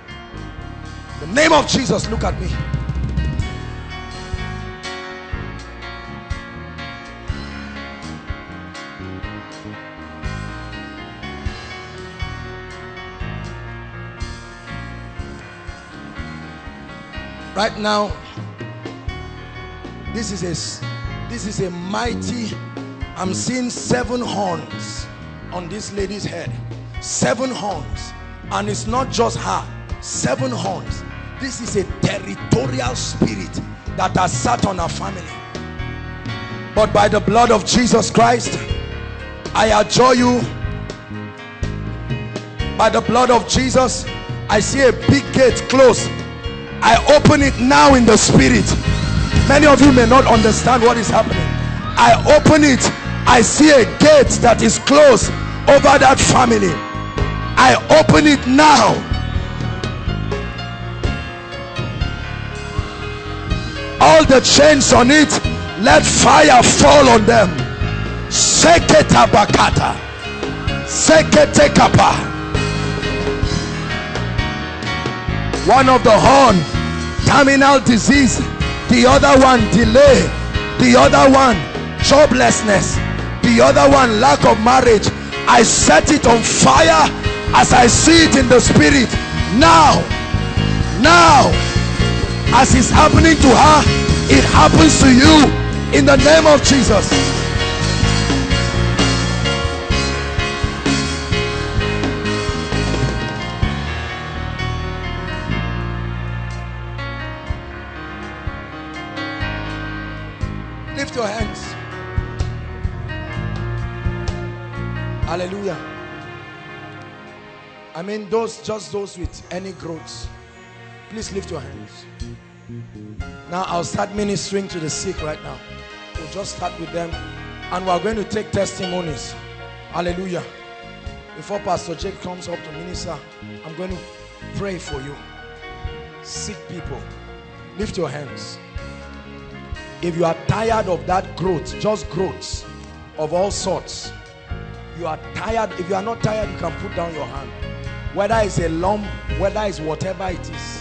the name of Jesus, look at me. Right now, this is a this is a mighty. I'm seeing seven horns on this lady's head. Seven horns, and it's not just her. Seven horns this is a territorial spirit that has sat on her family but by the blood of jesus christ i adjure you by the blood of jesus i see a big gate close I open it now in the spirit. Many of you may not understand what is happening. I open it. I see a gate that is closed over that family. I open it now. All the chains on it, let fire fall on them. Seketa bakata. Sekete kapa. One of the horn terminal disease the other one delay the other one joblessness the other one lack of marriage i set it on fire as i see it in the spirit now now as it's happening to her it happens to you in the name of jesus. Lift your hands. Hallelujah. I mean those just those with any growth. please lift your hands now i'll start ministering to the sick right now. We'll just start with them. And we're going to take testimonies. Hallelujah. Before pastor jake comes up to minister i'm going to pray for you. Sick people lift your hands. If you are tired of that growth just growths of all sorts you are tired. If you are not tired you can put down your hand. Whether it's a lump whether it's whatever it is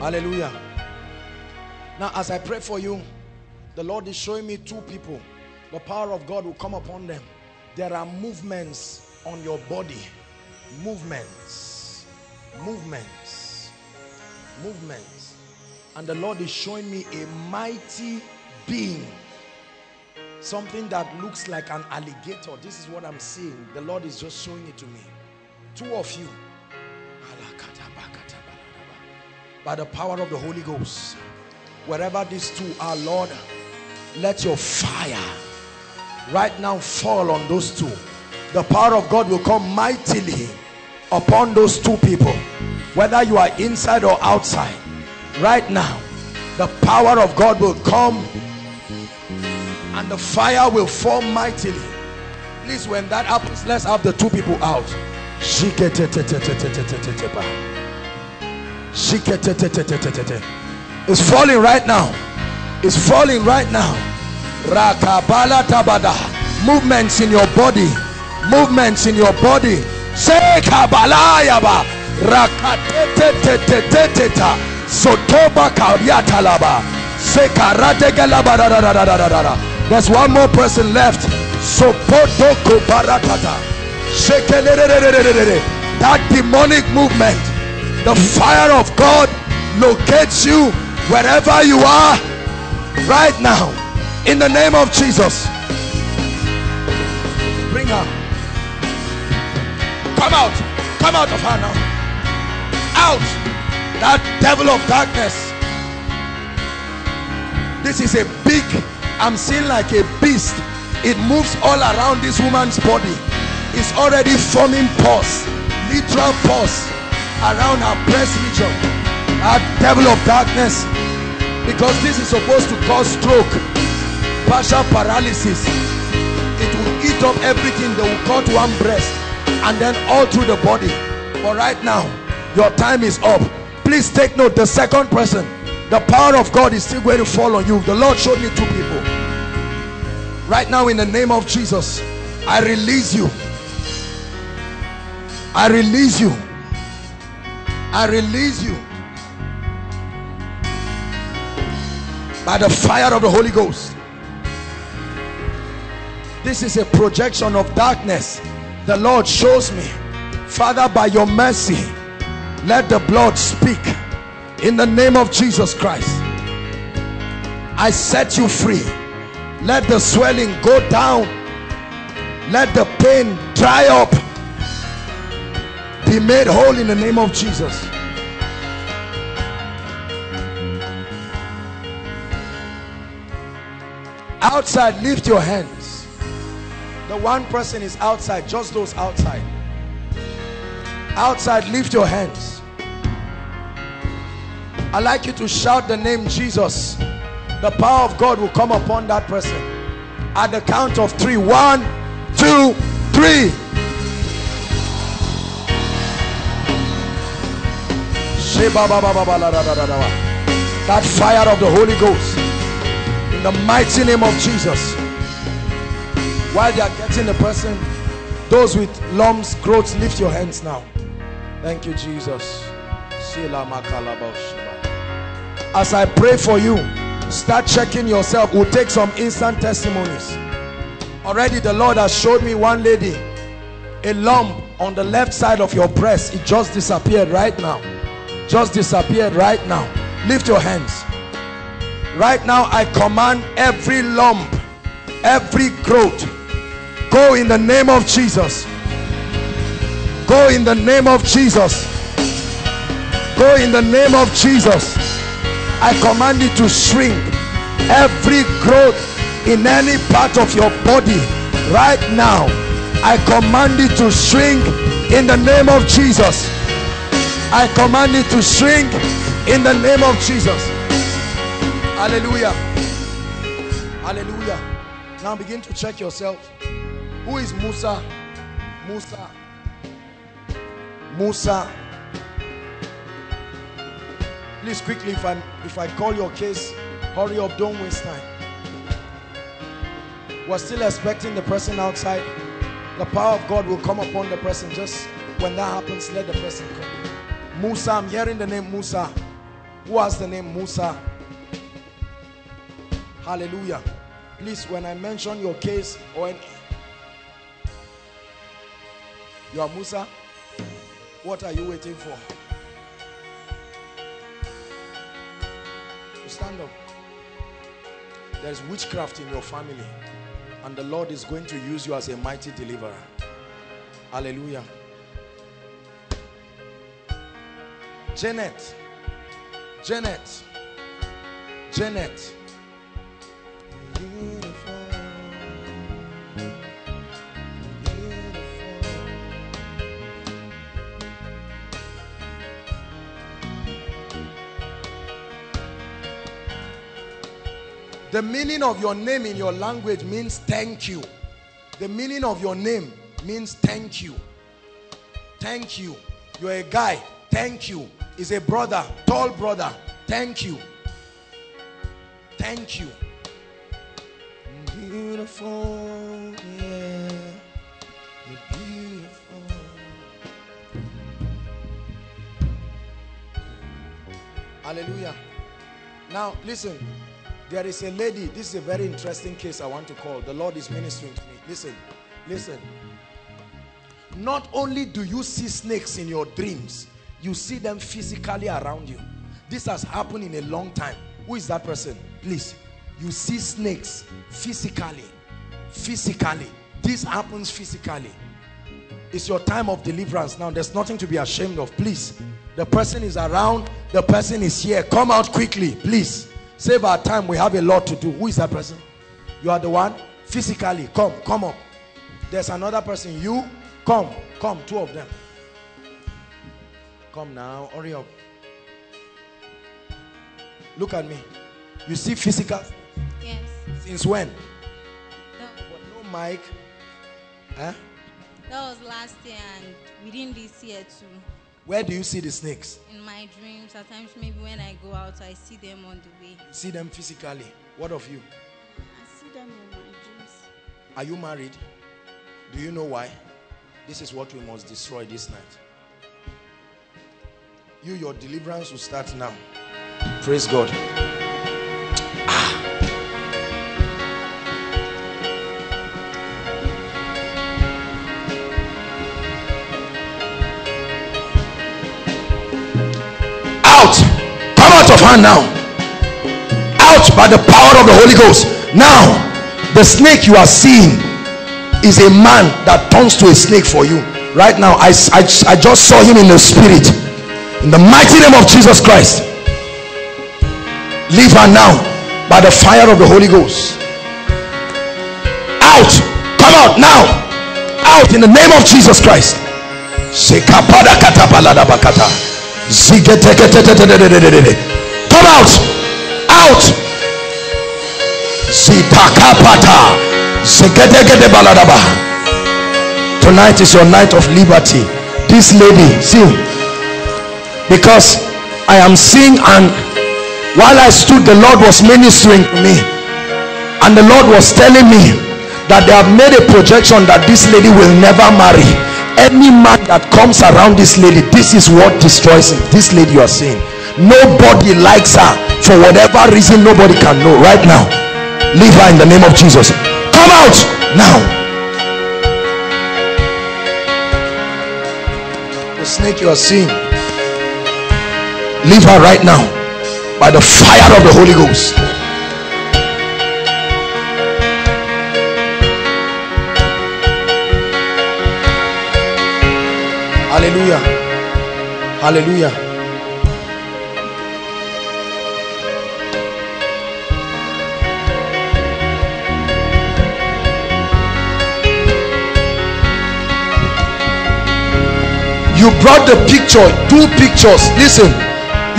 hallelujah. Now as i pray for you the lord is showing me two people. The power of god will come upon them. There are movements on your body. Movements. Movements. Movements. And the lord is showing me a mighty being. Something that looks like an alligator. This is what i'm seeing. The lord is just showing it to me. Two of you by the power of the holy ghost. Wherever these two are lord let your fire right now fall on those two. The power of god will come mightily upon those two people whether you are inside or outside. Right now the power of god will come and the fire will fall mightily. Please when that happens let's have the two people out it's falling right now. It's falling right now. Rakabala tabada movements in your body. Movements in your body. Say kabalayaba rakateteteteteta there's one more person left. That demonic movement the fire of God locates you wherever you are right now. In the name of Jesus. Bring her. Come out. Come out of her now. Out. That devil of darkness. This is a big I'm seeing like a beast. It moves all around this woman's body. It's already forming pus literal pus around her breast region that ah, devil of darkness. Because this is supposed to cause stroke partial paralysis. It will eat up everything. They will cut one breast and then all through the body. But right now your time is up. Please take note the second person the power of God is still going to fall on you. The Lord showed me two people. Right now in the name of Jesus I release you. I release you I release you by the fire of the Holy Ghost this is a projection of darkness the Lord shows me Father, by your mercy, let the blood speak in the name of Jesus Christ. I set you free. Let the swelling go down. Let the pain dry up. Be made whole in the name of Jesus. Outside, lift your hands. The one person is outside, just those outside. Outside, lift your hands. i like you to shout the name Jesus. The power of God will come upon that person. At the count of three. One, two, three. That fire of the Holy Ghost. In the mighty name of Jesus. While they are getting the person, those with lumps, growths, lift your hands now. Thank you, Jesus. As I pray for you, start checking yourself. We'll take some instant testimonies. Already the Lord has showed me one lady, a lump on the left side of your breast. It just disappeared right now. Just disappeared right now. Lift your hands. Right now, I command every lump, every growth, go in the name of Jesus. Go in the name of Jesus. Go in the name of Jesus. I command it to shrink. Every growth in any part of your body right now, I command it to shrink in the name of Jesus. I command it to shrink in the name of Jesus. Hallelujah. Hallelujah. Now begin to check yourself. Who is Musa? Musa. Musa. Please quickly, if I if I call your case, hurry up, don't waste time. We're still expecting the person outside. The power of God will come upon the person. Just when that happens, let the person come. Musa, I'm hearing the name Musa. Who has the name Musa? Hallelujah. Please, when I mention your case or any, you are Musa. What are you waiting for? Stand up. There's witchcraft in your family, and the Lord is going to use you as a mighty deliverer. Hallelujah. Janet. Janet. Janet. The meaning of your name in your language means thank you. The meaning of your name means thank you. Thank you. You're a guy. Thank you. Is a brother, tall brother. Thank you. Thank you. Beautiful, yeah. Beautiful. Hallelujah. Now, listen. There is a lady. This is a very interesting case I want to call. The Lord is ministering to me. Listen. Listen. Not only do you see snakes in your dreams, you see them physically around you. This has happened in a long time. Who is that person? Please. You see snakes physically. Physically. This happens physically. It's your time of deliverance now. There's nothing to be ashamed of. Please. The person is around. The person is here. Come out quickly. Please. Save our time. We have a lot to do. Who is that person? You are the one? Physically. Come. Come up. There's another person. You. Come. Come. Two of them. Come now. Hurry up. Look at me. You see physical? Yes. Since when? But no mic. Huh? that was last year and within this year too. Where do you see the snakes? In my dreams, at times maybe when I go out, I see them on the way. You see them physically. What of you? I see them in my dreams. Are you married? Do you know why? This is what we must destroy this night you your deliverance will start now. Praise god. Ah. Out. Come out of her now. Out by the power of the holy ghost. Now the snake you are seeing is a man that turns to a snake for you. Right now i i, I just saw him in the spirit in the mighty name of Jesus Christ leave her now by the fire of the Holy Ghost. Out. Come out now. Out in the name of Jesus Christ. Come out. Out. Tonight is your night of liberty. This lady see because I am seeing and while I stood the Lord was ministering to me. And the Lord was telling me that they have made a projection that this lady will never marry. Any man that comes around this lady this is what destroys him this lady you are seeing. Nobody likes her. For whatever reason nobody can know. Right now leave her in the name of jesus. Come out now. The snake you are seeing leave her right now by the fire of the holy ghost. Hallelujah. Hallelujah. You brought the picture two pictures. Listen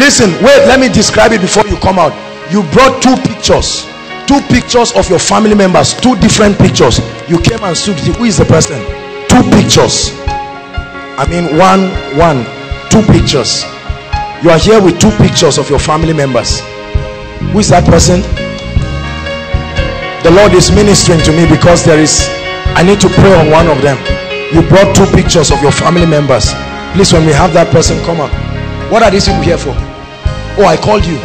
listen wait let me describe it before you come out. You brought two pictures. Two pictures of your family members two different pictures. You came and stood who is the person two pictures. I mean one one two pictures. You are here with two pictures of your family members. Who is that person? The lord is ministering to me because there is i need to pray on one of them. You brought two pictures of your family members. Please when we have that person come up. What are these people here for oh i called you.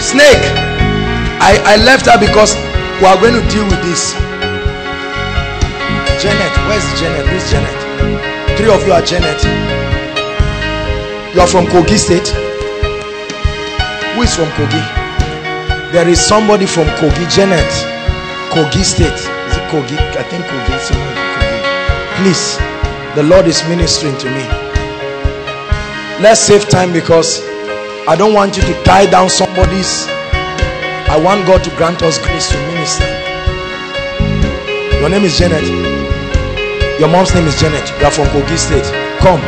Snake i i left her because we are going to deal with this. Janet where's janet? Who's janet? Three of you are janet. You are from kogi state. Who is from kogi? There is somebody from kogi janet. Kogi state. Is it kogi? I think kogi someone please the lord is ministering to me let's save time because i don't want you to tie down somebody's. I want god to grant us grace to minister. Your name is janet. Your mom's name is janet. You are from kogi state. Come.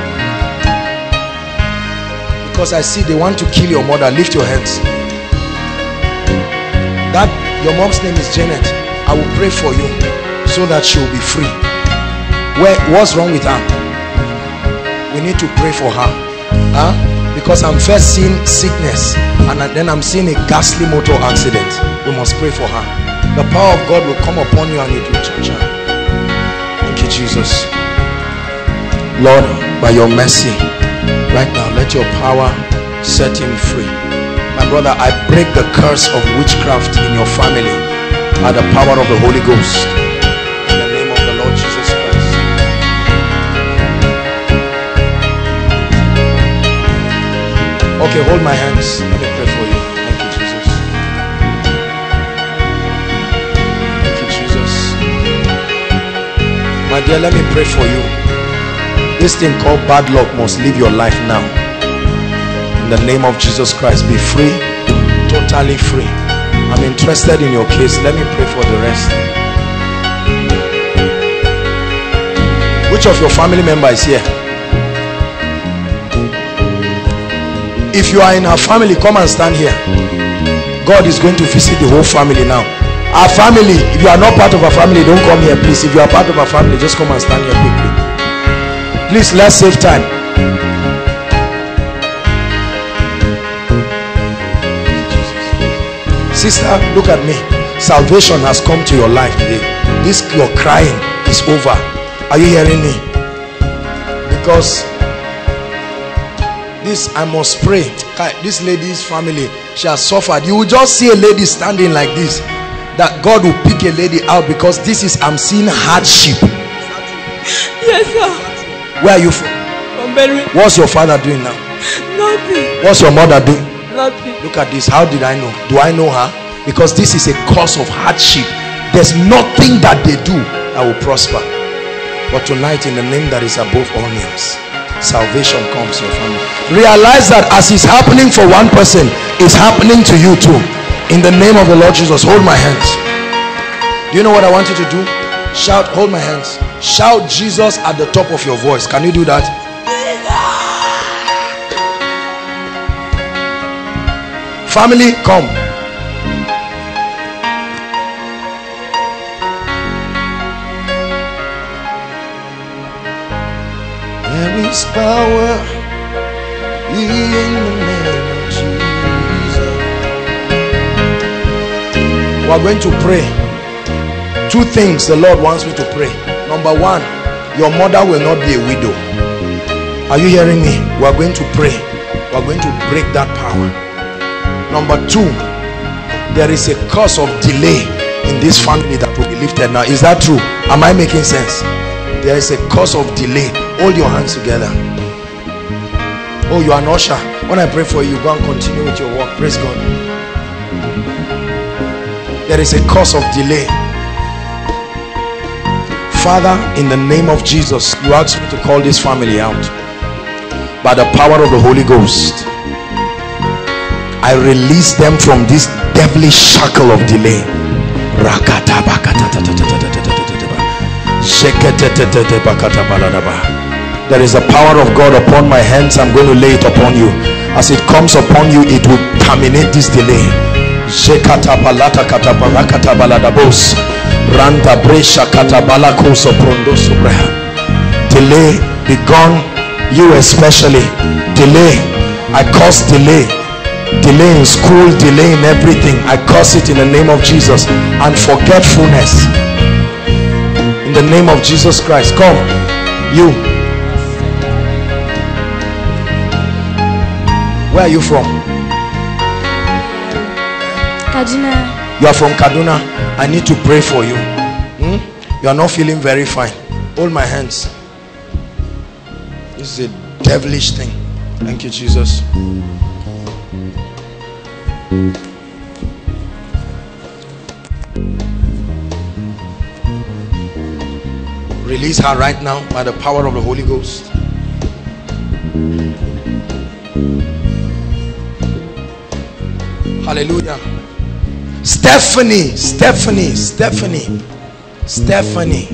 Because i see they want to kill your mother. Lift your hands. That your mom's name is janet. I will pray for you so that she will be free. Where what's wrong with her? We need to pray for her huh? because i'm first seeing sickness and then i'm seeing a ghastly motor accident. We must pray for her. The power of god will come upon you and it will touch her. Thank you jesus. Lord by your mercy right now let your power set him free. My brother i break the curse of witchcraft in your family by the power of the holy ghost Okay, hold my hands. Let me pray for you. Thank you, Jesus. Thank you, Jesus. My dear, let me pray for you. This thing called bad luck must leave your life now. In the name of Jesus Christ, be free, totally free. I'm interested in your case. Let me pray for the rest. Which of your family members here? If you are in our family come and stand here. God is going to visit the whole family now. Our family if you are not part of our family don't come here please. If you are part of our family just come and stand here quickly. Please let's save time. Sister look at me. Salvation has come to your life today. This your crying is over. Are you hearing me? Because this i must pray this lady's family she has suffered you will just see a lady standing like this that god will pick a lady out because this is i'm seeing hardship yes sir where are you from I'm What's your father doing now? nothing. What's your mother doing? Nothing. Look at this. How did I know? Do I know her? Because this is a cause of hardship. There's nothing that they do that will prosper. But tonight, in the name that is above all names, salvation comes your family. Realize that as it's happening for one person, it's happening to you too. In the name of the Lord Jesus, hold my hands. Do you know what I want you to do? Shout, hold my hands. Shout Jesus at the top of your voice. Can you do that? Family, come. Power in the name of Jesus. We are going to pray. Two things the Lord wants me to pray. Number one, your mother will not be a widow. Are you hearing me? We are going to pray. We are going to break that power. Number two, there is a cause of delay in this family that will be lifted now. Is that true? Am I making sense? There is a cause of delay. Hold your hands together. Oh, you are an usher. When I pray for you, go and continue with your work. Praise God. There is a cause of delay. Father, in the name of Jesus, you asked me to call this family out by the power of the Holy Ghost. I release them from this devilish shackle of delay. There is a power of God upon my hands. I'm going to lay it upon you. As it comes upon you, it will terminate this delay. Delay be gone. You especially. Delay. I cause delay delay in school delay in everything i curse it in the name of jesus and forgetfulness in the name of jesus christ come you where are you from? Kaduna. you are from kaduna. I need to pray for you. Hmm? you are not feeling very fine. Hold my hands. This is a devilish thing. Thank you jesus. Release her right now by the power of the Holy Ghost. Hallelujah. Stephanie, Stephanie, Stephanie, Stephanie,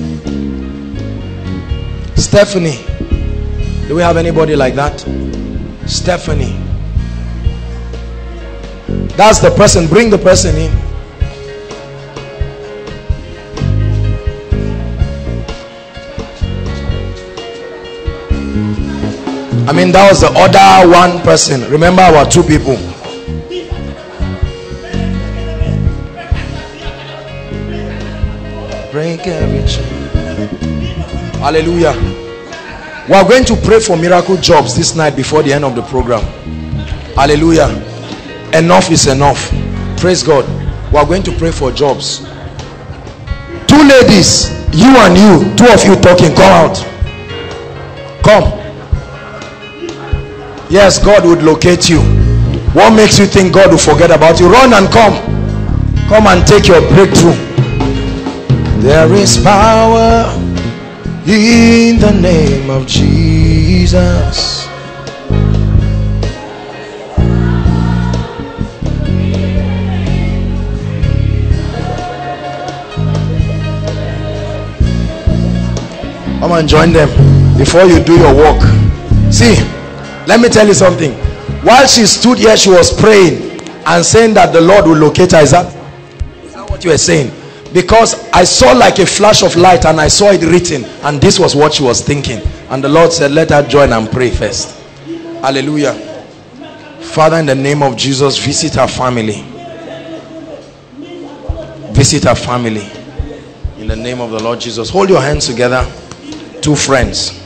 Stephanie. Do we have anybody like that? Stephanie. That's the person. Bring the person in. I mean, that was the other one person. Remember our two people. Hallelujah. We are going to pray for miracle jobs this night before the end of the program. Hallelujah. Enough is enough. Praise God. We are going to pray for jobs. Two ladies, you and you, two of you talking, come out. Come. Yes, God would locate you. What makes you think God will forget about you? Run and come. Come and take your breakthrough. There is power in the name of Jesus. Come and join them before you do your work. See, let me tell you something. While she stood here, she was praying and saying that the Lord will locate her. Is that, is that what you were saying? Because I saw like a flash of light and I saw it written, and this was what she was thinking. And the Lord said, Let her join and pray first. Hallelujah. Father, in the name of Jesus, visit her family. Visit her family. In the name of the Lord Jesus. Hold your hands together. Two friends.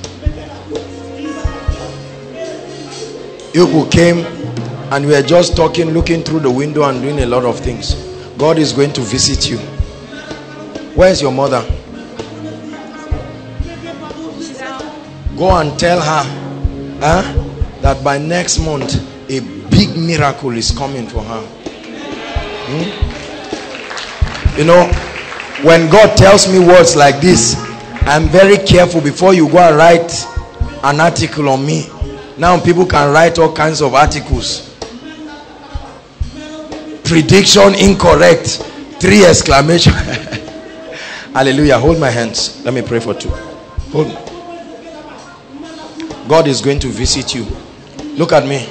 You who came and we are just talking, looking through the window and doing a lot of things. God is going to visit you. Where's your mother? Go and tell her huh? that by next month a big miracle is coming for her hmm? you know when god tells me words like this i'm very careful before you go and write an article on me now people can write all kinds of articles prediction incorrect three exclamation hallelujah. Hold my hands. Let me pray for two. Hold. God is going to visit you. Look at me.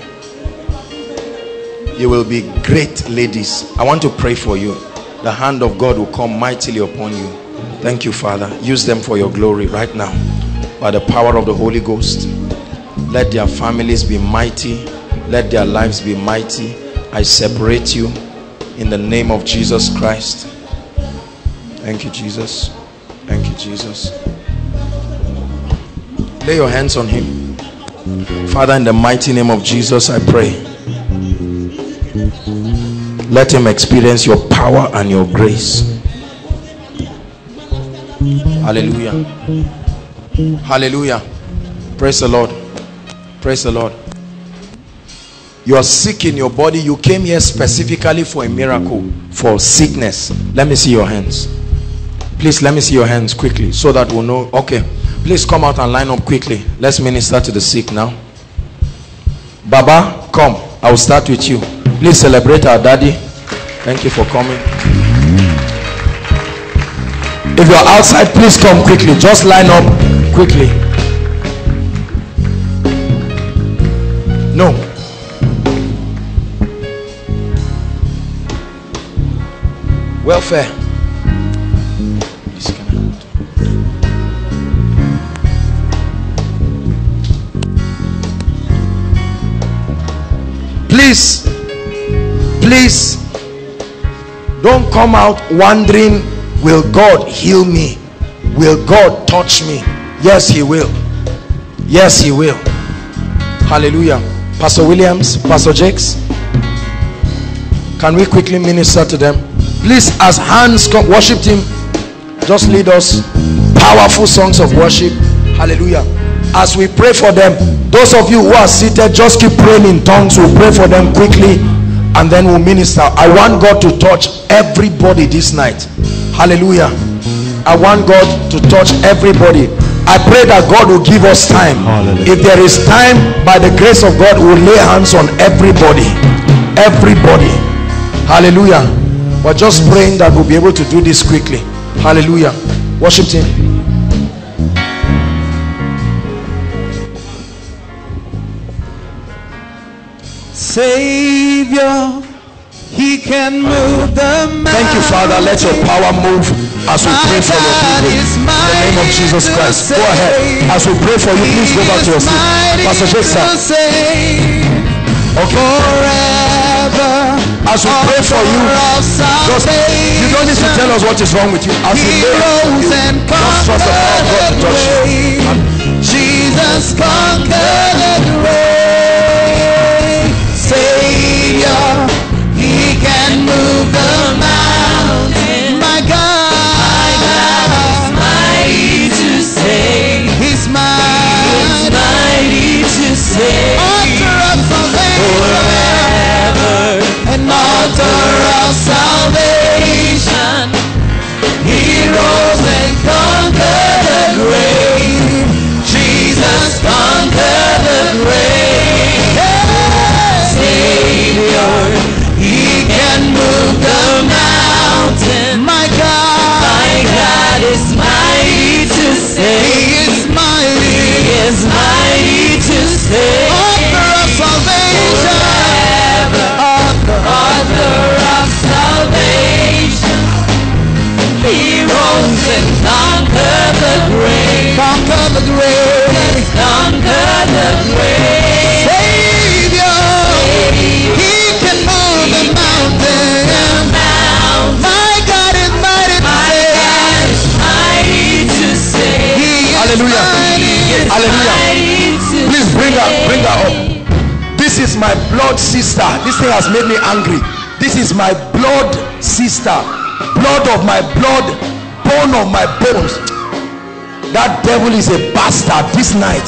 You will be great ladies. I want to pray for you. The hand of god will come mightily upon you. Thank you father. Use them for your glory right now. By the power of the holy ghost let their families be mighty. Let their lives be mighty. I separate you in the name of jesus christ thank you jesus. Thank you jesus. Lay your hands on him. Father in the mighty name of jesus i pray. Let him experience your power and your grace. Hallelujah. Hallelujah. Praise the lord. Praise the lord. You are sick in your body. You came here specifically for a miracle for sickness. Let me see your hands please let me see your hands quickly so that we'll know. Okay. Please come out and line up quickly. Let's minister to the sick now. Baba come. I will start with you. Please celebrate our daddy. Thank you for coming. If you're outside please come quickly. Just line up quickly. No. Welfare please please don't come out wondering will god heal me? Will god touch me? Yes he will. Yes he will. Hallelujah. Pastor williams pastor jakes can we quickly minister to them? Please as hands come worship team just lead us. Powerful songs of worship. Hallelujah as we pray for them those of you who are seated just keep praying in tongues. We'll pray for them quickly and then we'll minister. I want god to touch everybody this night. Hallelujah. I want god to touch everybody. I pray that god will give us time. If there is time by the grace of god we'll lay hands on everybody. Everybody. Hallelujah. We're just praying that we'll be able to do this quickly. Hallelujah. Worship team Savior, He can move the mountains. Thank you, Father. Let your power move as we pray for your people. In the name of Jesus Christ. Go ahead. As we pray for you, please go back to your seat. Pastor Jake. Okay. Forever. As we pray for you, just you don't need to tell us what is wrong with you. As we pray, you and just trust the power of God to touch you. Jesus conquered and the grave. Conquer the grave. Conquer the grave. Savior. He can move the mountain. My God is mighty to save. mighty to save. He is Hallelujah. mighty. Hallelujah. Please bring her, bring her up. This is my blood sister. This thing has made me angry. This is my blood sister. Blood of my blood, bone of my bones. That devil is a bastard this night.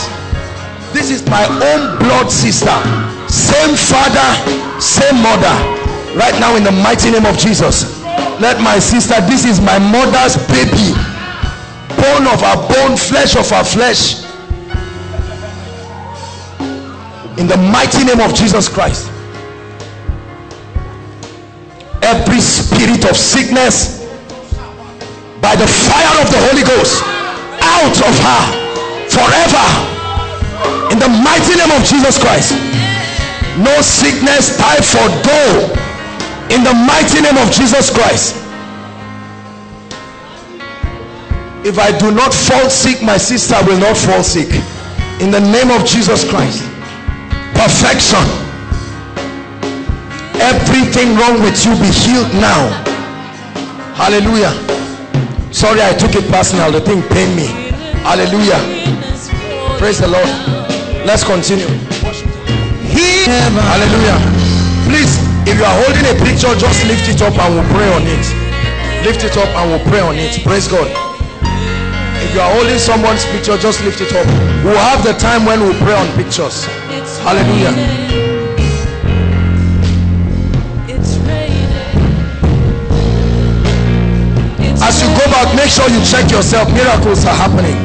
This is my own blood sister. Same father, same mother. Right now, in the mighty name of Jesus, let my sister, this is my mother's baby. Bone of her bone, flesh of her flesh. In the mighty name of Jesus Christ. Every spirit of sickness, by the fire of the Holy Ghost, out of her forever. In the mighty name of Jesus Christ. No sickness, typhoid, go. In the mighty name of Jesus Christ. If I do not fall sick, my sister will not fall sick. In the name of Jesus Christ. Perfection. Everything wrong with you be healed now. Hallelujah. Sorry, I took it personal. The thing pained me. Hallelujah. Praise the Lord. Let's continue. Hallelujah. Please, if you are holding a picture, just lift it up and we'll pray on it. Lift it up and we'll pray on it. Praise God. If you are holding someone's picture, just lift it up. We'll have the time when we'll pray on pictures. Hallelujah. As you go back, make sure you check yourself. Miracles are happening.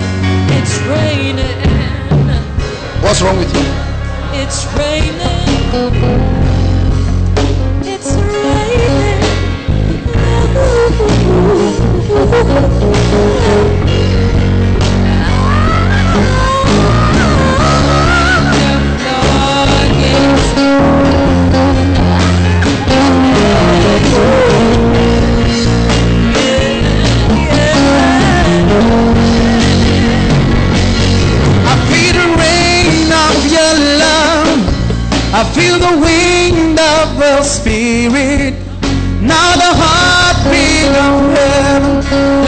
It's raining. What's wrong with you? It's raining. It's raining. I feel the wind of the spirit. Now the heartbeat of heaven.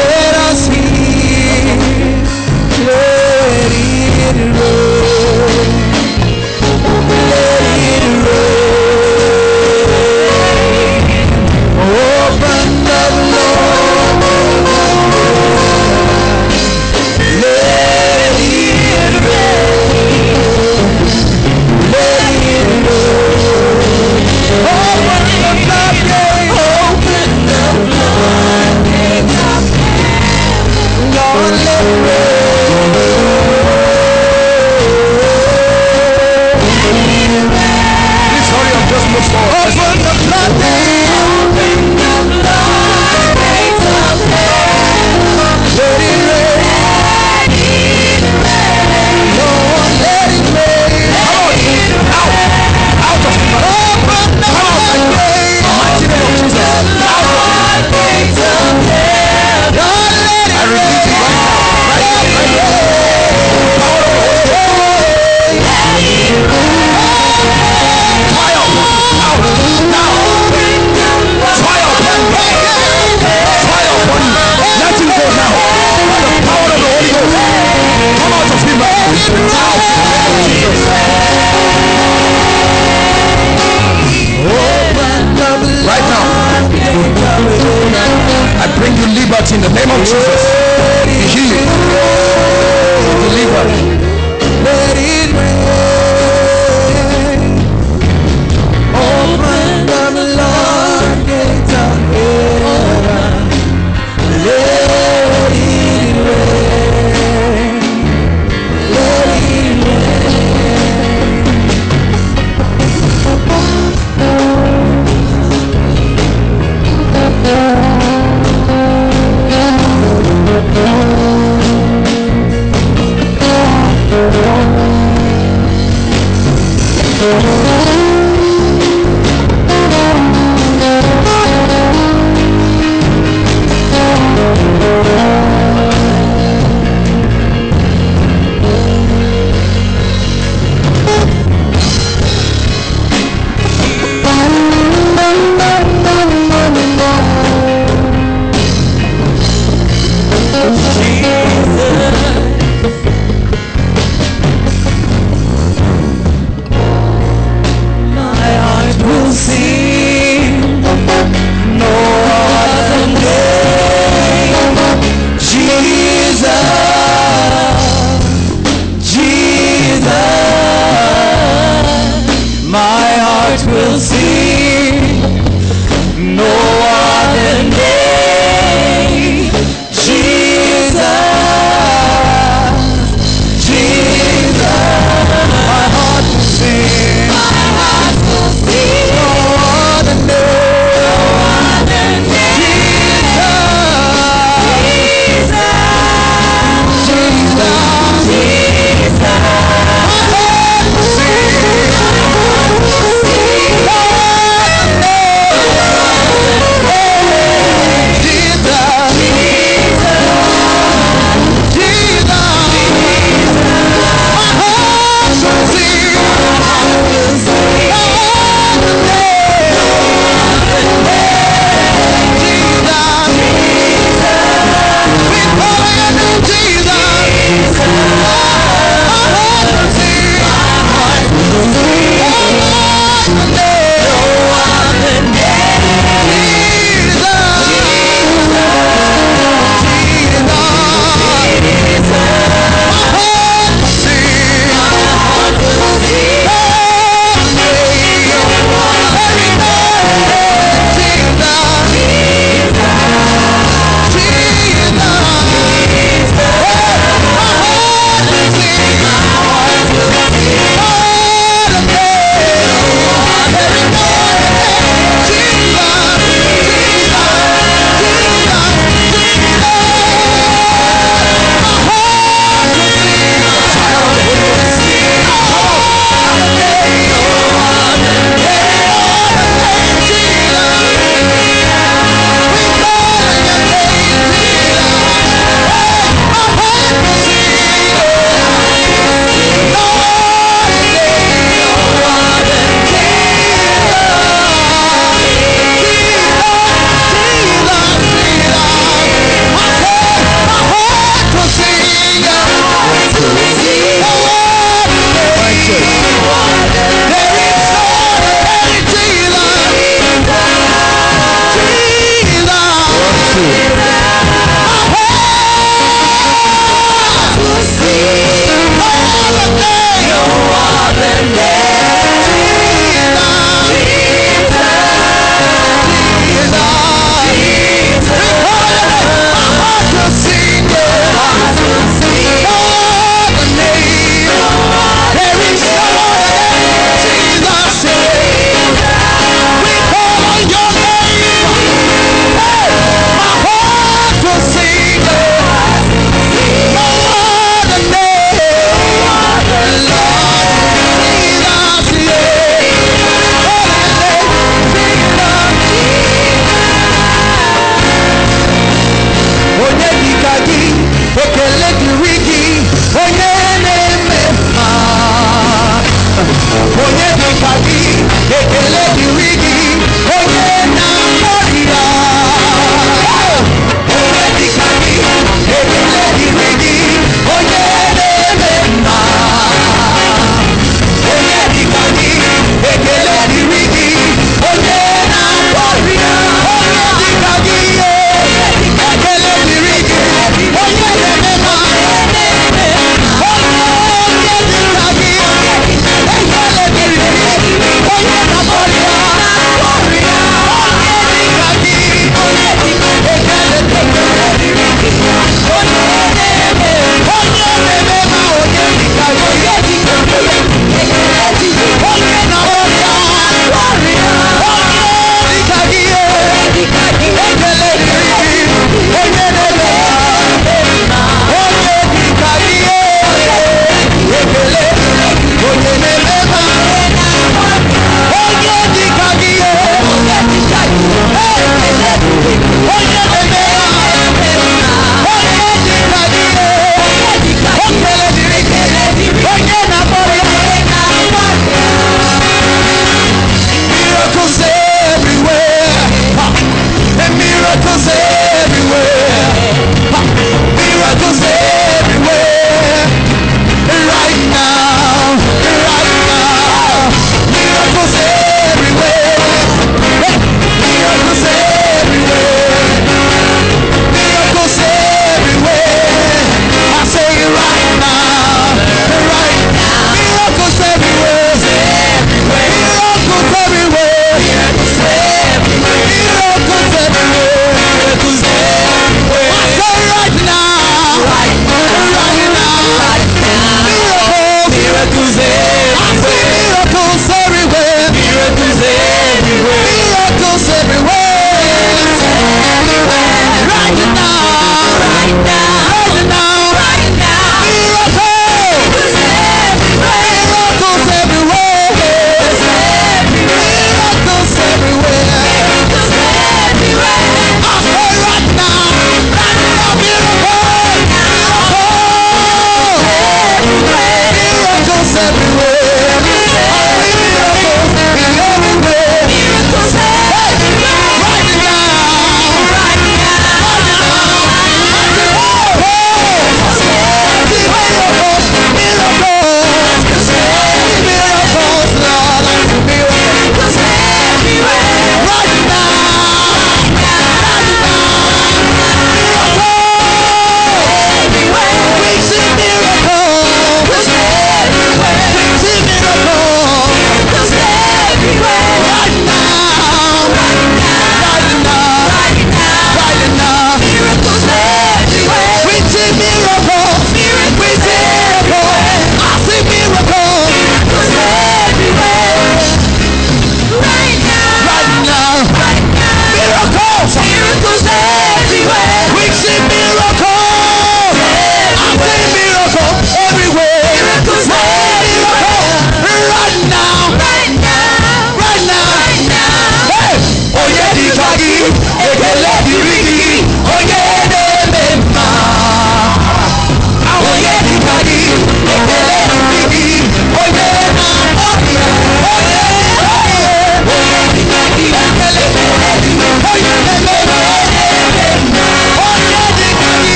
I bring you liberty in the name of Jesus. Be healed.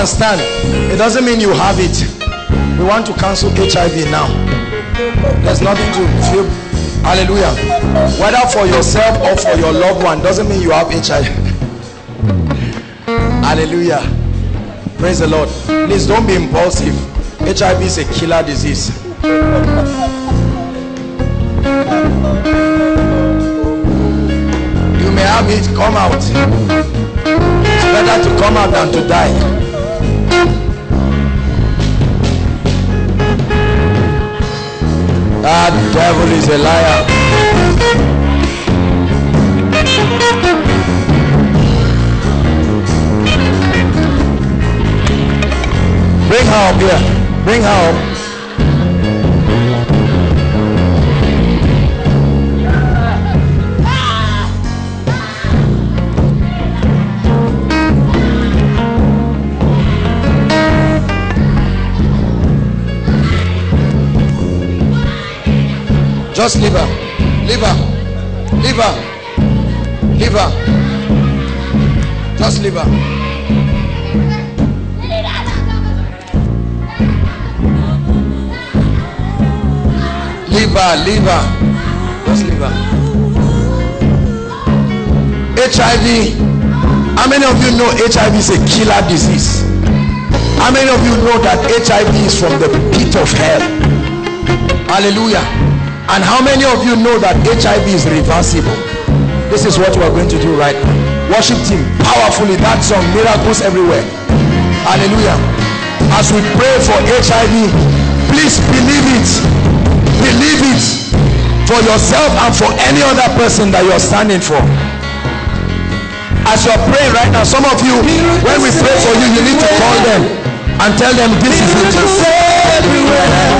And stand. It doesn't mean you have it. We want to cancel HIV now. There's nothing to feel. Hallelujah. Whether for yourself or for your loved one doesn't mean you have HIV. Hallelujah. Praise the Lord. Please don't be impulsive. HIV is a killer disease. You may have it, come out. It's better to come out than to die. That devil is a liar. Bring her up here. Bring her up. Just leave her. Leave her. Leave her. Leave her. Just leave her. Leave her. Leave her. Just leave her. HIV. How many of you know HIV is a killer disease? How many of you know that HIV is from the pit of hell? Hallelujah. And how many of you know that HIV is reversible? This is what we're going to do right now. Worship team powerfully that song, miracles everywhere. Hallelujah. As we pray for HIV, please believe it. Believe it for yourself and for any other person that you're standing for. As you're praying right now, some of you, when we pray for you, you need to call them and tell them this is it.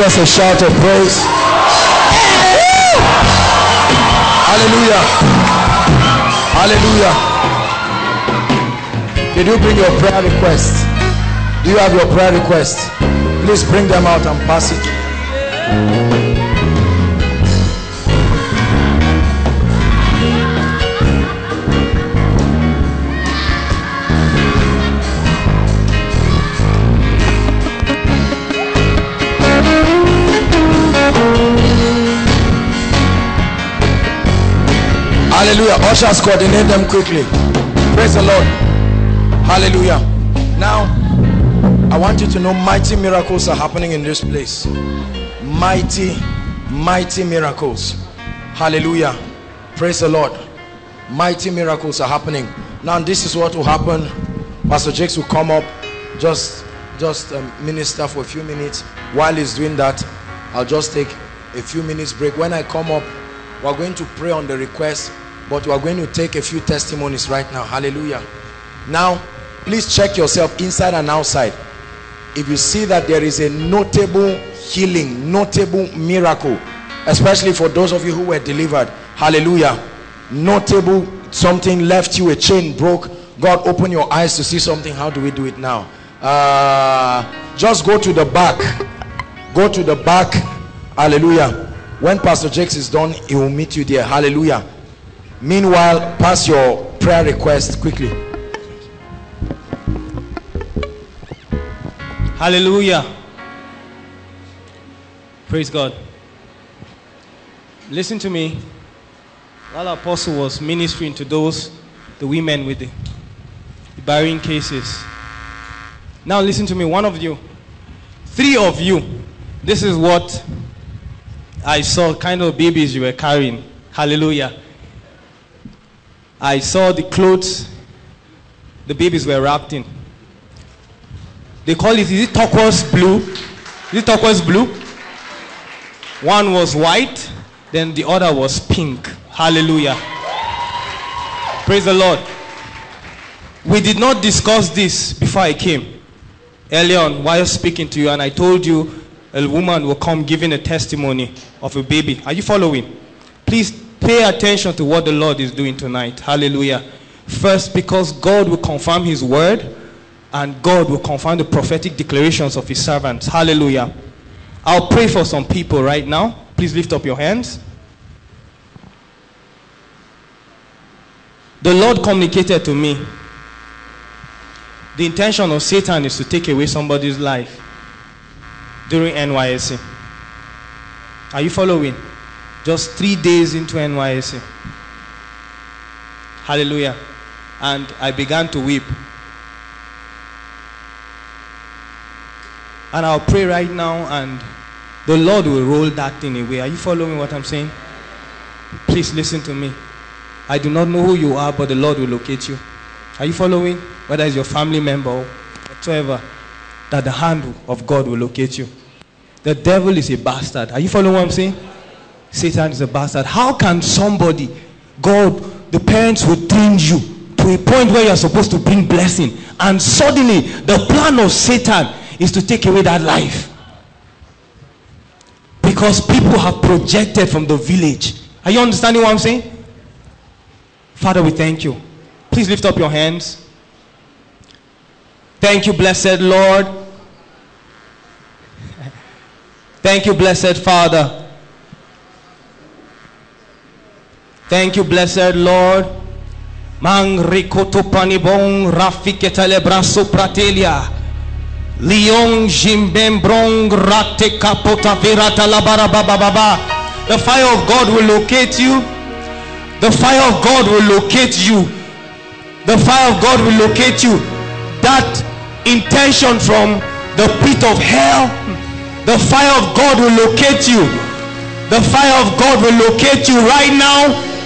Jesus a shout of praise? Hallelujah. Hallelujah. Did you bring your prayer request? Do you have your prayer request? Please bring them out and pass it. Hallelujah. Ushers coordinate them quickly. Praise the Lord. Hallelujah. Now, I want you to know mighty miracles are happening in this place. Mighty, mighty miracles. Hallelujah. Praise the Lord. Mighty miracles are happening. Now, this is what will happen. Pastor Jakes will come up, just, just um, minister for a few minutes. While he's doing that, I'll just take a few minutes break. When I come up, we're going to pray on the request, but we're going to take a few testimonies right now. Hallelujah. Now, please check yourself inside and outside. If you see that there is a notable healing, notable miracle, especially for those of you who were delivered, hallelujah. Notable something left you, a chain broke. God, open your eyes to see something. How do we do it now? Uh, just go to the back. Go to the back. Hallelujah. When Pastor Jakes is done, he will meet you there. Hallelujah. Meanwhile, pass your prayer request quickly. Hallelujah. Praise God. Listen to me. While our apostle was ministering to those, the women with the, the cases. Now listen to me. One of you, three of you, this is what I saw kind of babies you were carrying. Hallelujah. I saw the clothes the babies were wrapped in. They call it, is it turquoise blue? Is it turquoise blue? One was white, then the other was pink. Hallelujah. Praise the Lord. We did not discuss this before I came. Early on, while speaking to you, and I told you a woman will come giving a testimony of a baby. Are you following? Please pay attention to what the Lord is doing tonight. Hallelujah. First, because God will confirm His word and God will confirm the prophetic declarations of His servants. Hallelujah. I'll pray for some people right now. Please lift up your hands. The Lord communicated to me the intention of Satan is to take away somebody's life during NYSC. Are you following? Just three days into NYSC. Hallelujah. And I began to weep. And I'll pray right now, and the Lord will roll that thing away. Are you following what I'm saying? Please listen to me. I do not know who you are, but the Lord will locate you. Are you following? Whether it's your family member or whatsoever, that the hand of God will locate you. The devil is a bastard. Are you following what I'm saying? Satan is a bastard. How can somebody, God, the parents will train you to a point where you're supposed to bring blessing, and suddenly the plan of Satan is to take away that life? Because people have projected from the village. Are you understanding what I'm saying? Father, we thank you. Please lift up your hands. Thank you, blessed Lord. Thank you, blessed Father. Thank you, blessed Lord. Mang rikoto panibong rafiketele braso pratelia. Lion jimbembrong rate kapota virata labara baba baba. The fire of God will locate you. The fire of God will locate you. The fire of God will locate you. That intention from the pit of hell, the fire of God will locate you. The fire of God will locate you right now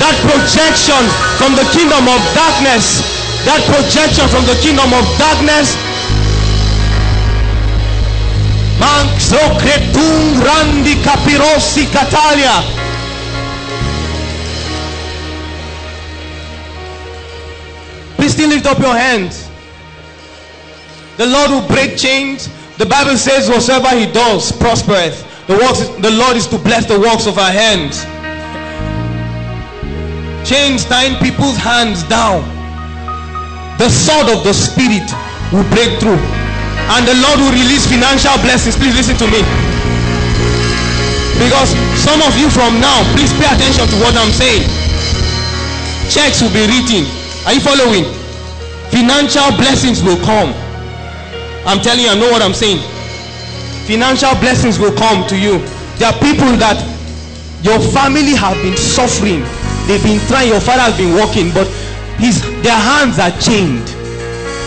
That projection from the kingdom of darkness. That projection from the kingdom of darkness. Manxo randi capirosi catalia. Please still lift up your hands. The Lord will break chains. The Bible says, whatsoever he does prospereth. The, works, the Lord is to bless the works of our hands. Chains tying people's hands down. The sword of the Spirit will break through. And the Lord will release financial blessings. Please listen to me. Because some of you from now, please pay attention to what I'm saying. Checks will be written. Are you following? Financial blessings will come. I'm telling you, I know what I'm saying. Financial blessings will come to you. There are people that your family have been suffering. They've been trying, your father has been working, but his their hands are chained.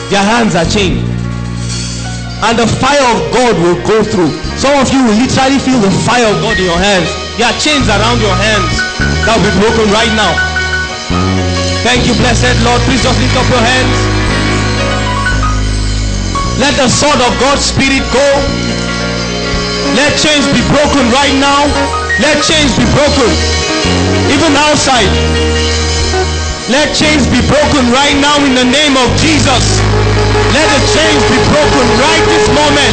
Their hands are chained. And the fire of God will go through. Some of you will literally feel the fire of God in your hands. There are chains around your hands that will be broken right now. Thank you, blessed Lord. Please just lift up your hands. Let the sword of God's spirit go. Let chains be broken right now. Let chains be broken. Even outside. Let chains be broken right now in the name of Jesus. Let the chains be broken right this moment.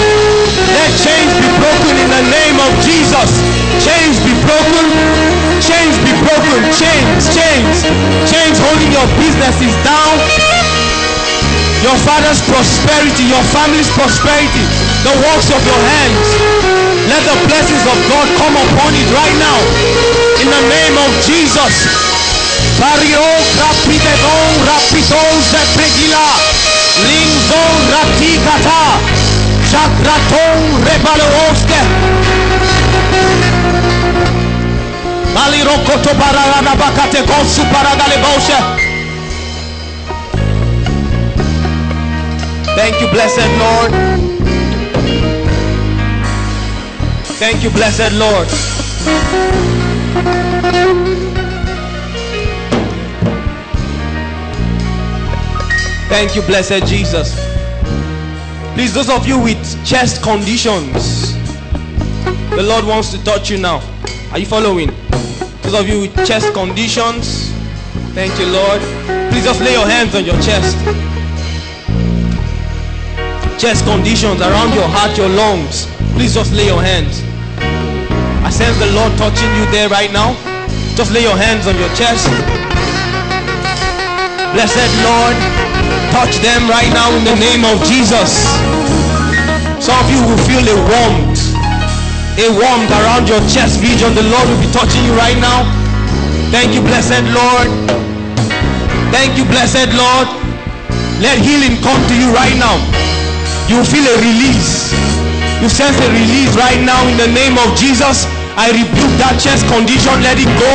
Let chains be broken in the name of Jesus. Chains be broken. Chains be broken. Chains, chains, chains holding your businesses down. Your father's prosperity, your family's prosperity, the works of your hands. Let the blessings of God come upon it right now. In the name of Jesus. Thank you, blessed Lord. Thank you, blessed Lord. Thank you, blessed Jesus. Please, those of you with chest conditions, the Lord wants to touch you now. Are you following? Those of you with chest conditions, thank you, Lord. Please just lay your hands on your chest chest conditions around your heart, your lungs, please just lay your hands. I sense the Lord touching you there right now. Just lay your hands on your chest. Blessed Lord, touch them right now in the name of Jesus. Some of you will feel a warmth, a warmth around your chest region. The Lord will be touching you right now. Thank you, blessed Lord. Thank you, blessed Lord. Let healing come to you right now you feel a release. You sense a release right now in the name of Jesus. I rebuke that chest condition. Let it go.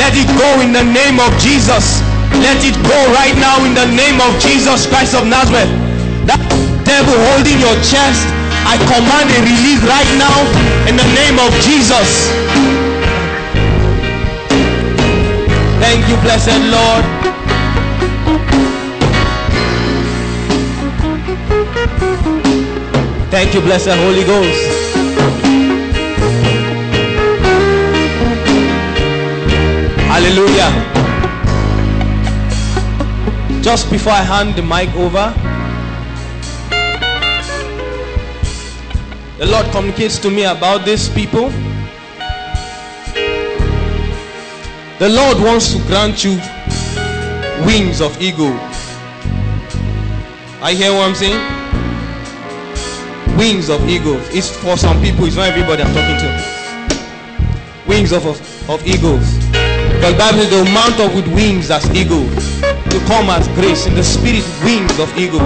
Let it go in the name of Jesus. Let it go right now in the name of Jesus Christ of Nazareth. That devil holding your chest, I command a release right now in the name of Jesus. Thank you, blessed Lord. Thank you, blessed Holy Ghost. Hallelujah. Just before I hand the mic over, the Lord communicates to me about these people. The Lord wants to grant you wings of eagle. I hear what I'm saying? Wings of eagles. It's for some people, it's not everybody I'm talking to. Wings of, of, of eagles. The Bible says they'll mount up with wings as eagles. To come as grace in the spirit, wings of eagle.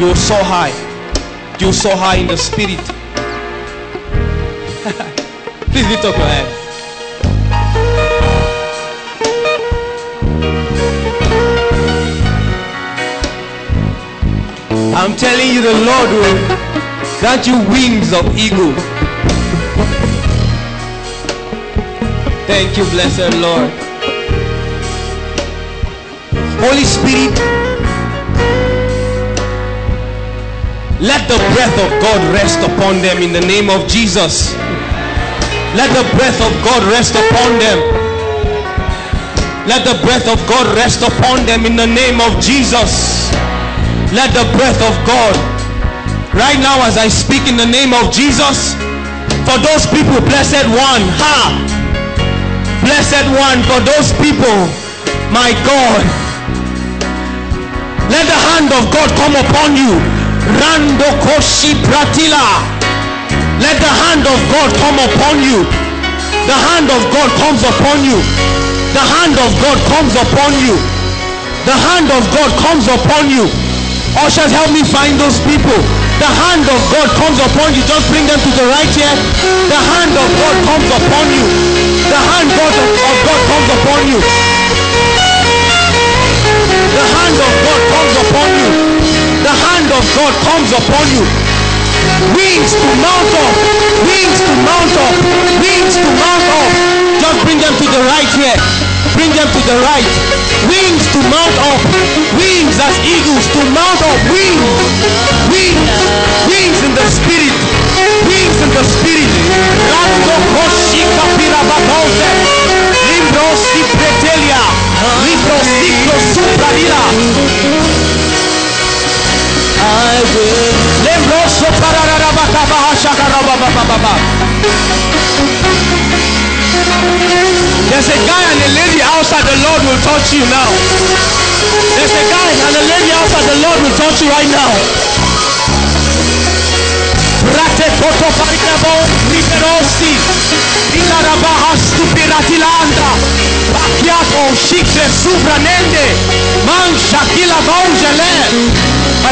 You're so high. You're so high in the spirit. Please lift up your hand. I'm telling you, the Lord will Grant you wings of eagle. Thank you, blessed Lord. Holy Spirit, let the breath of God rest upon them in the name of Jesus. Let the breath of God rest upon them. Let the breath of God rest upon them in the name of Jesus. Let the breath of God, right now as I speak in the name of Jesus, for those people, blessed one, ha! Blessed one, for those people, my God, let the hand of God come upon you. Rando koshi pratila. Let the hand of God come upon you. The hand of God comes upon you. The hand of God comes upon you. The hand of God comes upon you. Ushers, help me find those people. The hand of God comes upon you. Just bring them to the right here. The hand of God comes upon you. The hand God of, of God comes upon you. The hand of God comes upon you. The hand of God comes upon you. Wings to mount up. Wings to mount up. Wings to mount up. Just bring them to the right here. Bring them to the right. Wings to mount up. Wings as eagles to mount up. Wings. Wings. Wings in the spirit. Wings in the spirit. There's a guy and a lady outside. The Lord will touch you now. There's a guy and a lady outside. The Lord will touch you right now. Rate riberosi. Ilarabaha stupiratilanda.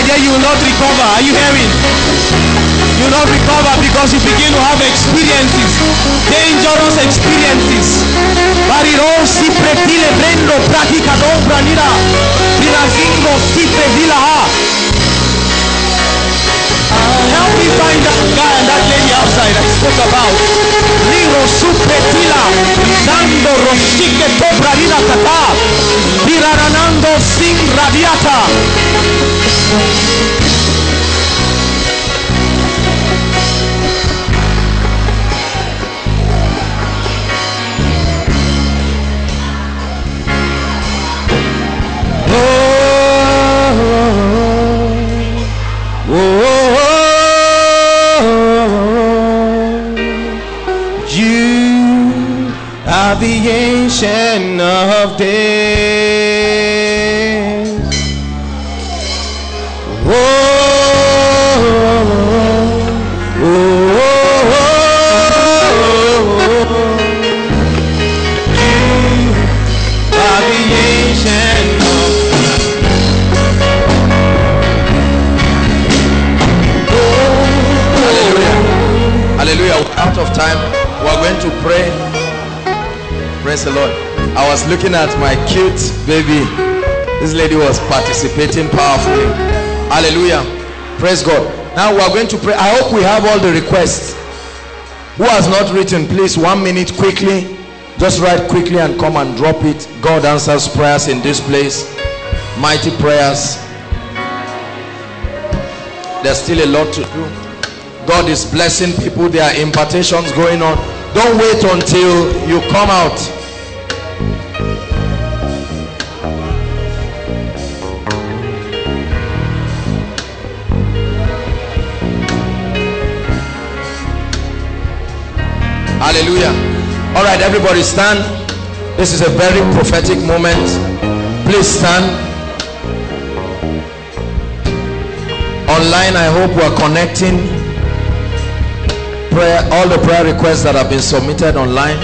Dear, you will not recover. Are you hearing? You will not recover because you begin to have experiences, dangerous experiences. Help me find that guy and that lady outside I spoke about. Liro supretila, dando roshike dobra nira kata. Biraranando sing radiata. Looking at my cute baby. This lady was participating powerfully. Hallelujah. Praise God. Now we are going to pray. I hope we have all the requests. Who has not written, please, one minute quickly. Just write quickly and come and drop it. God answers prayers in this place. Mighty prayers. There's still a lot to do. God is blessing people. There are impartations going on. Don't wait until you come out. All right, everybody stand. This is a very prophetic moment. Please stand. Online, I hope we're connecting prayer all the prayer requests that have been submitted online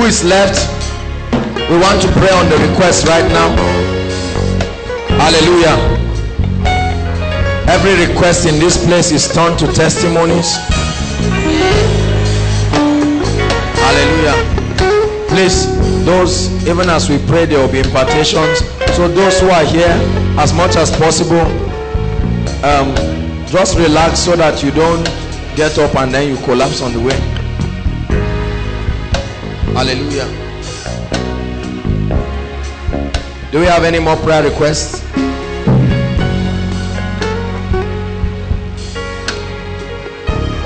who is left we want to pray on the request right now hallelujah Every request in this place is turned to testimonies. Hallelujah. Please, those, even as we pray, there will be impartations. So, those who are here, as much as possible, um, just relax so that you don't get up and then you collapse on the way. Hallelujah. Do we have any more prayer requests?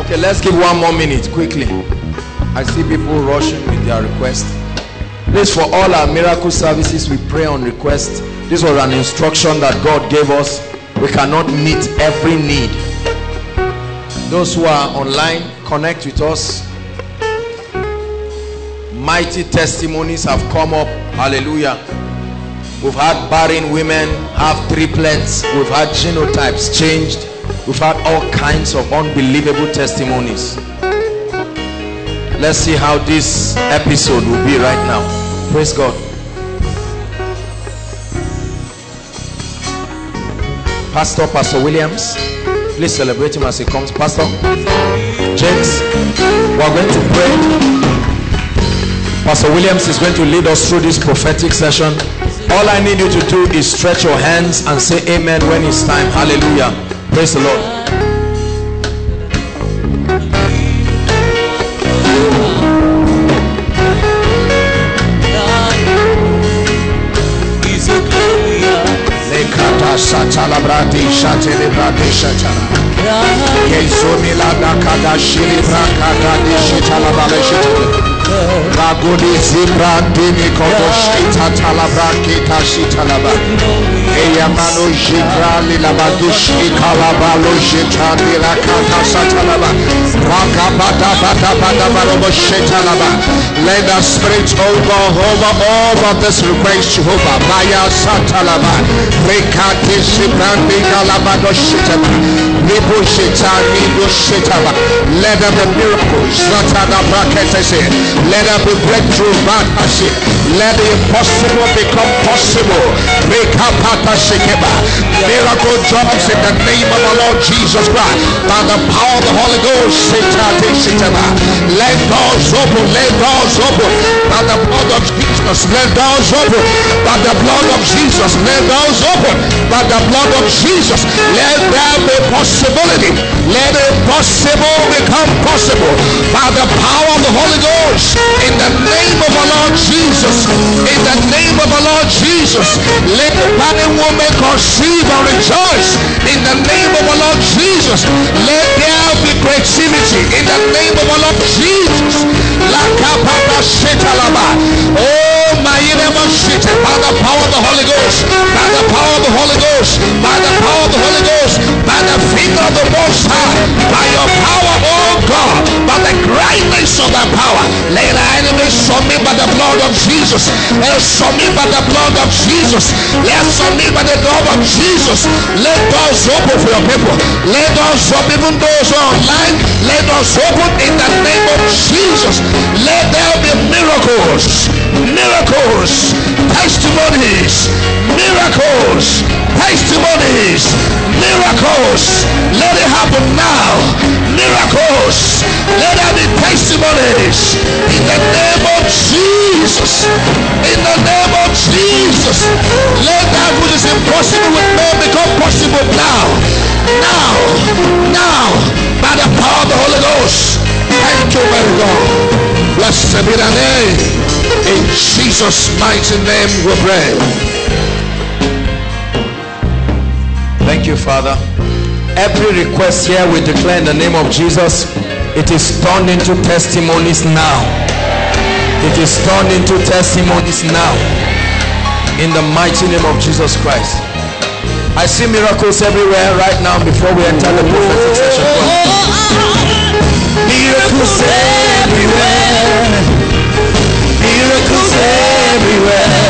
Okay, let's give one more minute quickly. I see people rushing with their request. Please, for all our miracle services, we pray on request. This was an instruction that God gave us. We cannot meet every need. Those who are online, connect with us. Mighty testimonies have come up. Hallelujah. We've had barren women have triplets. We've had genotypes changed. We've had all kinds of unbelievable testimonies. Let's see how this episode will be right now. Praise God. Pastor, Pastor Williams, please celebrate him as he comes. Pastor James, we're going to pray. Pastor Williams is going to lead us through this prophetic session. All I need you to do is stretch your hands and say amen when it's time. Hallelujah. Praise the Lord. Satala brati shatele brati shatala. Nakada shili brakada di bale. Ragudi zibra dini kodo shita talabra kita shitala ba. Eyamano jibra lila badush ikalaba lo jita dila kata satala ba. Raka bada bada bada barobo shitala ba. Let the spirit over over over this request Jehovah. Maya satala ba. Rekati shibrandi kalabado shitala. Nibu shita nibu. Let be miracles. Zatana brakete let there be breakthrough. Let the impossible become possible. Miracle jobs in the name of the Lord Jesus Christ. By the power of the Holy Ghost. Let doors open. Let doors open. By the blood of Jesus. Let doors open. By the blood of Jesus. Let doors open. By the blood of Jesus. Let there be possibility. Let impossible become possible. By the power of the Holy Ghost. In the name of our Lord Jesus. In the name of our Lord Jesus. Let the barren woman conceive and rejoice. In the name of our Lord Jesus. Let there be creativity. In the name of our Lord Jesus. Oh, my. By the power of the Holy Ghost. By the power of the Holy Ghost. By the power of the Holy Ghost. By the finger of the Most High. By your power, oh God. By the greatness of that power. Let the enemy submit by the blood of Jesus. Let us submit by the blood of Jesus. Let us submit by the blood of Jesus. Let doors open for your people. Let doors open, even those online. Let doors open in the name of Jesus. Let there be miracles. Miracles. Testimonies. Miracles. Testimonies. Miracles. Let it happen now. Miracles. Let there be testimonies. In the name of Jesus. In the name of Jesus. Let that which is impossible with men become possible now. Now. Now. By the power of the Holy Ghost. Thank you, very God. Blessed be the name. In Jesus' mighty name we pray. Thank you, Father. Every request here we declare in the name of Jesus, it is turned into testimonies now. It is turned into testimonies now. In the mighty name of Jesus Christ. I see miracles everywhere right now before we enter the prophetic session. Miracles everywhere. Miracles everywhere.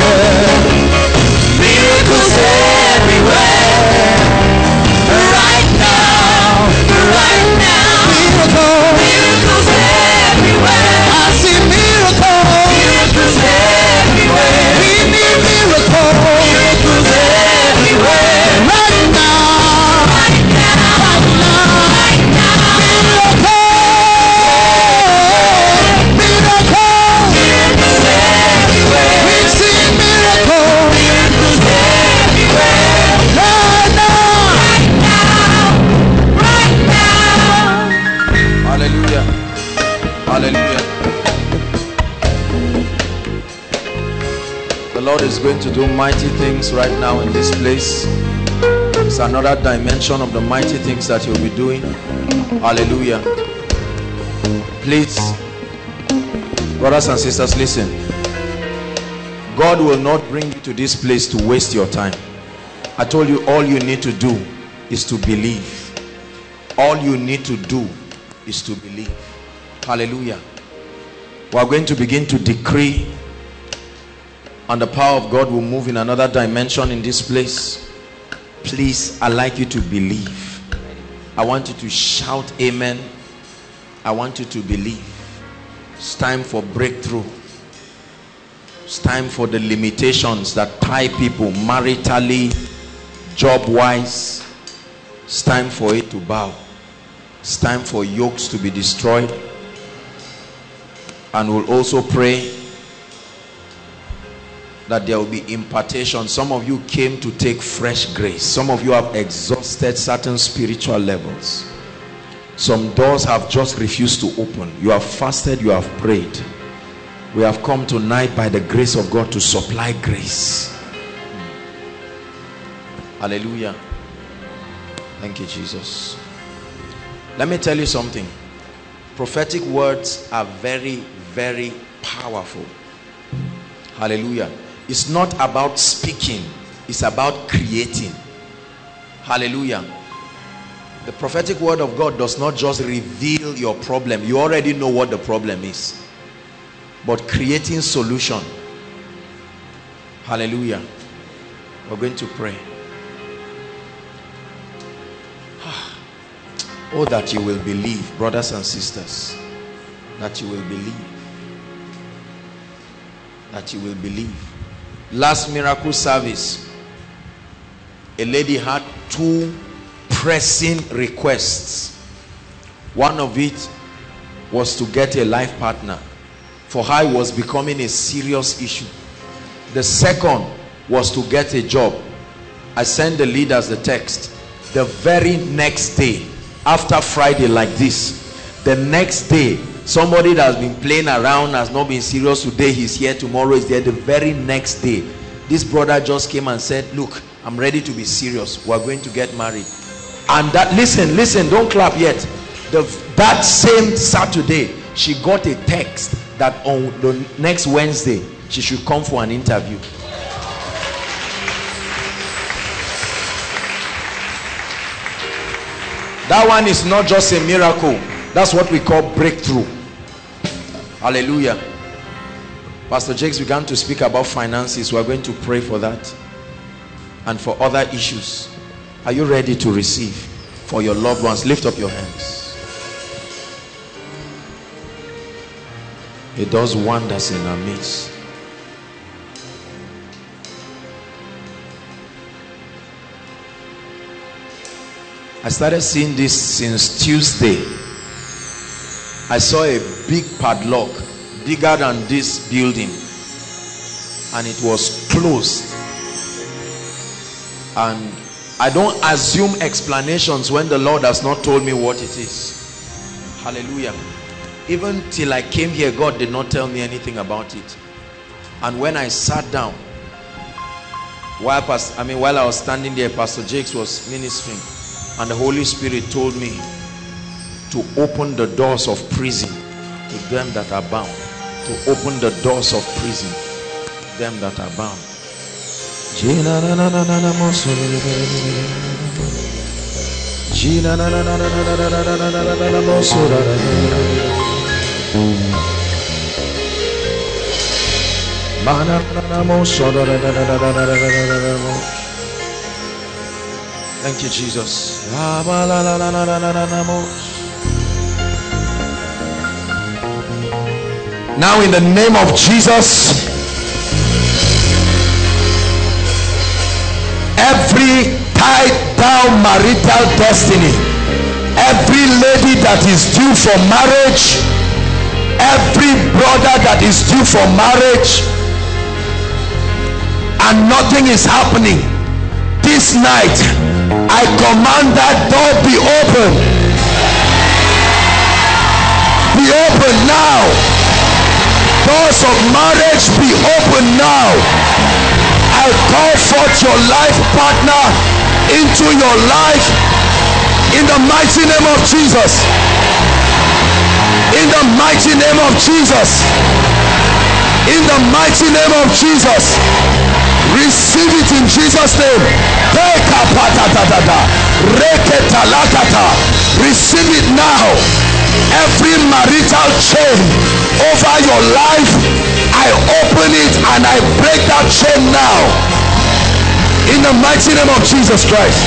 Is going to do mighty things right now in this place. It's another dimension of the mighty things that you'll be doing. Hallelujah. Please, brothers and sisters, listen. God will not bring you to this place to waste your time. I told you all you need to do is to believe. All you need to do is to believe. Hallelujah. We are going to begin to decree and the power of God will move in another dimension in this place. Please, i like you to believe. I want you to shout amen. I want you to believe. It's time for breakthrough. It's time for the limitations that tie people maritally, job wise. It's time for it to bow. It's time for yokes to be destroyed. And we'll also pray that there will be impartation. Some of you came to take fresh grace. Some of you have exhausted certain spiritual levels. Some doors have just refused to open. You have fasted, you have prayed. We have come tonight by the grace of God to supply grace. Hallelujah. Thank you, Jesus. Let me tell you something. Prophetic words are very, very powerful. Hallelujah. It's not about speaking, it's about creating. Hallelujah. The prophetic word of God does not just reveal your problem. You already know what the problem is. But creating solution. Hallelujah. We're going to pray. Oh, that you will believe, brothers and sisters. That you will believe. That you will believe last miracle service a lady had two pressing requests. One of it was to get a life partner. For her was becoming a serious issue. The second was to get a job. I sent the leaders the text. The very next day after friday like this the next day somebody that has been playing around has not been serious today he's here tomorrow is there the very next day. This brother just came and said look i'm ready to be serious. We're going to get married. And that listen listen don't clap yet. The that same saturday she got a text that on the next wednesday she should come for an interview. That one is not just a miracle that's what we call breakthrough. Hallelujah. Pastor Jakes began to speak about finances. We're going to pray for that and for other issues. Are you ready to receive for your loved ones? Lift up your hands. It does wonders in our midst. I started seeing this since Tuesday I saw a big padlock bigger than this building and it was closed. And I don't assume explanations when the Lord has not told me what it is. Hallelujah. Even till I came here God did not tell me anything about it. And when I sat down while I mean while I was standing there Pastor Jakes was ministering and the Holy Spirit told me to open the doors of prison to them that are bound to open the doors of prison to them that are bound Thank you, Jesus. Now in the name of Jesus, every tied down marital destiny, every lady that is due for marriage, every brother that is due for marriage, and nothing is happening. This night, I command that door be open. Be open now doors of marriage be open now I call forth your life partner into your life in the mighty name of Jesus. In the mighty name of Jesus. In the mighty name of Jesus. Receive it in Jesus' name. Receive it now. Every marital chain over your life, I open it and I break that chain now. In the mighty name of Jesus Christ.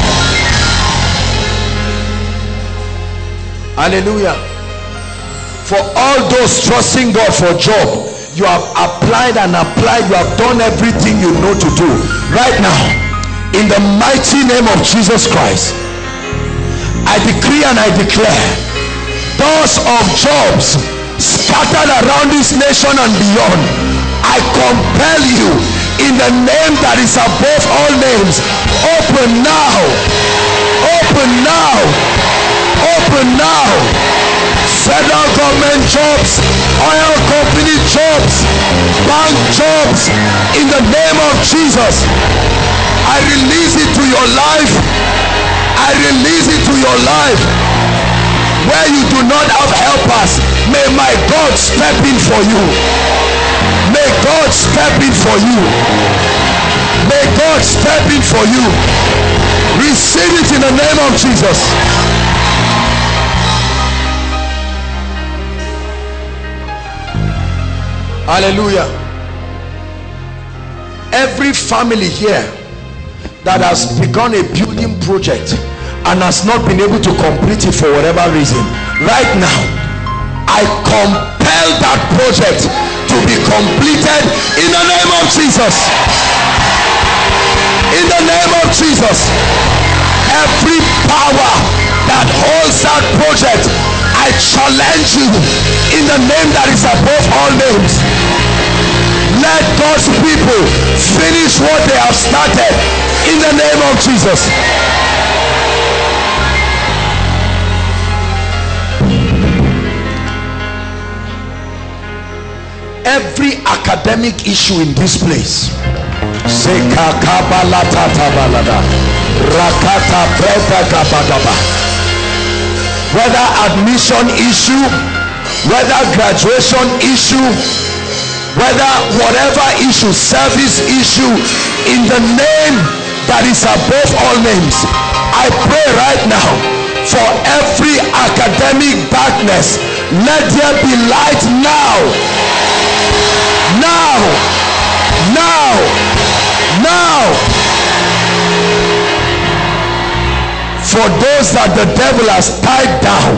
Hallelujah. For all those trusting God for job, you have applied and applied, you have done everything you know to do. Right now, in the mighty name of Jesus Christ, I decree and I declare doors of jobs scattered around this nation and beyond. I compel you in the name that is above all names. Open now. Open now. Open now. Federal government jobs, oil company jobs, bank jobs in the name of Jesus. I release it to your life. I release it to your life. Where you do not have helpers, may my God step in for you. May God step in for you. May God step in for you. Receive it in the name of Jesus. Hallelujah. Every family here that has begun a building project and has not been able to complete it for whatever reason, right now, I compel that project to be completed in the name of Jesus. In the name of Jesus. Every power that holds that project, I challenge you in the name that is above all names. Let God's people finish what they have started in the name of Jesus. Every academic issue in this place. Whether admission issue, whether graduation issue, whether whatever issue, service issue, in the name that is above all names, I pray right now for every academic darkness, let there be light now. Now, now, now. For those that the devil has tied down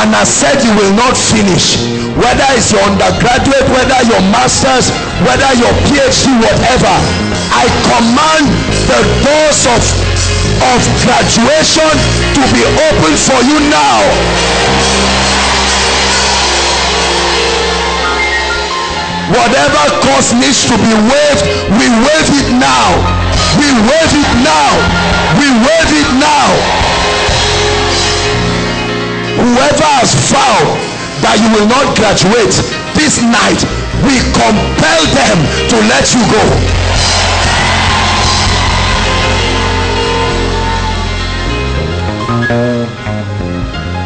and has said you will not finish whether it's your undergraduate whether your masters whether your phd whatever i command the doors of of graduation to be open for you now whatever course needs to be waived we waive it now. We waive it now. We waive it now. Whoever has vowed that you will not graduate this night we compel them to let you go.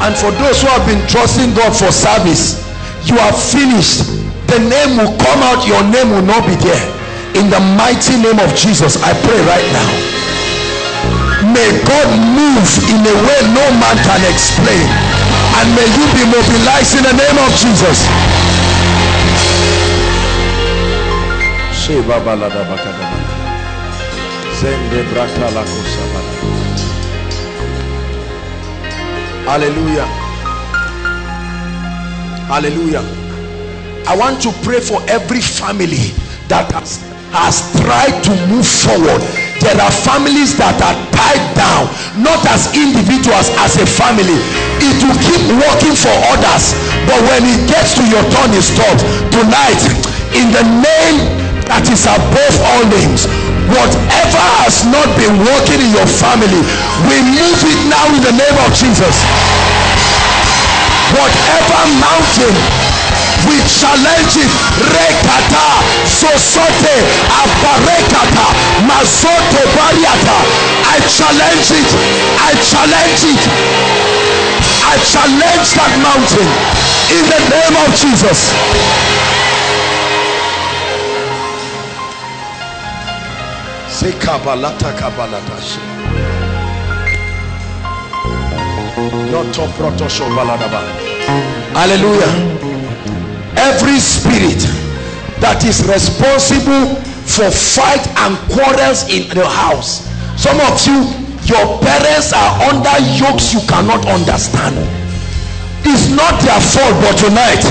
And for those who have been trusting god for service you are finished the name will come out your name will not be there. In the mighty name of jesus i pray right now. May god move in a way no man can explain. And may you be mobilized in the name of jesus. Hallelujah. Hallelujah I want to pray for every family that has, has tried to move forward. There are families that are tied down, not as individuals, as a family. It will keep working for others, but when it gets to your turn, it stops. Tonight, in the name that is above all names, whatever has not been working in your family, we move it now in the name of Jesus. Whatever mountain we challenge it. Rekata, sosote, aparekata, mazote bariata. I challenge it. I challenge it. I challenge that mountain in the name of Jesus. Say kabalata kabalata. Hallelujah. Every spirit that is responsible for fight and quarrels in the house. Some of you, your parents are under yokes you cannot understand. It's not their fault, but tonight,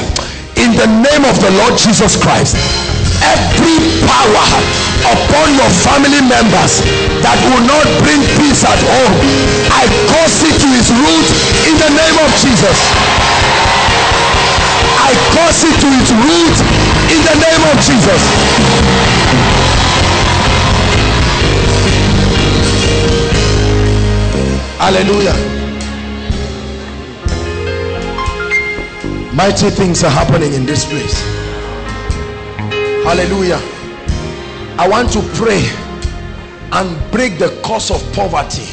in the name of the Lord Jesus Christ, every power upon your family members that will not bring peace at home, I cause it to its root in the name of Jesus. I curse it to its root in the name of Jesus. Hallelujah. Mighty things are happening in this place. Hallelujah. I want to pray and break the curse of poverty.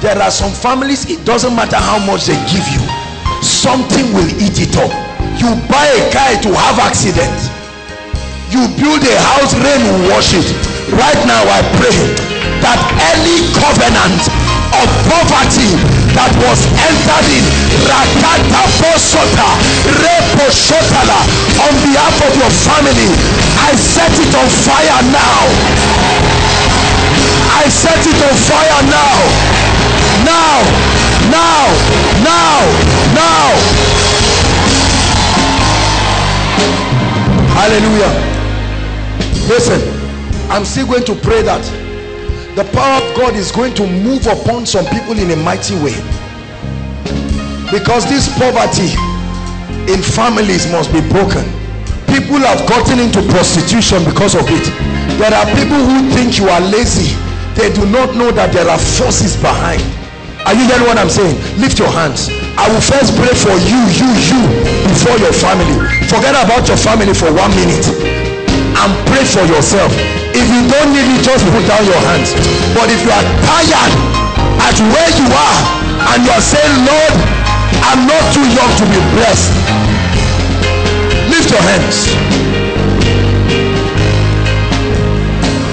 There are some families, it doesn't matter how much they give you, something will eat it up. You buy a car to have accident. You build a house, rain will wash it. Right now I pray that any covenant of poverty that was entered in Rakata Bosota Repo Shotala on behalf of your family, I set it on fire now. I set it on fire now. Now, now, now, now. Hallelujah. Listen, I'm still going to pray that the power of God is going to move upon some people in a mighty way. Because this poverty in families must be broken. People have gotten into prostitution because of it. There are people who think you are lazy. They do not know that there are forces behind. Are you hearing what I'm saying? Lift your hands. I will first pray for you, you, you, before your family. Forget about your family for one minute and pray for yourself. If you don't need it, just put down your hands. But if you are tired at where you are and you are saying, Lord, I'm not too young to be blessed. Lift your hands.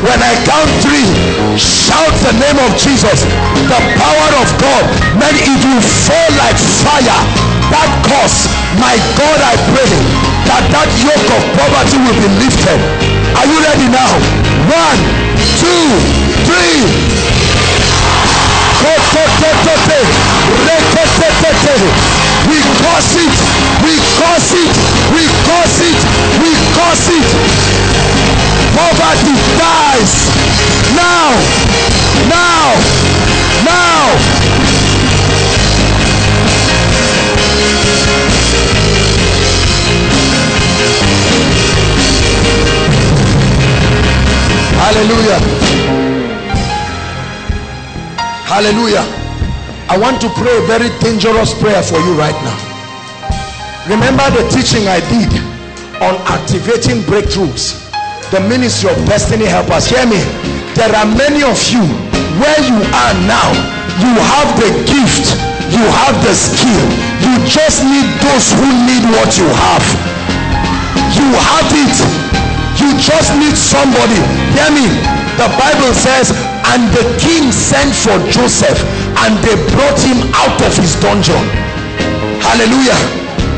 When I count three, shout the name of Jesus. The power of God, man, it will fall like fire. That cause, my God, I pray that that yoke of poverty will be lifted. Are you ready now? One, two, three. We curse it, we curse it, we curse it, we curse it. Poverty dies now, now, now. Hallelujah. Hallelujah. I want to pray a very dangerous prayer for you right now. Remember the teaching I did on activating breakthroughs. The ministry of destiny helpers. Hear me. There are many of you where you are now. You have the gift. You have the skill. You just need those who need what you have. You have it. You just need somebody. Hear me. The Bible says, and the king sent for Joseph and they brought him out of his dungeon. Hallelujah.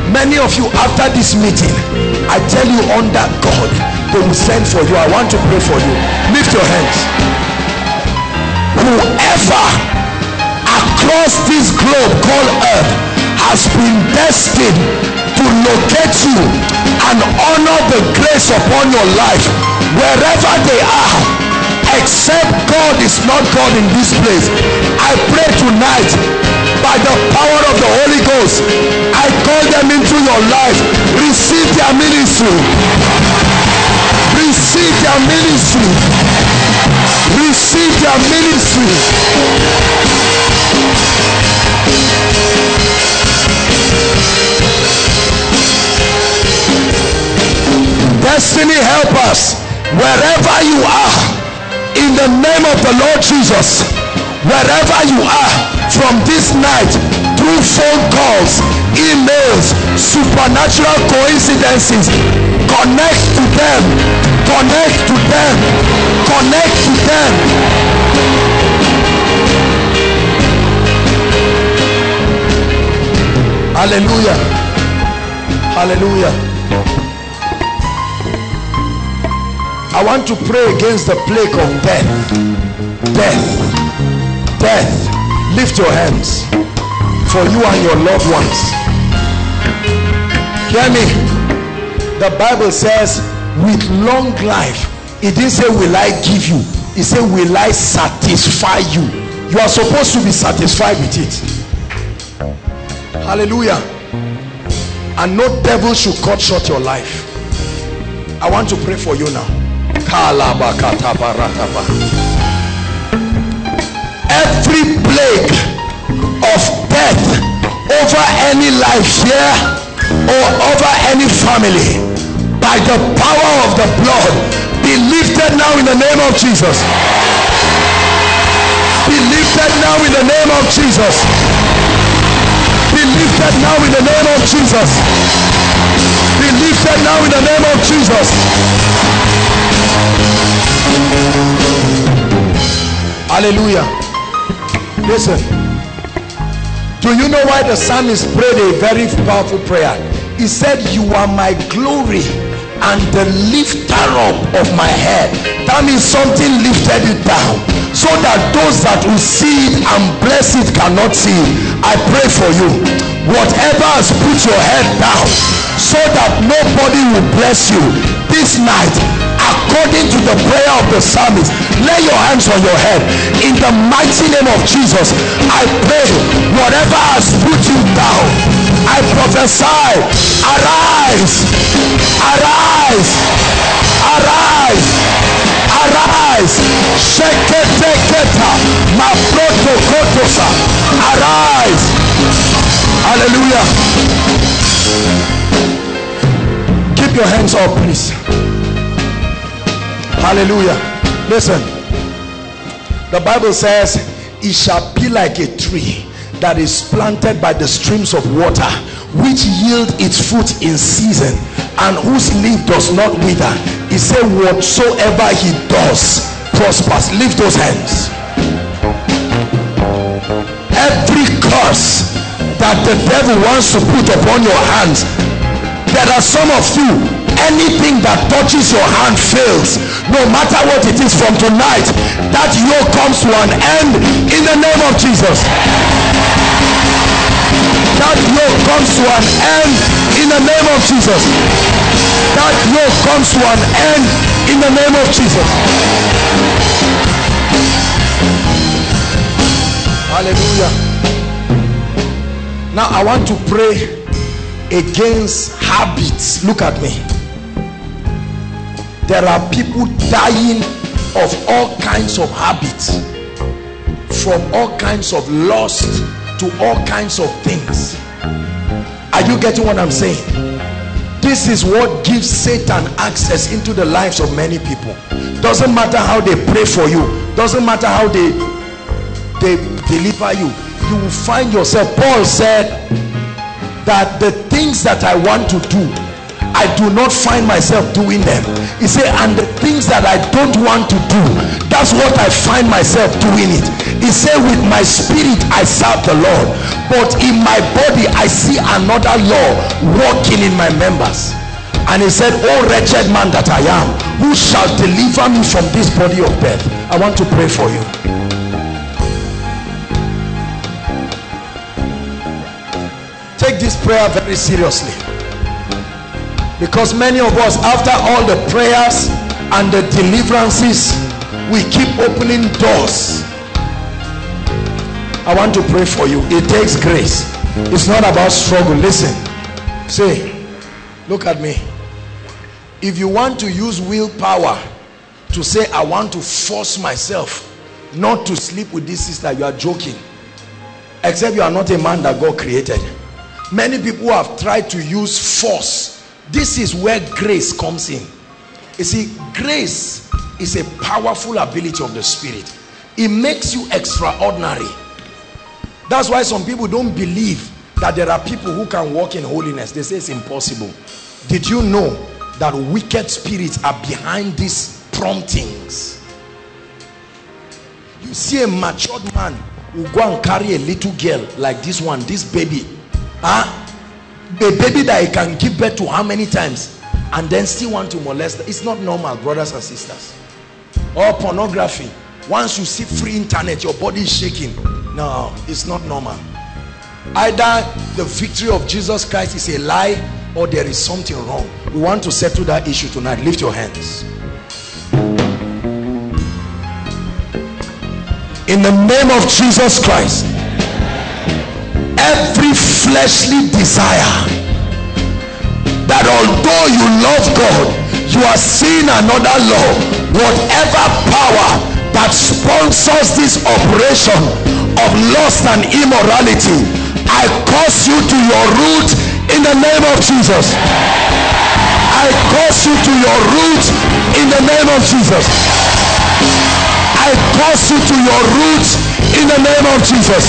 Many of you after this meeting, I tell you under God, they will send for you. I want to pray for you. Lift your hands. Whoever across this globe called earth has been destined to locate you and honor the grace upon your life wherever they are except God is not God in this place I pray tonight by the power of the Holy Ghost I call them into your life receive their ministry Receive their ministry. Receive their ministry. Destiny help us wherever you are in the name of the Lord Jesus. Wherever you are from this night, through phone calls, emails, supernatural coincidences, connect to them, connect to them, connect to them. Hallelujah. Hallelujah. I want to pray against the plague of death. Death. Death. Lift your hands for you and your loved ones. Hear me. The Bible says, with long life, it didn't say, Will I give you? It said, Will I satisfy you? You are supposed to be satisfied with it. Hallelujah. And no devil should cut short your life. I want to pray for you now. Every plague of death over any life here or over any family by the power of the blood be lifted now in the name of Jesus. Be lifted now in the name of Jesus. Be lifted now in the name of Jesus. Be lifted now in the name of Jesus. Hallelujah. Listen. Do you know why the psalmist prayed a very powerful prayer? He said, You are my glory and the lifter up of my head. That means something lifted it down so that those that will see it and bless it cannot see it. I pray for you. Whatever has put your head down so that nobody will bless you this night according to the prayer of the psalmist. Lay your hands on your head. In the mighty name of jesus i pray whatever has put you down i prophesy arise arise arise arise. Arise. Hallelujah. Keep your hands up please hallelujah. Listen. The bible says it shall be like a tree that is planted by the streams of water which yield its fruit in season and whose leaf does not wither. He said whatsoever he does prospers. Lift those hands. Every curse that the devil wants to put upon your hands there are some of you anything that touches your hand fails. No matter what it is from tonight that yoke comes to an end in the name of jesus. That yoke comes to an end in the name of jesus. That yoke comes to an end in the name of jesus. Hallelujah. Now i want to pray against habits. Look at me there are people dying of all kinds of habits from all kinds of lust to all kinds of things. Are you getting what i'm saying? This is what gives satan access into the lives of many people. Doesn't matter how they pray for you. Doesn't matter how they they deliver you. You will find yourself paul said that the things that I want to do I do not find myself doing them. He said and the things that I don't want to do that's what I find myself doing it. He said with my spirit I serve the Lord but in my body I see another law working in my members. And he said oh wretched man that I am who shall deliver me from this body of death? I want to pray for you. Take this prayer very seriously because many of us after all the prayers and the deliverances we keep opening doors. I want to pray for you. It takes grace. It's not about struggle. Listen. Say look at me. If you want to use willpower to say i want to force myself not to sleep with this sister you are joking. Except you are not a man that god created. Many people have tried to use force this is where grace comes in You see, grace is a powerful ability of the spirit. It makes you extraordinary. That's why some people don't believe that there are people who can walk in holiness. They say it's impossible. Did you know that wicked spirits are behind these promptings? You see a matured man who go and carry a little girl like this one, this baby. Huh? A baby that he can give birth to how many times? And then still want to molest. It's not normal, brothers and sisters. Or pornography. Once you see free internet, your body is shaking. No, it's not normal. Either the victory of Jesus Christ is a lie or there is something wrong. We want to settle that issue tonight. Lift your hands. In the name of Jesus Christ, every fleshly desire that although you love God, you are seeing another law, whatever power that sponsors this operation of lust and immorality, I curse you to your root in the name of Jesus. I curse you to your root in the name of Jesus. I curse you to your root in the name of Jesus.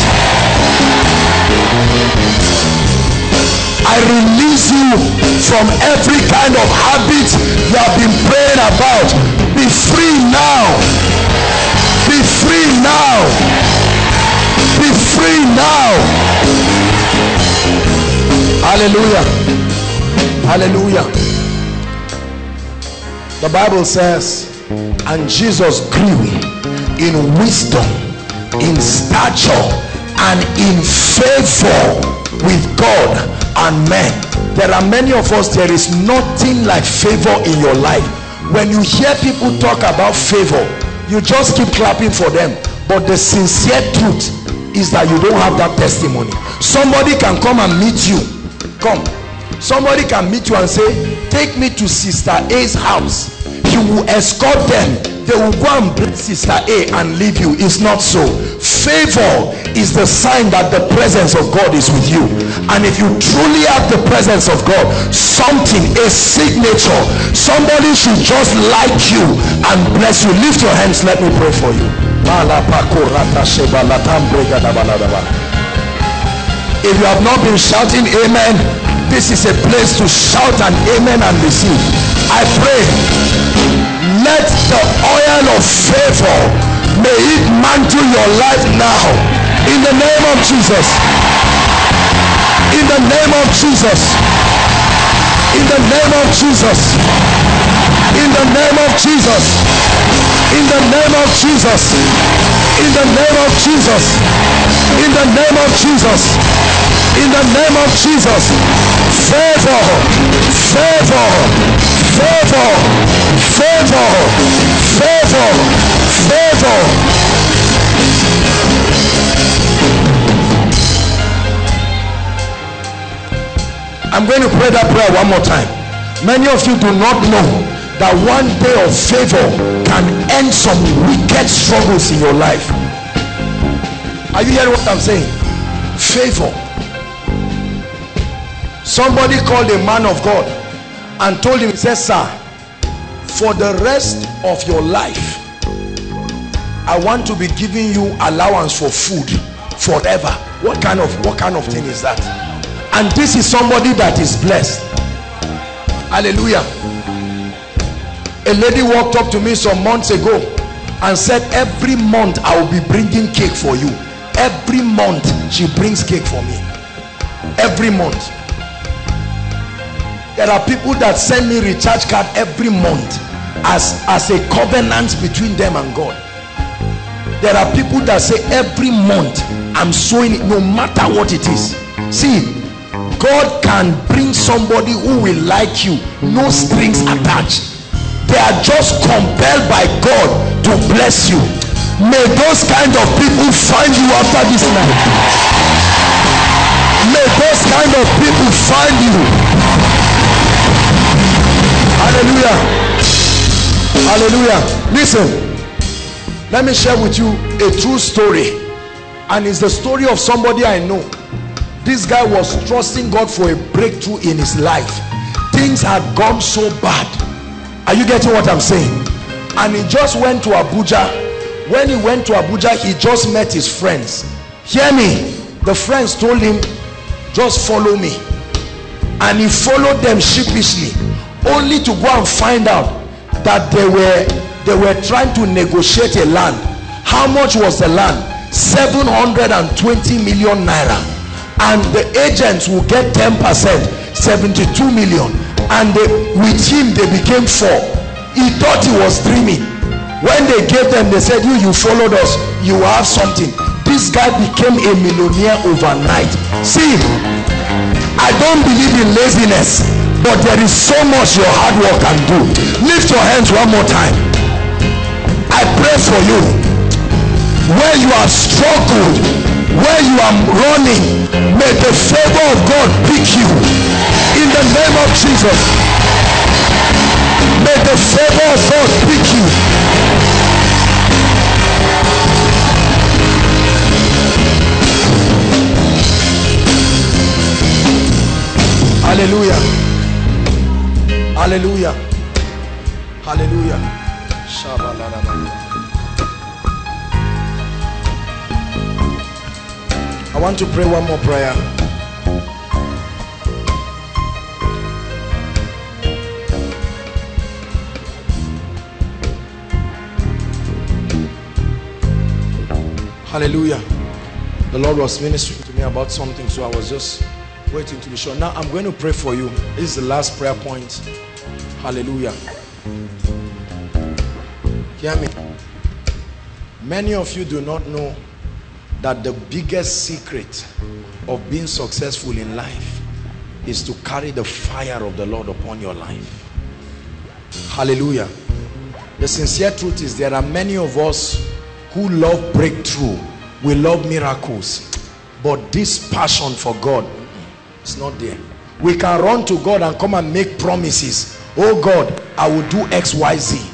I release you from every kind of habit you have been praying about. Be free now. Be free now. Be free now. Hallelujah. Hallelujah. The Bible says, and Jesus grew in wisdom, in stature, and in favor with God and men. There are many of us, there is nothing like favor in your life. When you hear people talk about favor, you just keep clapping for them. But the sincere truth is that you don't have that testimony. Somebody can come and meet you. Come. Somebody can meet you and say, take me to Sister A's house. You will escort them they will go and bring sister A and leave you. It's not so. Favor is the sign that the presence of God is with you. And if you truly have the presence of God, something, a signature, somebody should just like you and bless you. Lift your hands. Let me pray for you. If you have not been shouting amen, this is a place to shout an amen and receive. I pray, let the oil of favor may it mantle your life now in the name of Jesus. In the name of Jesus. In the name of Jesus. In the name of Jesus. In the name of Jesus. In the name of Jesus. In the name of Jesus. In the name of Jesus. Favor. Favor. Favor. Favor. Favor. Favor. I'm going to pray that prayer one more time. Many of you do not know that one day of favor can end some wicked struggles in your life. Are you hearing what I'm saying? Favor. Somebody called a man of God and told him, he said, Sir, for the rest of your life, I want to be giving you allowance for food forever. What kind of what kind of thing is that? And this is somebody that is blessed. Hallelujah. A lady walked up to me some months ago and said, Every month I will be bringing cake for you. Every month she brings cake for me. Every month. There are people that send me recharge card every month as, as a covenant between them and God. There are people that say every month I'm sowing it no matter what it is. See, God can bring somebody who will like you, no strings attached. They are just compelled by God to bless you. May those kind of people find you after this night. May those kind of people find you. Hallelujah. Hallelujah. Listen. Let me share with you a true story. And it's the story of somebody I know. This guy was trusting God for a breakthrough in his life. Things had gone so bad. Are you getting what I'm saying? And he just went to Abuja. When he went to Abuja, he just met his friends. Hear me. The friends told him, just follow me. And he followed them sheepishly, only to go and find out that they were they were trying to negotiate a land. How much was the land? 720 million naira. And the agents will get 10%, 72 million. And they, with him, they became four. He thought he was dreaming. When they gave them, they said, you, you followed us. You have something. This guy became a millionaire overnight. See, I don't believe in laziness, but there is so much your hard work can do. Lift your hands one more time. I pray for you. Where you have struggled, where you are running, may the favor of God pick you. In the name of Jesus. May the favor of God pick you. Hallelujah. Hallelujah. Hallelujah. I want to pray one more prayer. Hallelujah. The Lord was ministering to me about something, so I was just waiting to be sure. Now I'm going to pray for you. This is the last prayer point. Hallelujah. Hear me. Many of you do not know that the biggest secret of being successful in life is to carry the fire of the Lord upon your life. Hallelujah. The sincere truth is there are many of us who love breakthrough. We love miracles. But this passion for God is not there. We can run to God and come and make promises. Oh God, I will do X, Y, Z.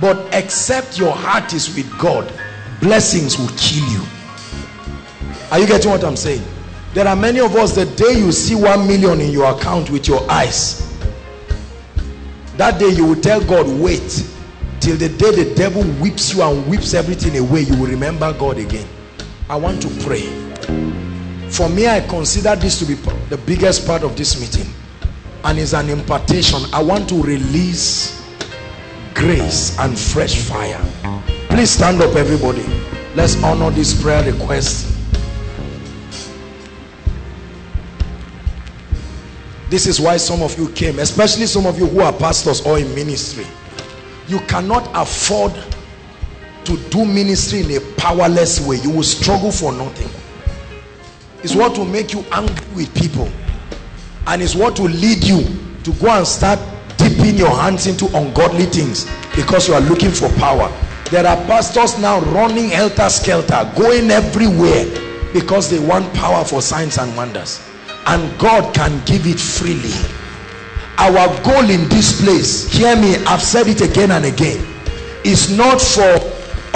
But except your heart is with God, blessings will kill you. Are you getting what I'm saying? There are many of us, the day you see one million in your account with your eyes, that day you will tell God, wait till the day the devil whips you and whips everything away, you will remember God again. I want to pray for me i consider this to be the biggest part of this meeting and is an impartation. I want to release grace and fresh fire. Please stand up everybody. Let's honor this prayer request. This is why some of you came especially some of you who are pastors or in ministry. You cannot afford to do ministry in a powerless way. You will struggle for nothing. It's what will make you angry with people and is what will lead you to go and start dipping your hands into ungodly things because you are looking for power. There are pastors now running helter-skelter going everywhere because they want power for signs and wonders. And God can give it freely. Our goal in this place hear me I've said it again and again is not for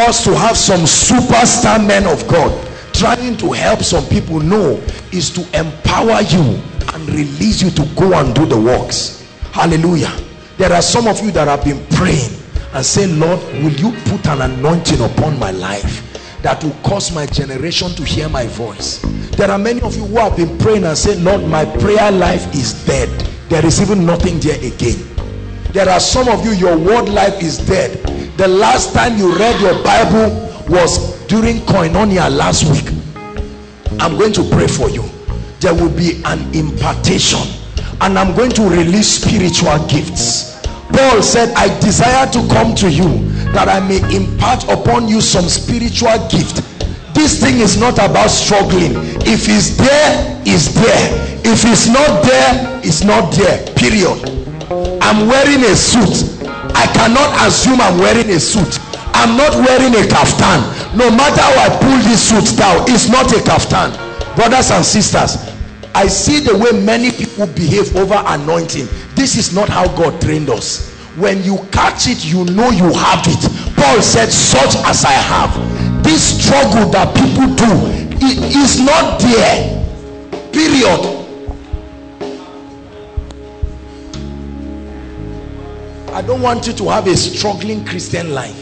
us to have some superstar men of God trying to help some people. Know is to empower you and release you to go and do the works. Hallelujah. There are some of you that have been praying and saying lord will you put an anointing upon my life that will cause my generation to hear my voice? There are many of you who have been praying and saying lord my prayer life is dead. There is even nothing there again. There are some of you your word life is dead. The last time you read your bible was during koinonia last week. I'm going to pray for you there will be an impartation. And i'm going to release spiritual gifts. Paul said i desire to come to you that i may impart upon you some spiritual gift. This thing is not about struggling. If it's there it's there. If it's not there it's not there. Period. I'm wearing a suit. I cannot assume i'm wearing a suit. I'm not wearing a kaftan. No matter how i pull this suit down it's not a kaftan. Brothers and sisters i see the way many people behave over anointing. This is not how god trained us. When you catch it you know you have it. Paul said such as i have. This struggle that people do it is not there. Period. I don't want you to have a struggling Christian life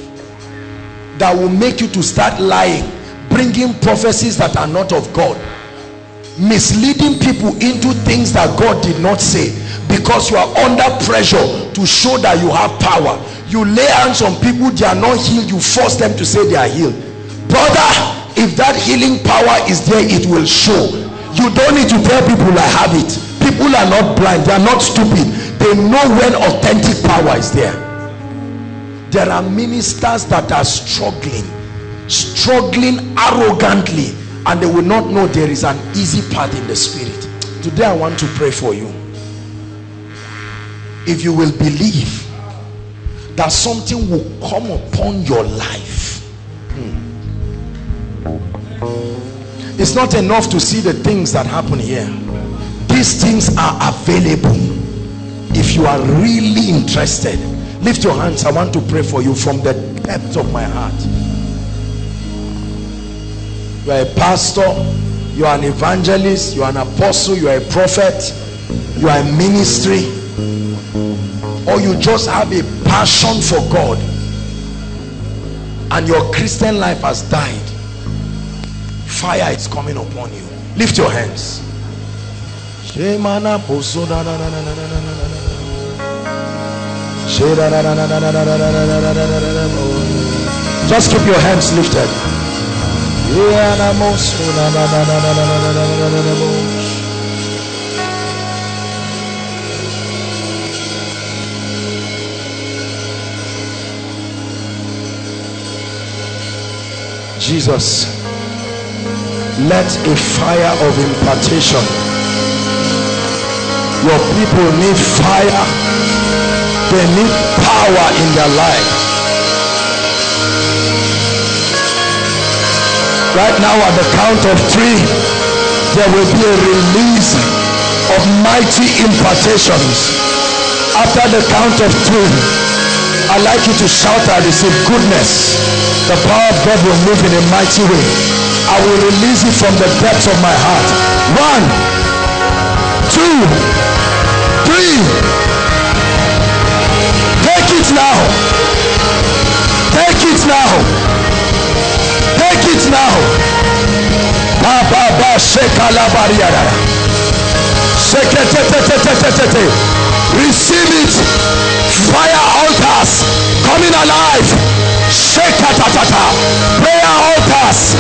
that will make you to start lying, bringing prophecies that are not of God, misleading people into things that God did not say because you are under pressure to show that you have power. You lay hands on people, they are not healed, you force them to say they are healed. Brother, if that healing power is there, it will show. You don't need to tell people I have it. People are not blind, they are not stupid. They know when authentic power is there. There are ministers that are struggling, struggling arrogantly, and they will not know there is an easy path in the spirit. Today I want to pray for you. If you will believe that something will come upon your life hmm. it's not enough to see the things that happen here these things are available if you are really interested lift your hands i want to pray for you from the depth of my heart you are a pastor you are an evangelist you are an apostle you are a prophet you are a ministry or you just have a passion for God and your Christian life has died fire is coming upon you. Lift your hands. Just keep your hands lifted Jesus let a fire of impartation. Your people need fire. They need power in their life right now at the count of three there will be a release of mighty impartations. After the count of three, i'd like you to shout and receive goodness the power of god will move in a mighty way. I will release it from the depths of my heart. One two three. Take it now. Take it now it now. Receive it. Fire altars coming alive. Prayer altars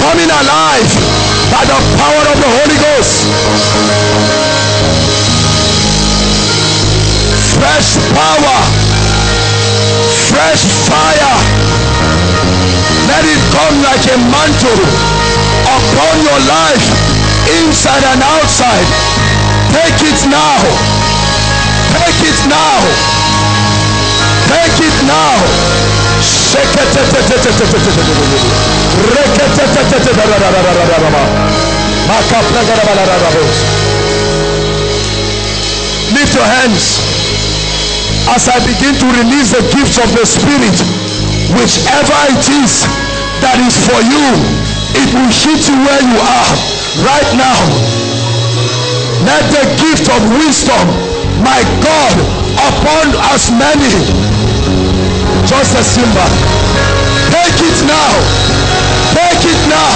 coming alive by the power of the Holy Ghost. Fresh power. Fresh fire let it come like a mantle upon your life inside and outside. Take it now. Take it now. Take it now. Lift your hands as I begin to release the gifts of the Spirit whichever it is that is for you. It will hit you where you are right now. Let the gift of wisdom my God upon as many. Just a symbol take it now. Take it now.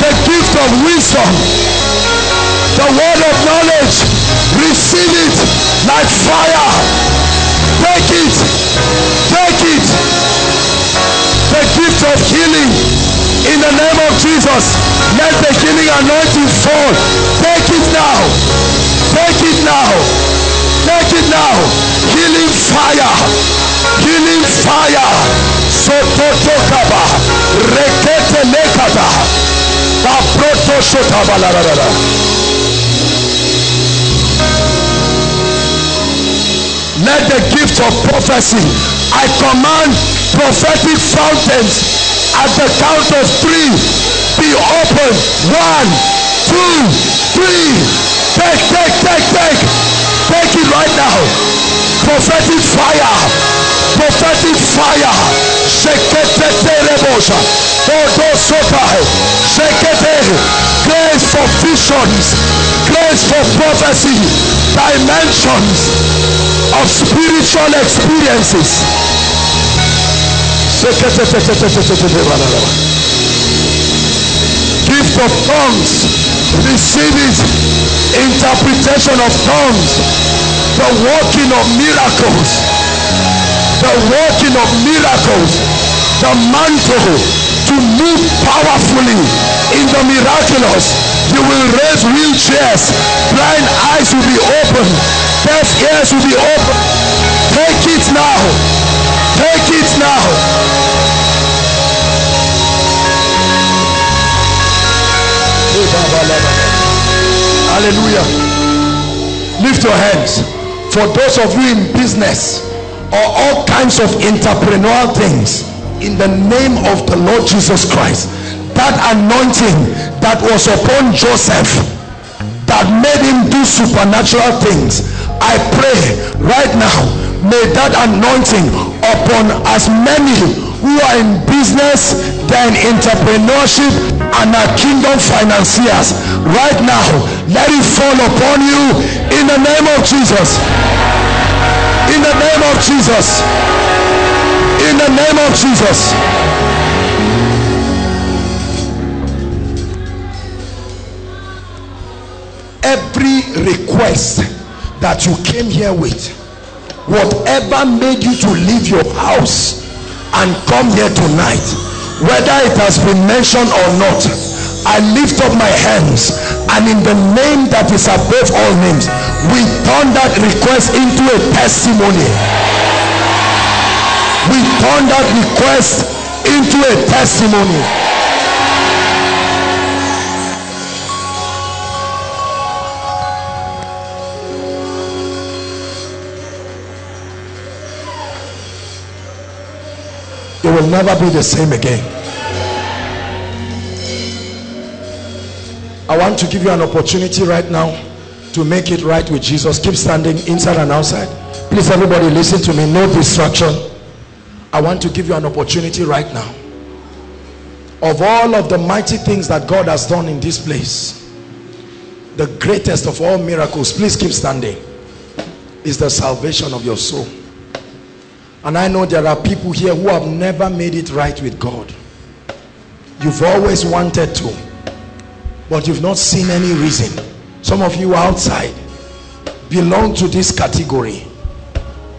The gift of wisdom. The word of knowledge. Receive it like fire the gift of healing. In the name of Jesus let the healing anointing fall. Take it now. Take it now. Take it now. Healing fire. Healing fire. Sototokaba. Rekete lekata baproto shotabalarara let the gift of prophecy i command prophetic fountains at the count of three be open. One two three. Take take take take. Take it right now. Prophetic fire. Prophetic fire. Sheketeterebosha odosotai. Shekete grace for visions. Grace for prophecy, dimensions of spiritual experiences. Gift of tongues, receive it. Interpretation of tongues, the working of miracles, the working of miracles, the mantle to move powerfully in the miraculous. You will raise wheelchairs, blind eyes will be open, deaf ears will be open. Take it now. Take it now. Hallelujah. Lift your hands. For those of you in business or all kinds of entrepreneurial things, in the name of the Lord Jesus Christ, that anointing that was upon Joseph that made him do supernatural things, I pray right now, may that anointing upon as many who are in business, they're entrepreneurship, and are kingdom financiers. Right now let it fall upon you in the name of jesus. In the name of jesus. In the name of jesus. Every request that you came here with whatever made you to leave your house and come here tonight whether it has been mentioned or not i lift up my hands and in the name that is above all names we turn that request into a testimony. We turn that request into a testimony will never be the same again. I want to give you an opportunity right now to make it right with Jesus. Keep standing inside and outside. Please, everybody, listen to me. No distraction. I want to give you an opportunity right now. Of all of the mighty things that God has done in this place, the greatest of all miracles, please keep standing, is the salvation of your soul. And I know there are people here who have never made it right with God. You've always wanted to, but you've not seen any reason. Some of you outside belong to this category.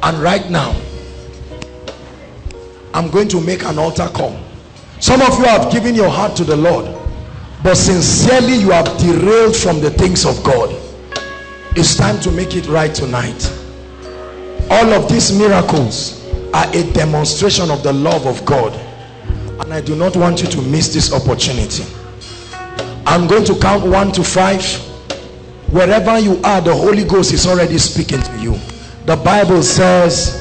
And right now, I'm going to make an altar call. Some of you have given your heart to the Lord, but sincerely you have derailed from the things of God. It's time to make it right tonight. All of these miracles are a demonstration of the love of God. And I do not want you to miss this opportunity. I'm going to count one to five. Wherever you are the Holy Ghost is already speaking to you. The Bible says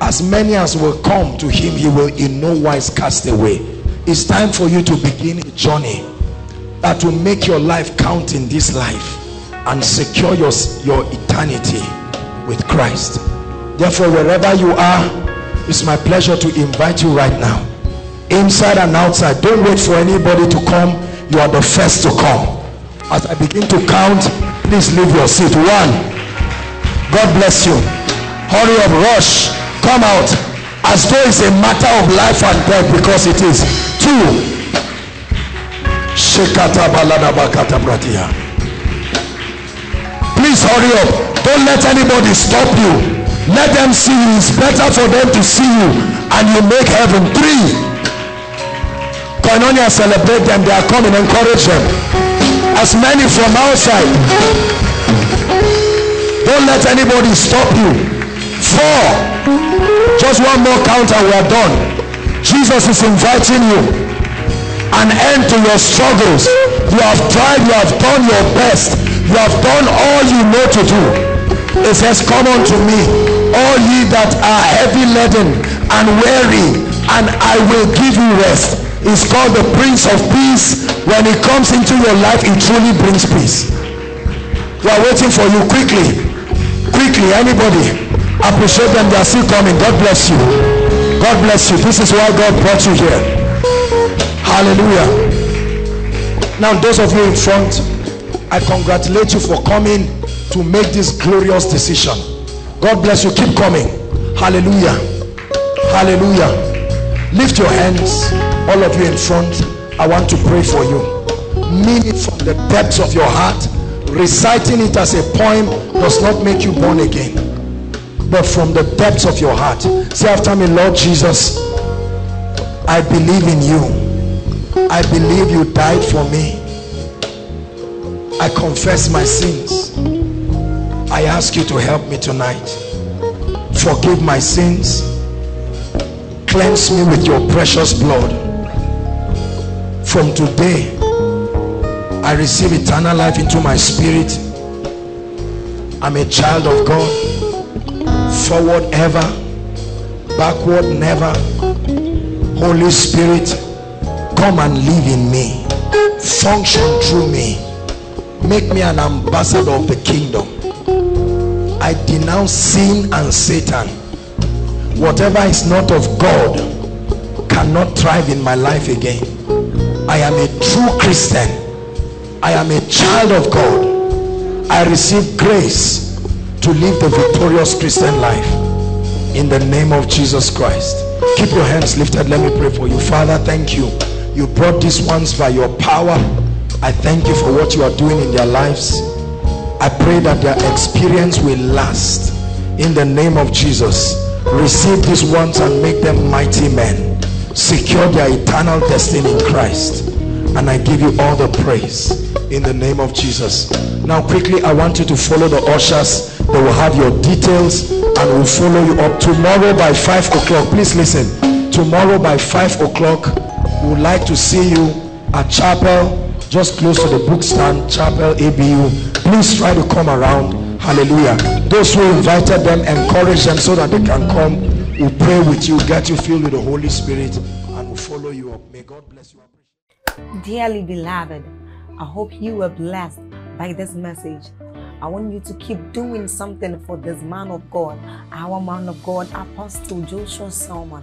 as many as will come to him he will in no wise cast away. It's time for you to begin a journey that will make your life count in this life and secure your, your eternity with Christ therefore wherever you are it's my pleasure to invite you right now. Inside and outside don't wait for anybody to come. You are the first to come. As i begin to count please leave your seat. One. God bless you. Hurry up rush. Come out. As though it's a matter of life and death because it is. Two. Please hurry up. Don't let anybody stop you let them see you. It's better for them to see you and you make heaven. Three. Koinonia celebrate them. They are coming. Encourage them. As many from outside. Don't let anybody stop you. Four. Just one more count and we are done. Jesus is inviting you. An end to your struggles. You have tried. You have done your best. You have done all you know to do it says come unto me all ye that are heavy laden and weary and i will give you rest. Is called the prince of peace. When he comes into your life he truly brings peace. We are waiting for you quickly. Quickly anybody? Appreciate them. They are still coming. God bless you. God bless you. This is why god brought you here. Hallelujah. Now those of you in front I congratulate you for coming to make this glorious decision. God bless you. Keep coming. Hallelujah. Hallelujah. Lift your hands, all of you in front. I want to pray for you. Mean it from the depths of your heart. Reciting it as a poem does not make you born again, but from the depths of your heart. Say after me, Lord Jesus, I believe in you. I believe you died for me. I confess my sins. I ask you to help me tonight. Forgive my sins. Cleanse me with your precious blood. From today, I receive eternal life into my spirit. I'm a child of God. Forward ever, backward never. Holy Spirit, come and live in me. Function through me. Make me an ambassador of the kingdom. I denounce sin and Satan. Whatever is not of God cannot thrive in my life again. I am a true Christian. I am a child of God. I receive grace to live the victorious Christian life in the name of Jesus Christ. Keep your hands lifted. Let me pray for you. Father, thank you. You brought these ones by your power. I thank you for what you are doing in their lives. I pray that their experience will last in the name of Jesus. Receive these ones and make them mighty men. Secure their eternal destiny in Christ. And I give you all the praise in the name of Jesus. Now quickly, I want you to follow the ushers. They will have your details and will follow you up tomorrow by 5 o'clock. Please listen. Tomorrow by 5 o'clock, we would like to see you at chapel just close to the book stand chapel abu please try to come around. Hallelujah. Those who invited them encourage them so that they can come. We'll pray with you get you filled with the holy spirit and we'll follow you up. May god bless you. Dearly beloved, I hope you were blessed by this message. I want you to keep doing something for this man of God, our man of God, Apostle Joshua Selman.